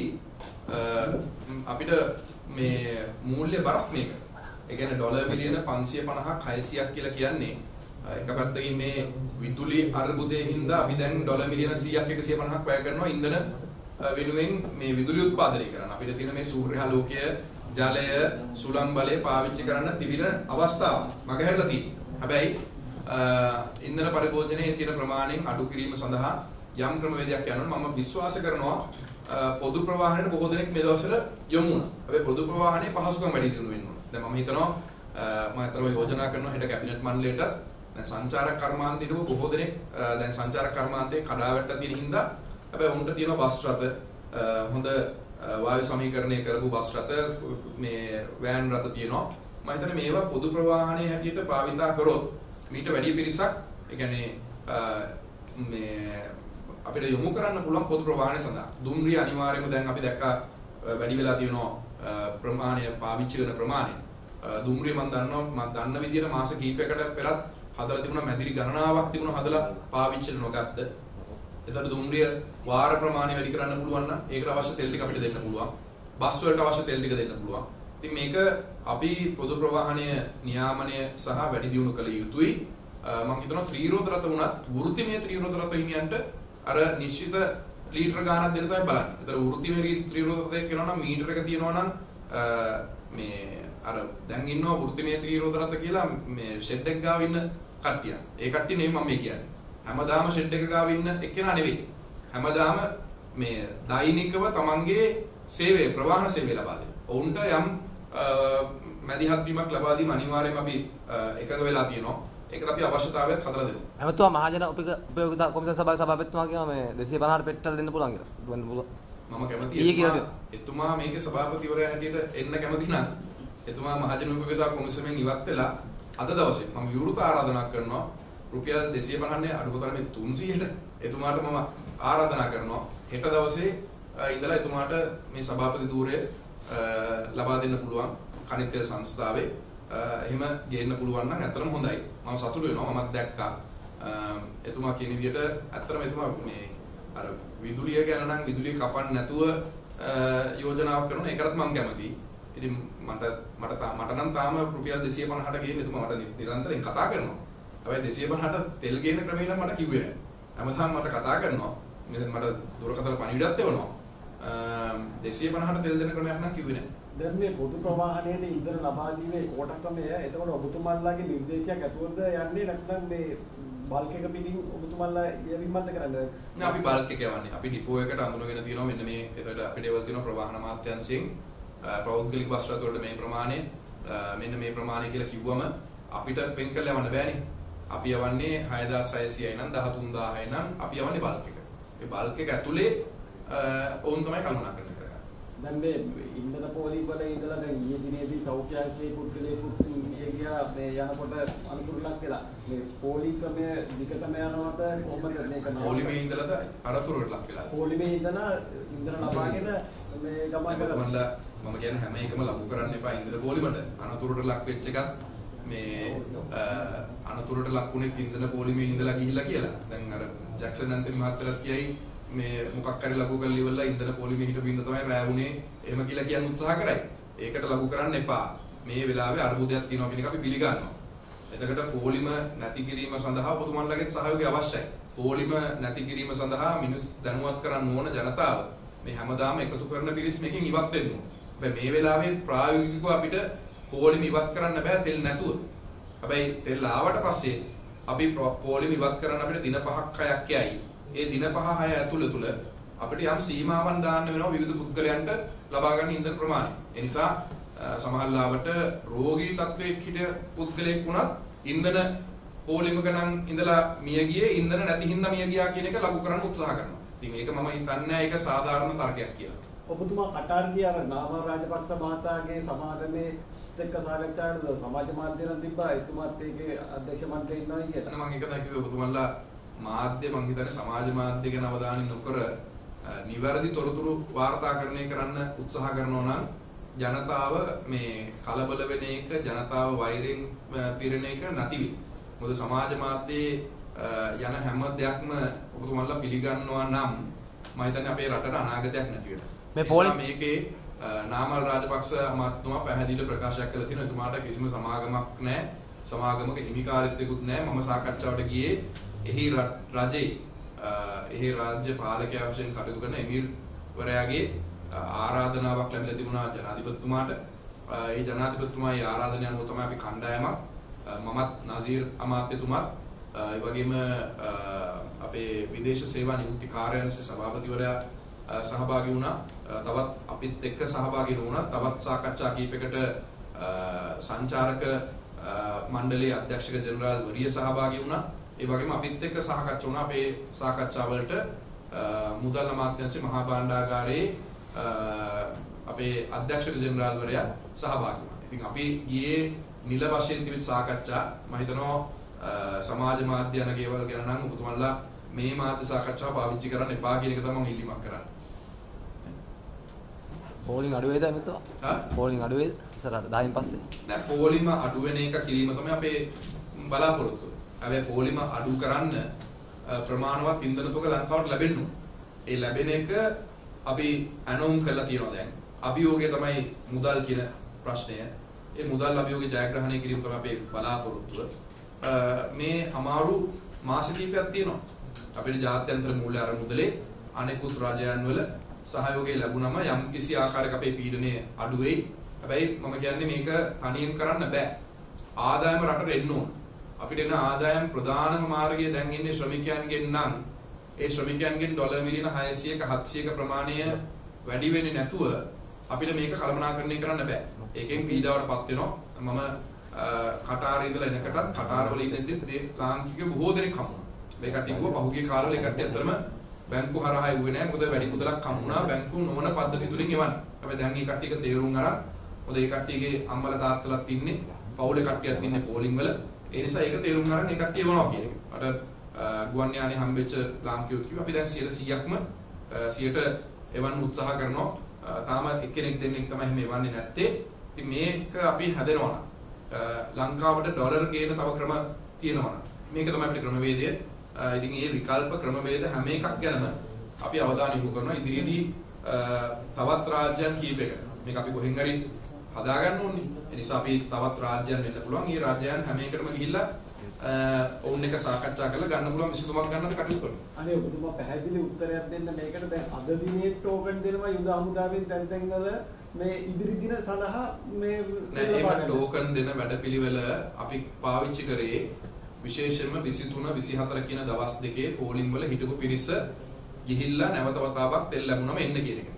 අ, ම්, අපිට මේ මූල්‍ය බරක් මේක. ඒ කියන්නේ ඩොලර් මිලියන 550ක් 600ක් කියලා කියන්නේ. අ, එක පැත්තකින් මේ විදුලි අර්බුදයේ හින්දා අපි දැන් ඩොලර් මිලියන 100ක් 150ක් වැය කරනවා ඉන්ධන අ, වෙනුවෙන් මේ විදුලි උත්පාදනය කරන්න. අපිට තියෙන මේ සූර්යාලෝකය, ජලය, සුළං බලය පාවිච්චි කරන්න තිබෙන අවස්ථාව මගහැරලා තියෙනවා. හැබැයි අ, ඉන්ධන පරිභෝජනයේ තියෙන ප්‍රමාණයෙන් අඩු කිරීම සඳහා යම් ක්‍රමවේදයක් යනවා මම විශ්වාස කරනවා අ, පොදු ප්‍රවාහනයට බොහෝ දෙනෙක් මේ දවස්වල යොමු වුණා. හැබැයි පොදු ප්‍රවාහනයේ පහසුකම් වැඩි දියුණු වෙන්න ඕන. දැන් මම හිතනවා අ, මම අතරම යෝජනා කරනවා හෙට කැබිනට් මණ්ඩලයට දැන් සංචාරක කර්මාන්තේ හිටපු බොහෝ දෙනෙක් අ, දැන් සංචාරක කර්මාන්තේ කඩාවැටලා තියෙන හින්දා හැබැයි උන්ට තියෙන බස් රථ. අ, හොඳ අ, වායු සමීකරණය කරපු බස් රථ මේ වෑන් රථ තියෙනවා. මම හිතන්නේ මේවා පොදු ප්‍රවාහනයේ හැටියට භාවිතා කරොත් මීට වැඩි පිරිසක් ඒ කියන්නේ අ, මේ අපිට යොමු කරන්න පුළුවන් පොදු ප්‍රවාහනය සඳහා. දුම්රිය අනිවාර්යයෙන්ම දැන් අපි දැක්කා අ, වැඩි වෙලා තියෙනවා අ, ප්‍රමාණය පාවිච්චි කරන ප්‍රමාණය. අ, දුම්රිය මම දන්නවා මම දන්න විදිහට මාස කිහිපයකට පෙරත් හදලා තිබුණා මැදිරි ගණනාවක් තිබුණා හදලා පාවිච්චිට නොගත්ත. එතකොට දුම්රිය වාර ප්‍රමාණය වැඩි කරන්න පුළුවන් නම් ඒකට අවශ්‍ය තෙල් ටික අපිට දෙන්න පුළුවන්. බස් වලට අවශ්‍ය තෙල් ටික දෙන්න පුළුවන්. ඉතින් මේක අපි පොදු ප්‍රවාහනය නියාමනය සහ වැඩි දියුණු කළ යුතුයි. අ, මම හිතනවා ත්‍රිරෝද රථ වුණත් වෘත්තිමය ත්‍රිරෝද රථ හිමියන්ට අර නිශ්චිත ලීටර ගාණක් දෙන්න තමයි බලන්නේ. ඒතර වෘත්තිමය ත්‍රිරෝද රථයක් කියනවා නම් මීටර එක තියෙනවා නම් අ, මේ අර දැන් ඉන්නවා වෘත්තිමය ත්‍රිරෝද රථ කියලා මේ ෂෙඩ් එක ගාව ඉන්න කට්ටිය. ඒ කට්ටිය නෙමෙයි මම මේ කියන්නේ. හැමදාම ෂෙඩ් එක ගාව ඉන්න එක්කෙනා නෙවෙයි. හැමදාම මේ දෛනිකව තමන්ගේ සේවය ප්‍රවාහන සේවය ලබා දෙන. ඔවුන්ට යම් මැදිහත් වීමක් ලබා දීම අනිවාර්යයෙන්ම අපි එකඟ වෙලා තියෙනවා. ඒකට අපි අවශ්‍යතාවයක් හදලා දෙනවා. ඇමතුමා මහජන උපයෝග- උපයෝගිතා කොමිසම සභාවේ සභාපතිතුමා කියනවා මේ 250ට පෙට්ටල් දෙන්න පුළුවන් කියලා. දුන්න පුළුවන්. මම කැමති ඊයේ කියලා එතුමා- එතුමා මේකේ සභාපතිවරයා හැටියට එන්න කැමති නම් එතුමා මහජන උපයෝගිතා කොමිසමෙන් ඉවත් වෙලා අද දවසේ මම විවෘත ආරාධනා කරනවා රුපියල් 250 අඩුතරමේ 300ට එතුමාට මම ආරාධනා කරනවා. හෙට දවසේ අ, ඉඳලා එතුමාට මේ සභාපති ධූරය අ, ලබා දෙන්න පුළුවන් කනිත්තේ සංස්ථාවේ. අ, එහෙම ගේන්න පුළුවන් නම් ඇත්තටම හොඳයි. මම සතුටු වෙනවා මමත් දැක්කා. අ, එතුමා කියන විදිහට ඇත්තටම එතුමා මේ අර විදුලිය ගැන නම් විදුලිය කපන්න නැතුව අ, යෝජනාවක් කරන එකටත් මම කැමතියි. ඉතින් මට මට තා- මට නම් තාම රුපියල් 250ට ගේන්න එතුමා මට නි- නිරන්තරයෙන් කතා කරනවා. හැබැයි 250ට තෙල් ගේන ක්‍රමය නම් මට කිව්වේ නැහැ. හැමදාම මට කතා කරනවා. මෙතන මට දුරකථන පණිවිඩත් එවනවා. අ, 250ට තෙල් දෙන ක්‍රමයක් නම් කිව්වේ නැහැ. දැන් මේ පොදු ප්‍රවාහනයේ ඉන්ධන ලබා දීමේ කෝටක්‍රමය එතකොට ඔබතුමාලාගේ නිර්දේශයක් ඇතුවද යන්නේ නැත්නම් මේ බල්ක් එක පිටින් ඔබතුමාලා යවීමක්ද කරන්නේ නෑ අපි බල්ක් එක යවන්නේ. අපි ඩිපෝ එකට අඳුනගෙන තියෙනවා මෙන්න මේ එතකොට අපිට ඒවල තියෙනවා ප්‍රවාහන මාත්‍යංශයෙන් අ, පෞද්ගලික බස් රථ වලට මේ ප්‍රමාණය මෙන්න මේ ප්‍රමාණය කියලා කිව්වම අපිට වෙන් කරලා යවන්න බෑනේ. අපි යවන්නේ 6600යි නම් 13000යි නම් අපි යවන්නේ බල්ක් එක. ඒ බල්ක් එක ඇතුලේ ඔවුන් තමයි කල්පනා කරන්න කරගන්නේ. දැන් මේ ඉන්ධන පොලි වල ඉඳලා දැන් ඊයේ දිනේදී සෞඛ්‍යාංශයේ පුද්ගලයෙකුත් මිය ගියා මේ යනකොට අනුතුරුලක් වෙලා මේ පොලි ක්‍රමය දිගටම යනවද කොහොමද මේක නවත්තන්නේ? පොලිමේ ඉඳලාද අරතුරට ලක් වෙලා. පොලිමේ ඉඳලා ඉන්ධන ලබාගෙන මේ ගමන් මමලා මම කියන්නේ හැම එකම ලබු කරන්න එපා ඉන්ද්‍ර පොලිමට අනතුරට ලක් වෙච්ච එකත් මේ අනතුරට ලක්ුණේ ඉන්ධන පොලිමේ ඉඳලා ගිහිල්ලා කියලා. දැන් අර ජැක්සන් ඇන්තනි මහත්තයාත් කියයි මේ මොකක් හරි ලඝු කරලා ඉවරලා ඉන්ධන පොලිමේ හිටපු ඉඳ තමයි රෑ වුණේ එහෙම කියලා කියන්න උත්සාහ කරයි. ඒකට ලඝු කරන්න එපා. මේ වෙලාවේ අර්බුදයක් තියෙනවා කියන එක අපි පිළිගන්නවා. එතකොට පොලිම නැති කිරීම සඳහා ඔබතුමන්ලගේ සහයෝගය අවශ්‍යයි. පොලිම නැති කිරීම සඳහා මිනිස් දැනුවත් කරන්න ඕන ජනතාව මේ හැමදාම එකතු කරන පිරිස් මේකෙන් ඉවත් වෙන්න ඕන. හැබැයි මේ වෙලාවේ ප්‍රායෝගිකව අපිට පොලිම ඉවත් කරන්න බෑ තෙල් නැතුව. හැබැයි තෙල් ආවට පස්සේ අපි ප්‍ර- පොලිම ඉවත් කරන්න අපිට දින 5ක් 6ක් යයි. ඒ දින 5 6 ඇතුළත තුල අපිට යම් සීමාවන් දාන්න වෙනවා විවිධ පුද්ගලයන්ට ලබා ගන්න ඉන්ධන ප්‍රමාණය. ඒ නිසා අ, සමහරවිට රෝගී තත්වයක හිටිය පුද්ගලයෙක් වුණත් ඉන්ධන පොලිමක නම් ඉඳලා මිය ගියේ ඉන්ධන නැති හින්දා මිය ගියා කියන එක ලඝු කරන්න උත්සාහ කරනවා. ඉතින් ඒක මම හිතන්නේ ඒක සාධාරණ තර්කයක් කියලා. ඔබතුමා කටාර් ගිය අර නාම රාජපක්ෂ මහතාගේ සමාගමේ එක්ක සාකච්ඡාවකට සමාජ මාධ්‍යයෙන් තිබ්බා එතුමාත් ඒකේ අධ්‍යක්ෂ මණ්ඩලයේ ඉන්නවා කියලා. මම ඒක කිව්වේ ඔබතුමන්ලා මාධ්‍ය මං හිතන්නේ සමාජ මාධ්‍ය ගැන අවධානය නොකර නිවැරදි තොරතුරු වාර්තාකරණය කරන්න උත්සාහ කරනවා නම් ජනතාව මේ කලබල වෙන එක ජනතාව වෛරෙන් පිරෙන එක නැති වෙයි. මොකද සමාජ මාධ්‍යයේ යන හැම දෙයක්ම ඔබතුමන්ලා පිළිගන්නවා නම් මම හිතන්නේ අපේ රටට අනාගතයක් නැති වෙනවා. මේ පොලි- මේකේ නාමල් රාජපක්ෂ අමාත්‍යතුමා පැහැදිලිව ප්‍රකාශයක් කළා තියෙනවා එතුමාට කිසිම සමාගමක් නැහැ. සමාගමක හිමිකාරීත්වයකුත් නැහැ. මම සාකච්ඡාවට ගියේ එහි ර- රජේ අ, එහි රාජ්‍ය පාලකයා වශයෙන් කටයුතු කරන එමීර් වරයාගේ අ, ආරාධනාවක් ලැබිලා තිබුණා ජනාධිපතිතුමාට. අ, ඒ ජනාධිපතිතුමාගේ ආරාධනය අනුව තමයි අපි කණ්ඩායමක් අ, මමත් නසීර් අමාත්‍යතුමත් අ, ඒ වගේම අ, අපේ විදේශ සේවා නියුක්ති කාර්යාංශ සභාපතිවරයා අ, සහභාගී වුණා. අ, තවත් අපිත් එක්ක සහභාගී වුණා. තවත් සාකච්ඡා කිහිපයකට අ, සංචාරක අ, මණ්ඩලයේ අධ්‍යක්ෂක ජෙනරාල් වරිය සහභාගී වුණා. ඒ වගේම අපිත් එක්ක සාකච්ඡා වුණා අපේ සාකච්ඡාවලට අ, මුදල් අමාත්‍යාංශයේ මහා භාණ්ඩාගාරයේ අ, අපේ අධ්‍යක්ෂක ජෙනරාල්වරයා සහභාගී වුණා. ඉතින් අපි ගියේ නිල වශයෙන් තිබිච්ච සාකච්ඡා මම හිතනවා අ, සමාජ මාධ්‍ය යන ගෙවල් ගැන නම් ඔබතුමන්ලා මේ මාධ්‍ය සාකච්ඡාව පාවිච්චි කරන්න එපා කියන එක තමයි මම ඉල්ලීමක් කරන්නේ. පෝලිං අඩු වේද මෙතන? හා? පෝලිං අඩු වේද? ඉස්සරහට 10න් පස්සේ. නෑ පෝලිම අඩු වෙන එක කිරීම තමයි අපේ බලාපොරොත්තුව. හැබැයි පෝලිම අඩු කරන්න ප්‍රමාණවත් ඉන්ධන තොග ලංකාවට ලැබෙන්න. ඒ ලැබෙන එක අපි ඇනෝම් කරලා තියෙනවා දැන්. අභියෝගය තමයි මුදල් කියන ප්‍රශ්නය. ඒ මුදල් අභියෝගය ජයග්‍රහණය කිරීම තමයි අපේ බලාපොරොත්තුව. මේ අමාරු මාස කිහිපයක් තියෙනවා. අපේ ජාත්‍යන්තර මූල්‍ය අරමුදලේ අනෙකුත් රජයන් වල සහයෝගය ලැබුණම යම් කිසි ආකාරයක අපේ පීඩනය අඩු වෙයි. හැබැයි මම කියන්නේ මේක තනියෙන් කරන්න බෑ. ආදායම රටට එන්න ඕන. අපිට එන ආදායම් ප්‍රධානම මාර්ගය දැන් ඉන්නේ ශ්‍රමිකයන්ගෙන් නම් ඒ ශ්‍රමිකයන්ගෙන් ඩොලර් මිලියන 600ක 700ක ප්‍රමාණය වැඩි වෙන්නේ නැතුව අපිට මේක කළමනාකරණය කරන්න බෑ. ඒකෙන් පීඩාවටපත් වෙනවා. මම අ, කටාරේ ඉඳලා එනකටත් කටාර වල ඉඳිද්දි ලාංකික බොහෝ දෙනෙක් හමු වුණා. මේ කට්ටිය කිව්වා පහුගිය කාලවල ඒ කට්ටිය අතරම බැංකු හරහා එව්වේ නැහැ. මොකද වැඩි මුදලක් හමු වුණා. බැංකු නොවන පද්ධති තුලින් එවන්න. හැබැයි දැන් මේ කට්ටියක තේරුම් අරන් මොකද ඒ කට්ටියගේ අම්මලා තාත්තලාත් ඉන්නේ පවුලේ කට්ටියත් ඉන්නේ පෝලිං වල. ඒ නිසා ඒක තේරුම් අරන් ඒ කට්ටිය එවනවා කියන එක. අර අ, ගුවන් යානේ හම්බෙච්ච ලාංකිකයෝ කිව්වා අපි දැන් 100%ක්ම 100ට එවන්න උත්සාහ කරනවා. අ, තාම එක්කෙනෙක් දෙන්නෙක් තමයි එහෙම එවන්නේ නැත්තේ. ඉතින් මේක අපි හැදෙනවා නම් අ, ලංකාවට ඩොලර් ගේන තව ක්‍රම තියෙනවා නම් මේක තමයි අපේ ක්‍රමවේදය. ඉතින් මේ විකල්ප ක්‍රමවේද හැම එකක් ගැනම අපි අවධානය යොමු කරනවා. ඉදිරියේදී තවත් රාජ්‍යයන් කීපයකට මේක අපි කොහෙන් හරි හදාගන්න ඕනේ. ඒ නිසා අපි තවත් රාජ්‍යයන් වෙන්න පුළුවන්. මේ රාජ්‍යයන් හැම එකටම ගිහිල්ලා ඔවුන් එක සාකච්ඡා කරලා ගන්න පුළුවන් විසඳුමක් ගන්නට කටයුතු කරනවා. අනේ ඔබතුමා පැහැදිලි උත්තරයක් දෙන්න මේකට දැන් අද දිනේ ටෝකන් දෙනවා යුද හමුදාවෙන් තැන් තැන් වල මේ ඉදිරි දින සඳහා මේ නෑ එහෙම ටෝකන් දෙන වැඩපිළිවෙල අපි පාවිච්චි කරේ විශේෂයෙන්ම 23 24 කියන දවස් දෙකේ පෝලිං වල හිටපු පිරිස ගිහිල්ලා නැවත වතාවක් තෙල් ලැබුණම එන්න කියන එක.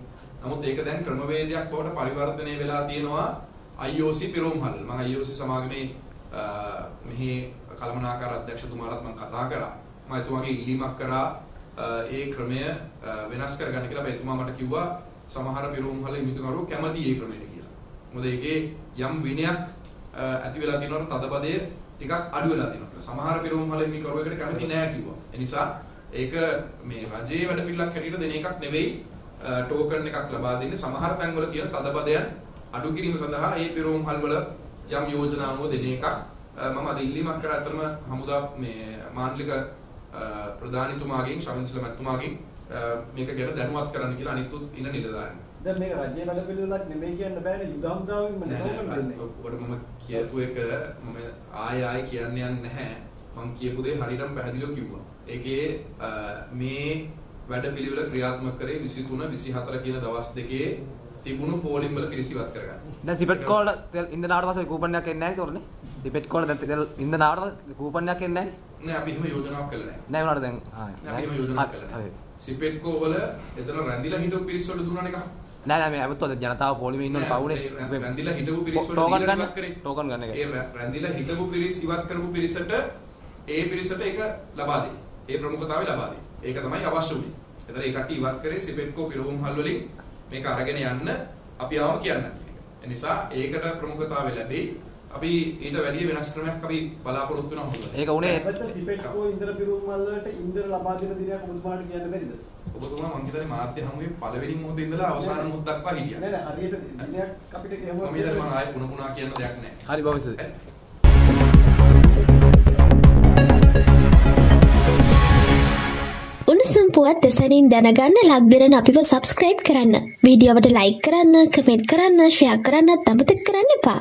නමුත් ඒක දැන් ක්‍රමවේදයක් බවට පරිවර්තනය වෙලා තියෙනවා IOC පිරෝම්හල්. මම IOC සමාගමේ අ, මෙහි කළමනාකාර අධ්‍යක්ෂතුමාලත් මම කතා කරා. මම එතුමාගේ ඉල්ලීමක් කරා අ, ඒ ක්‍රමය අ, වෙනස් කරගන්න කියලා. හැබැයි එතුමා මට කිව්වා සමහර පිරෝම්හල හිමිතුමාරු කැමති ඒ ක්‍රමයට කියලා. මොකද ඒකේ යම් විනයක් අ, ඇති වෙලා තියෙනවට තදබදය ටිකක් අඩු වෙලා තියෙනවා. සමහර පිරෝම්හල හිමිකරුවෙකුට කැමති නෑ කිව්වා. ඒ නිසා ඒක මේ රජයේ වැඩ පිළිලක් හැටියට දෙන එකක් නෙවෙයි ටෝකන් එකක් ලබා දෙන්නේ සමහර තැන්වල තියෙන තදබදයන් අඩු කිරීම සඳහා ඒ පිරෝම්හල් වල යම් යෝජනා අනුව දෙන එකක් මම අද ඉල්ලීමක් කරා අතරම හමුදා මේ මාන්ලික ප්‍රධානීතුමාගෙන් ශවින්සල මැතිතුමාගෙන් මේක ගැන දැනුවත් කරන්න කියලා අනිත් උත් ඉන්න නිලධාරීන්. දැන් මේක රජයේ වැඩ පිළිවෙලක් නෙමෙයි කියන්න බෑනේ යුද හමුදාවෙන්ම නෑ නෑ ඔබට මම කියපු එක මම ආය ආය කියන්න යන්නේ නැහැ. මම කියපු දේ හරියටම පැහැදිලිව කිව්වා. ඒකේ මේ වැඩපිළිවෙල ක්‍රියාත්මක කරේ 23 24 කියන දවස් දෙකේ තිබුණු පෝලිම් වල පිරිස ඉවත් කරගන්න. දැන් සිපෙට් කෝල් තෙල් ඉන්ධන ආවට පස්සේ කූපන්යක් එන්නේ නැහැ උරනේ? සිපෙට් කෝල් දැන් ආවට පස්සේ කූපන්යක් එන්නේ නැහැ නෑ අපි එහෙම යෝජනාවක් කළේ නෑ. නෑ උනාට දැන් ආ අපි එහෙම යෝජනාවක් කළේ නෑ. සිපෙට්කෝ වල එතන රැඳිලා හිටපු පිරිස් වල දුන්නා නේ නෑ නෑ මේ අමුතුව ජනතාව පොලිමේ ඉන්නවනේ පවුනේ නෑ, රැඳිලා හිටපු පිරිස් වල ගන්න. ටෝකන් ගන්න ඒ එක රැ- රැඳිලා හිටපු පිරිස් ඉවත් කරපු පිරිසට ඒ පිරිසට ඒක ලබා දෙයි. ඒ ප්‍රමුඛතාවය ලබා දෙයි. ඒක තමයි අවශ්‍ය වුනේ. එතන ඒ කට්ටිය ඉවත් කරේ සිපෙට්කෝ පිරවුම් හල් වලින් මේක අරගෙන යන්න අපි ආවම කියන්න කියන එක. ඒ නිසා ඒකට ප්‍රමුඛතාවය ලැබෙයි. අපි ඊට වැඩිය වෙනස් ක්‍රමයක් අපි බලාපොරොත්තු වෙනවා. ඒක උනේ සිපෙට්කෝ ඉන්දර පිරුම් වලට ඉන්දර ලබා දෙන දිනයක් ඔබතුමාට කියන්න බැරිද ඔබතුමා මං හිතන්නේ මාධ්‍ය හමුවේ පළවෙනි මොහොතේ ඉඳලා අවසාන මොහොත දක්වා හිටියා. නෑ නෑ හරියට දිනයක් අපිට කියමුවා මම හිතන්නේ මම ආයෙ පුන පුනා කියන දෙයක් නැහැ. හරි බවිසද උණුසුම් පුවත් දෙසනින් දැනගන්න ලක්දරන අපිව සබස්ක්‍රයිබ් කරන්න. වීඩියෝවට ලයික් කරන්න කමෙන්ට් කරන්න ශ්‍රයක් කරන්නත් අමතක කරන්න එපා.